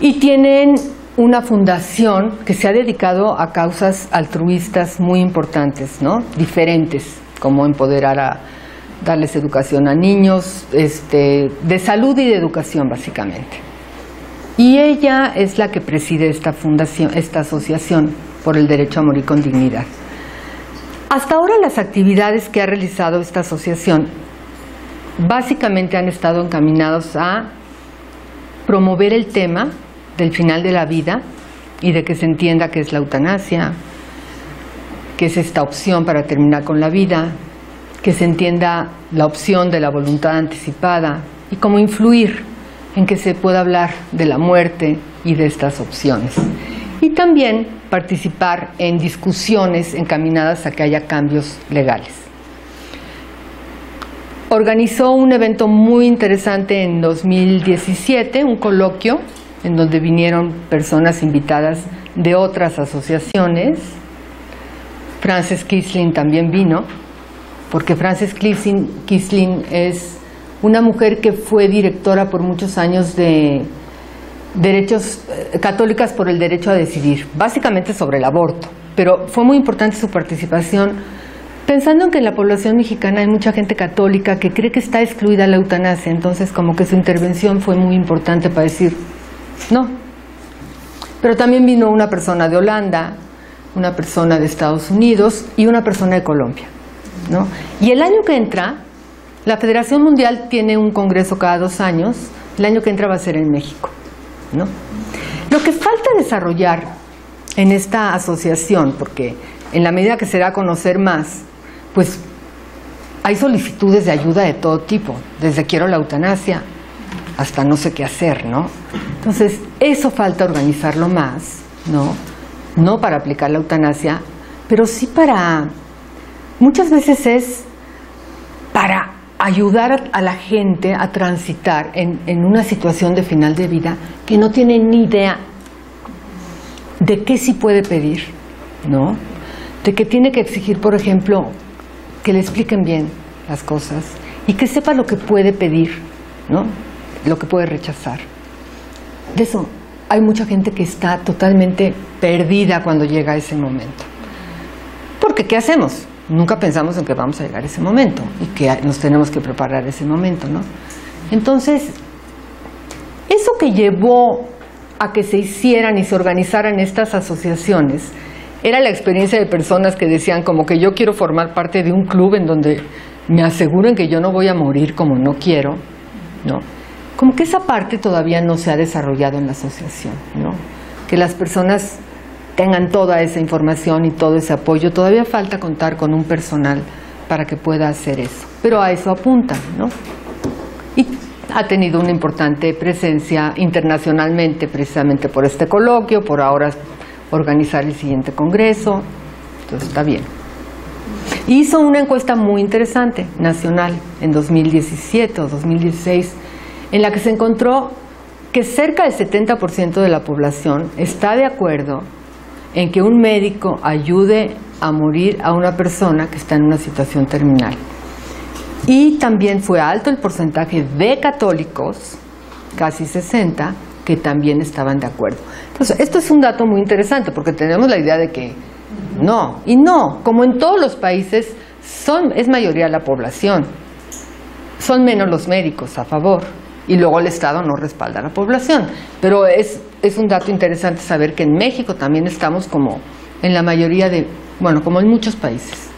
Y tienen una fundación que se ha dedicado a causas altruistas muy importantes, ¿no? Diferentes, como empoderar a darles educación a niños, este, de salud y de educación básicamente. Y ella es la que preside esta fundación, esta asociación por el derecho a morir con dignidad. Hasta ahora las actividades que ha realizado esta asociación básicamente han estado encaminados a promover el tema del final de la vida y de que se entienda qué es la eutanasia, qué es esta opción para terminar con la vida, que se entienda la opción de la voluntad anticipada y cómo influir en que se pueda hablar de la muerte y de estas opciones. Y también participar en discusiones encaminadas a que haya cambios legales. Organizó un evento muy interesante en 2017, un coloquio en donde vinieron personas invitadas de otras asociaciones. Frances Kisling también vino, porque Frances Kisling es una mujer que fue directora por muchos años de derechos eh, católicas por el derecho a decidir, básicamente sobre el aborto, pero fue muy importante su participación pensando en que en la población mexicana hay mucha gente católica que cree que está excluida la eutanasia, entonces como que su intervención fue muy importante para decir, no. Pero también vino una persona de Holanda, una persona de Estados Unidos y una persona de Colombia. ¿no? Y el año que entra, la Federación Mundial tiene un congreso cada dos años, el año que entra va a ser en México. ¿no? Lo que falta desarrollar en esta asociación, porque en la medida que se da a conocer más, pues hay solicitudes de ayuda de todo tipo, desde quiero la eutanasia hasta no sé qué hacer, ¿no? Entonces, eso falta organizarlo más, ¿no? No para aplicar la eutanasia, pero sí para, muchas veces es para ayudar a la gente a transitar en, una situación de final de vida que no tiene ni idea de qué sí puede pedir, ¿no? De que tiene que exigir, por ejemplo, que le expliquen bien las cosas y que sepa lo que puede pedir, ¿no? Lo que puede rechazar. De eso hay mucha gente que está totalmente perdida cuando llega a ese momento. Porque ¿qué hacemos? Nunca pensamos en que vamos a llegar a ese momento y que nos tenemos que preparar ese momento, ¿no? Entonces, eso que llevó a que se hicieran y se organizaran estas asociaciones era la experiencia de personas que decían como que yo quiero formar parte de un club en donde me aseguren que yo no voy a morir como no quiero, ¿no? Como que esa parte todavía no se ha desarrollado en la asociación, ¿no? Que las personas tengan toda esa información y todo ese apoyo. Todavía falta contar con un personal para que pueda hacer eso, pero a eso apuntan, ¿no? Y ha tenido una importante presencia internacionalmente, precisamente por este coloquio, por ahora organizar el siguiente congreso, entonces está bien. Hizo una encuesta muy interesante, nacional, en 2017 o 2016, en la que se encontró que cerca del 70% de la población está de acuerdo en que un médico ayude a morir a una persona que está en una situación terminal. Y también fue alto el porcentaje de católicos, casi 60, que también estaban de acuerdo. Entonces, esto es un dato muy interesante porque tenemos la idea de que no, y no, como en todos los países, son, es mayoría la población, son menos los médicos a favor y luego el Estado no respalda a la población. Pero es, es un dato interesante saber que en México también estamos como en la mayoría de, bueno, como en muchos países.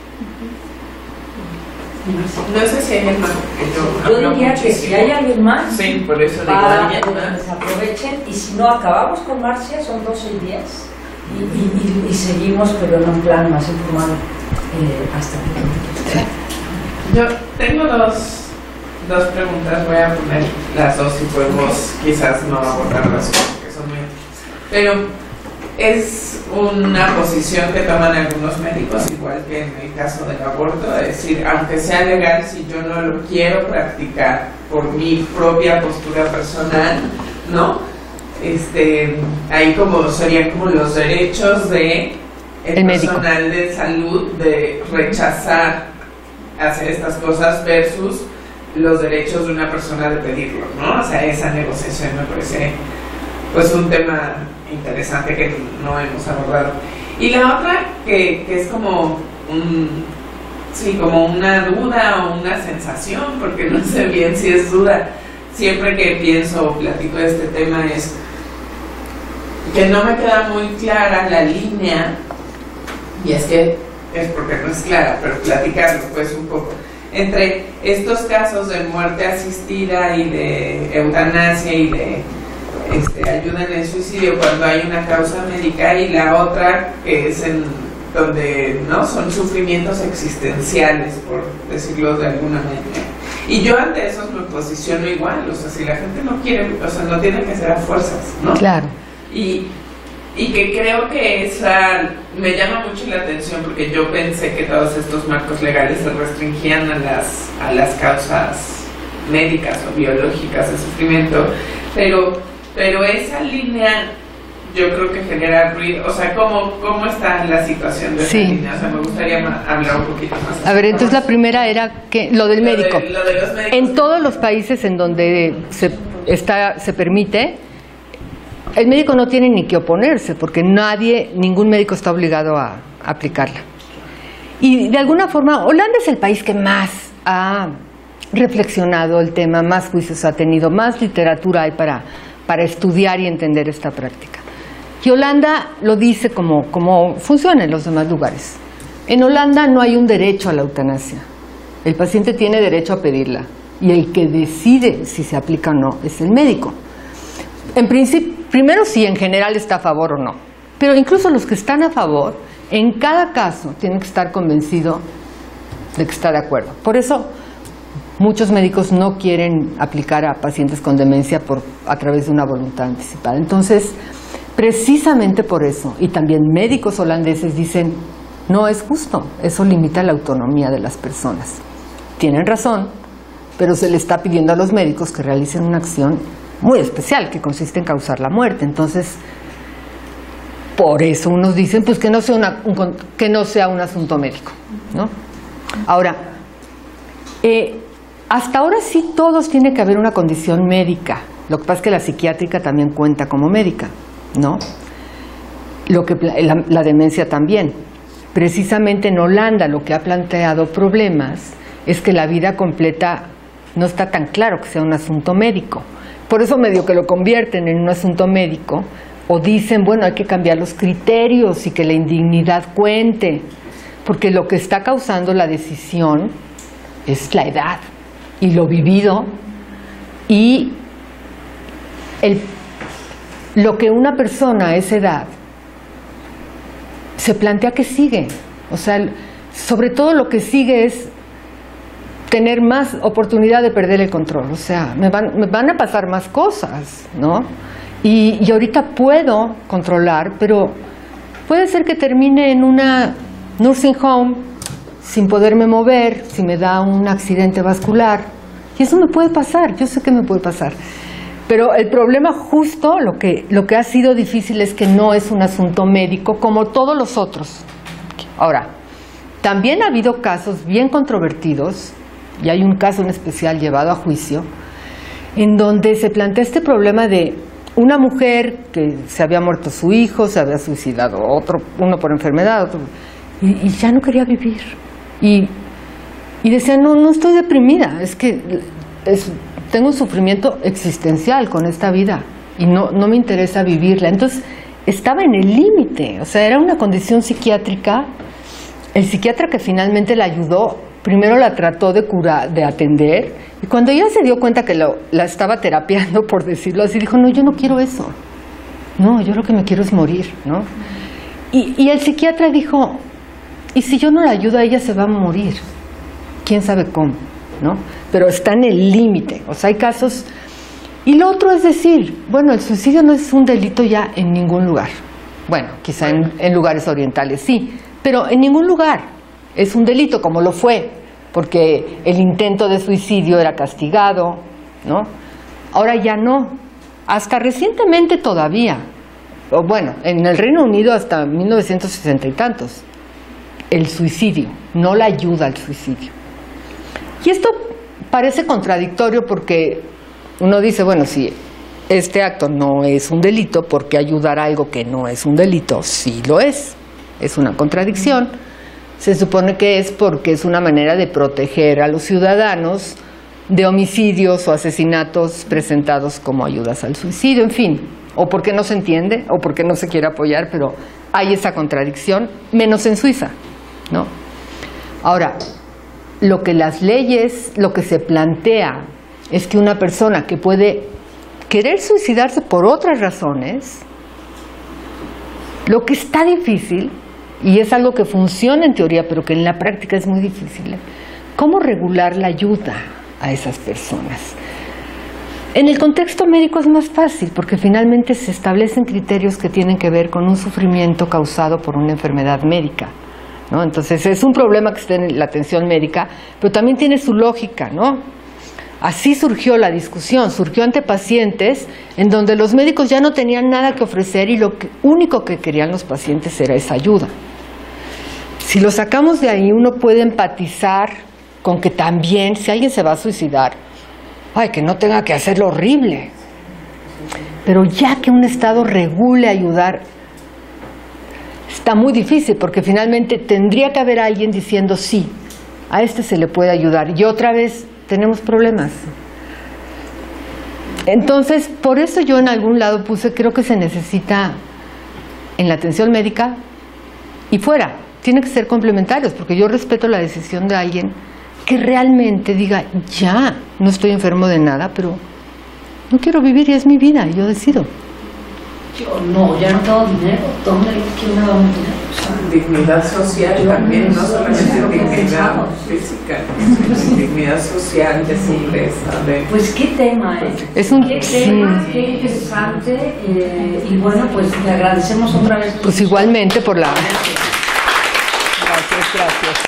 No sé si hay más que yo. Diría que si hay alguien más, Sí, por eso para alguien que más. desaprovechen y si no acabamos con Marcia, son 12 y 10 y, y- y- y seguimos, pero en un plan más informado eh, hasta que Yo tengo dos, dos preguntas, voy a poner las dos y podemos quizás no abordarlas porque son muy... Pero es una posición que toman algunos médicos, igual que en el caso del aborto, es decir, aunque sea legal, si yo no lo quiero practicar por mi propia postura personal, ¿no? Este, ahí como serían como los derechos de el, El médico. personal de salud de rechazar hacer estas cosas versus los derechos de una persona de pedirlo, ¿no? O sea, esa negociación me parece pues un tema interesante que no hemos abordado. Y la otra que, que es como un sí, como una duda o una sensación, porque no sé bien si es duda. Siempre que pienso o platico de este tema es que no me queda muy clara la línea, y es que es porque no es clara, pero platicarlo pues un poco, entre estos casos de muerte asistida y de eutanasia y de este, ayuda en el suicidio cuando hay una causa médica y la otra que es en donde no son sufrimientos existenciales por decirlo de alguna manera. Y yo ante esos me posiciono igual o sea si la gente no quiere o sea no tiene que ser a fuerzas no Claro. y, y que creo que esa me llama mucho la atención porque yo pensé que todos estos marcos legales se restringían a las, a las causas médicas o biológicas de sufrimiento, pero, pero esa línea yo creo que genera ruido, o sea, ¿cómo, cómo está la situación de Sí. esa línea? O sea, me gustaría hablar un poquito más. A ver, entonces la primera era que lo del Lo de- médico. lo de los médicos. En todos los países en donde se, está, se permite, el médico no tiene ni que oponerse, porque nadie, ningún médico está obligado a, aplicarla. Y de alguna forma, Holanda es el país que más ha reflexionado el tema, más juicios ha tenido, más literatura hay para, para estudiar y entender esta práctica. Y Holanda lo dice como, como funciona en los demás lugares. En Holanda no hay un derecho a la eutanasia. El paciente tiene derecho a pedirla y el que decide si se aplica o no es el médico. En principio, primero si en general está a favor o no, pero incluso los que están a favor, en cada caso tienen que estar convencidos de que está de acuerdo. Por eso muchos médicos no quieren aplicar a pacientes con demencia por, a través de una voluntad anticipada. Entonces, precisamente por eso, y también médicos holandeses dicen, no es justo, eso limita la autonomía de las personas. Tienen razón, pero se le está pidiendo a los médicos que realicen una acción muy especial que consiste en causar la muerte. Entonces, por eso unos dicen pues que no sea, una- un, que no sea un asunto médico. ¿no? Ahora, eh, hasta ahora sí todos tiene que haber una condición médica. Lo que pasa es que la psiquiátrica también cuenta como médica, ¿no? Lo que la demencia también. Precisamente en Holanda lo que ha planteado problemas es que la vida completa no está tan claro que sea un asunto médico. Por eso medio que lo convierten en un asunto médico o dicen, bueno, hay que cambiar los criterios y que la indignidad cuente, porque lo que está causando la decisión es la edad y lo vivido y el, lo que una persona a esa edad se plantea que sigue. O sea, sobre todo lo que sigue es tener más oportunidad de perder el control. O sea, me van, me van a pasar más cosas, ¿no? Y, y ahorita puedo controlar, pero puede ser que termine en una nursing home sin poderme mover, si me da un accidente vascular. Y eso me puede pasar, yo sé que me puede pasar. Pero el problema justo, lo que, lo que ha sido difícil es que no es un asunto médico como todos los otros. Ahora, también ha habido casos bien controvertidos, y hay un caso en especial llevado a juicio, en donde se plantea este problema de una mujer que se había muerto su hijo, se había suicidado otro, uno por enfermedad, y, y ya no quería vivir. Y, y decía, no, no estoy deprimida, es que es- tengo un sufrimiento existencial con esta vida y no, no me interesa vivirla. Entonces, estaba en el límite, o sea, era una condición psiquiátrica. El psiquiatra que finalmente la ayudó, primero la trató de curar, de atender, y cuando ella se dio cuenta que lo- la estaba terapiando, [LAUGHS] por decirlo así, dijo, no, yo no quiero eso. No, yo lo que me quiero es morir, ¿no? Y, y el psiquiatra dijo, ¿y si yo no la ayudo, ella se va a morir? quién sabe cómo, ¿no? Pero está en el límite, o sea, hay casos... Y lo otro es decir, bueno, el suicidio no es un delito ya en ningún lugar. Bueno, quizá en, en lugares orientales sí, pero en ningún lugar es un delito como lo fue, porque el intento de suicidio era castigado, ¿no? Ahora ya no, hasta recientemente todavía, o bueno, en el Reino Unido hasta 1960 y tantos, el suicidio, no la ayuda al suicidio. Y esto parece contradictorio porque uno dice, bueno, si este acto no es un delito, ¿por qué ayudar a algo que no es un delito? Sí lo es. Es una contradicción. Se supone que es porque es una manera de proteger a los ciudadanos de homicidios o asesinatos presentados como ayudas al suicidio, en fin, o porque no se entiende o porque no se quiere apoyar, pero hay esa contradicción, menos en Suiza, ¿no? Ahora, lo que las leyes, lo que se plantea es que una persona que puede querer suicidarse por otras razones, lo que está difícil, y es algo que funciona en teoría, pero que en la práctica es muy difícil. ¿cómo regular la ayuda a esas personas? En el contexto médico es más fácil porque finalmente se establecen criterios que tienen que ver con un sufrimiento causado por una enfermedad médica. ¿no? Entonces es un problema que esté en la atención médica, pero también tiene su lógica, ¿no? Así surgió la discusión, surgió ante pacientes en donde los médicos ya no tenían nada que ofrecer y lo único que querían los pacientes era esa ayuda. Si lo sacamos de ahí, uno puede empatizar con que también, si alguien se va a suicidar, ay, que no tenga que hacerlo horrible. Pero ya que un Estado regule ayudar, está muy difícil porque finalmente tendría que haber alguien diciendo sí, a este se le puede ayudar. Y otra vez tenemos problemas. Entonces, por eso yo en algún lado puse, creo que se necesita en la atención médica y fuera. Tienen que ser complementarios, porque yo respeto la decisión de alguien que realmente diga, ya, no estoy enfermo de nada, pero no quiero vivir y es mi vida, y yo decido. Yo no, ya no tengo dinero. ¿Dónde quién me va a meter? O sea, Dignidad social Yo también, no solamente lo que dignidad física, sino [LAUGHS] dignidad social, de pobreza, de... Pues qué tema, ¿eh? Es un- qué sí. tema, qué interesante. eh, y bueno, pues le agradecemos otra vez. Pues igualmente por la... Gracias, gracias.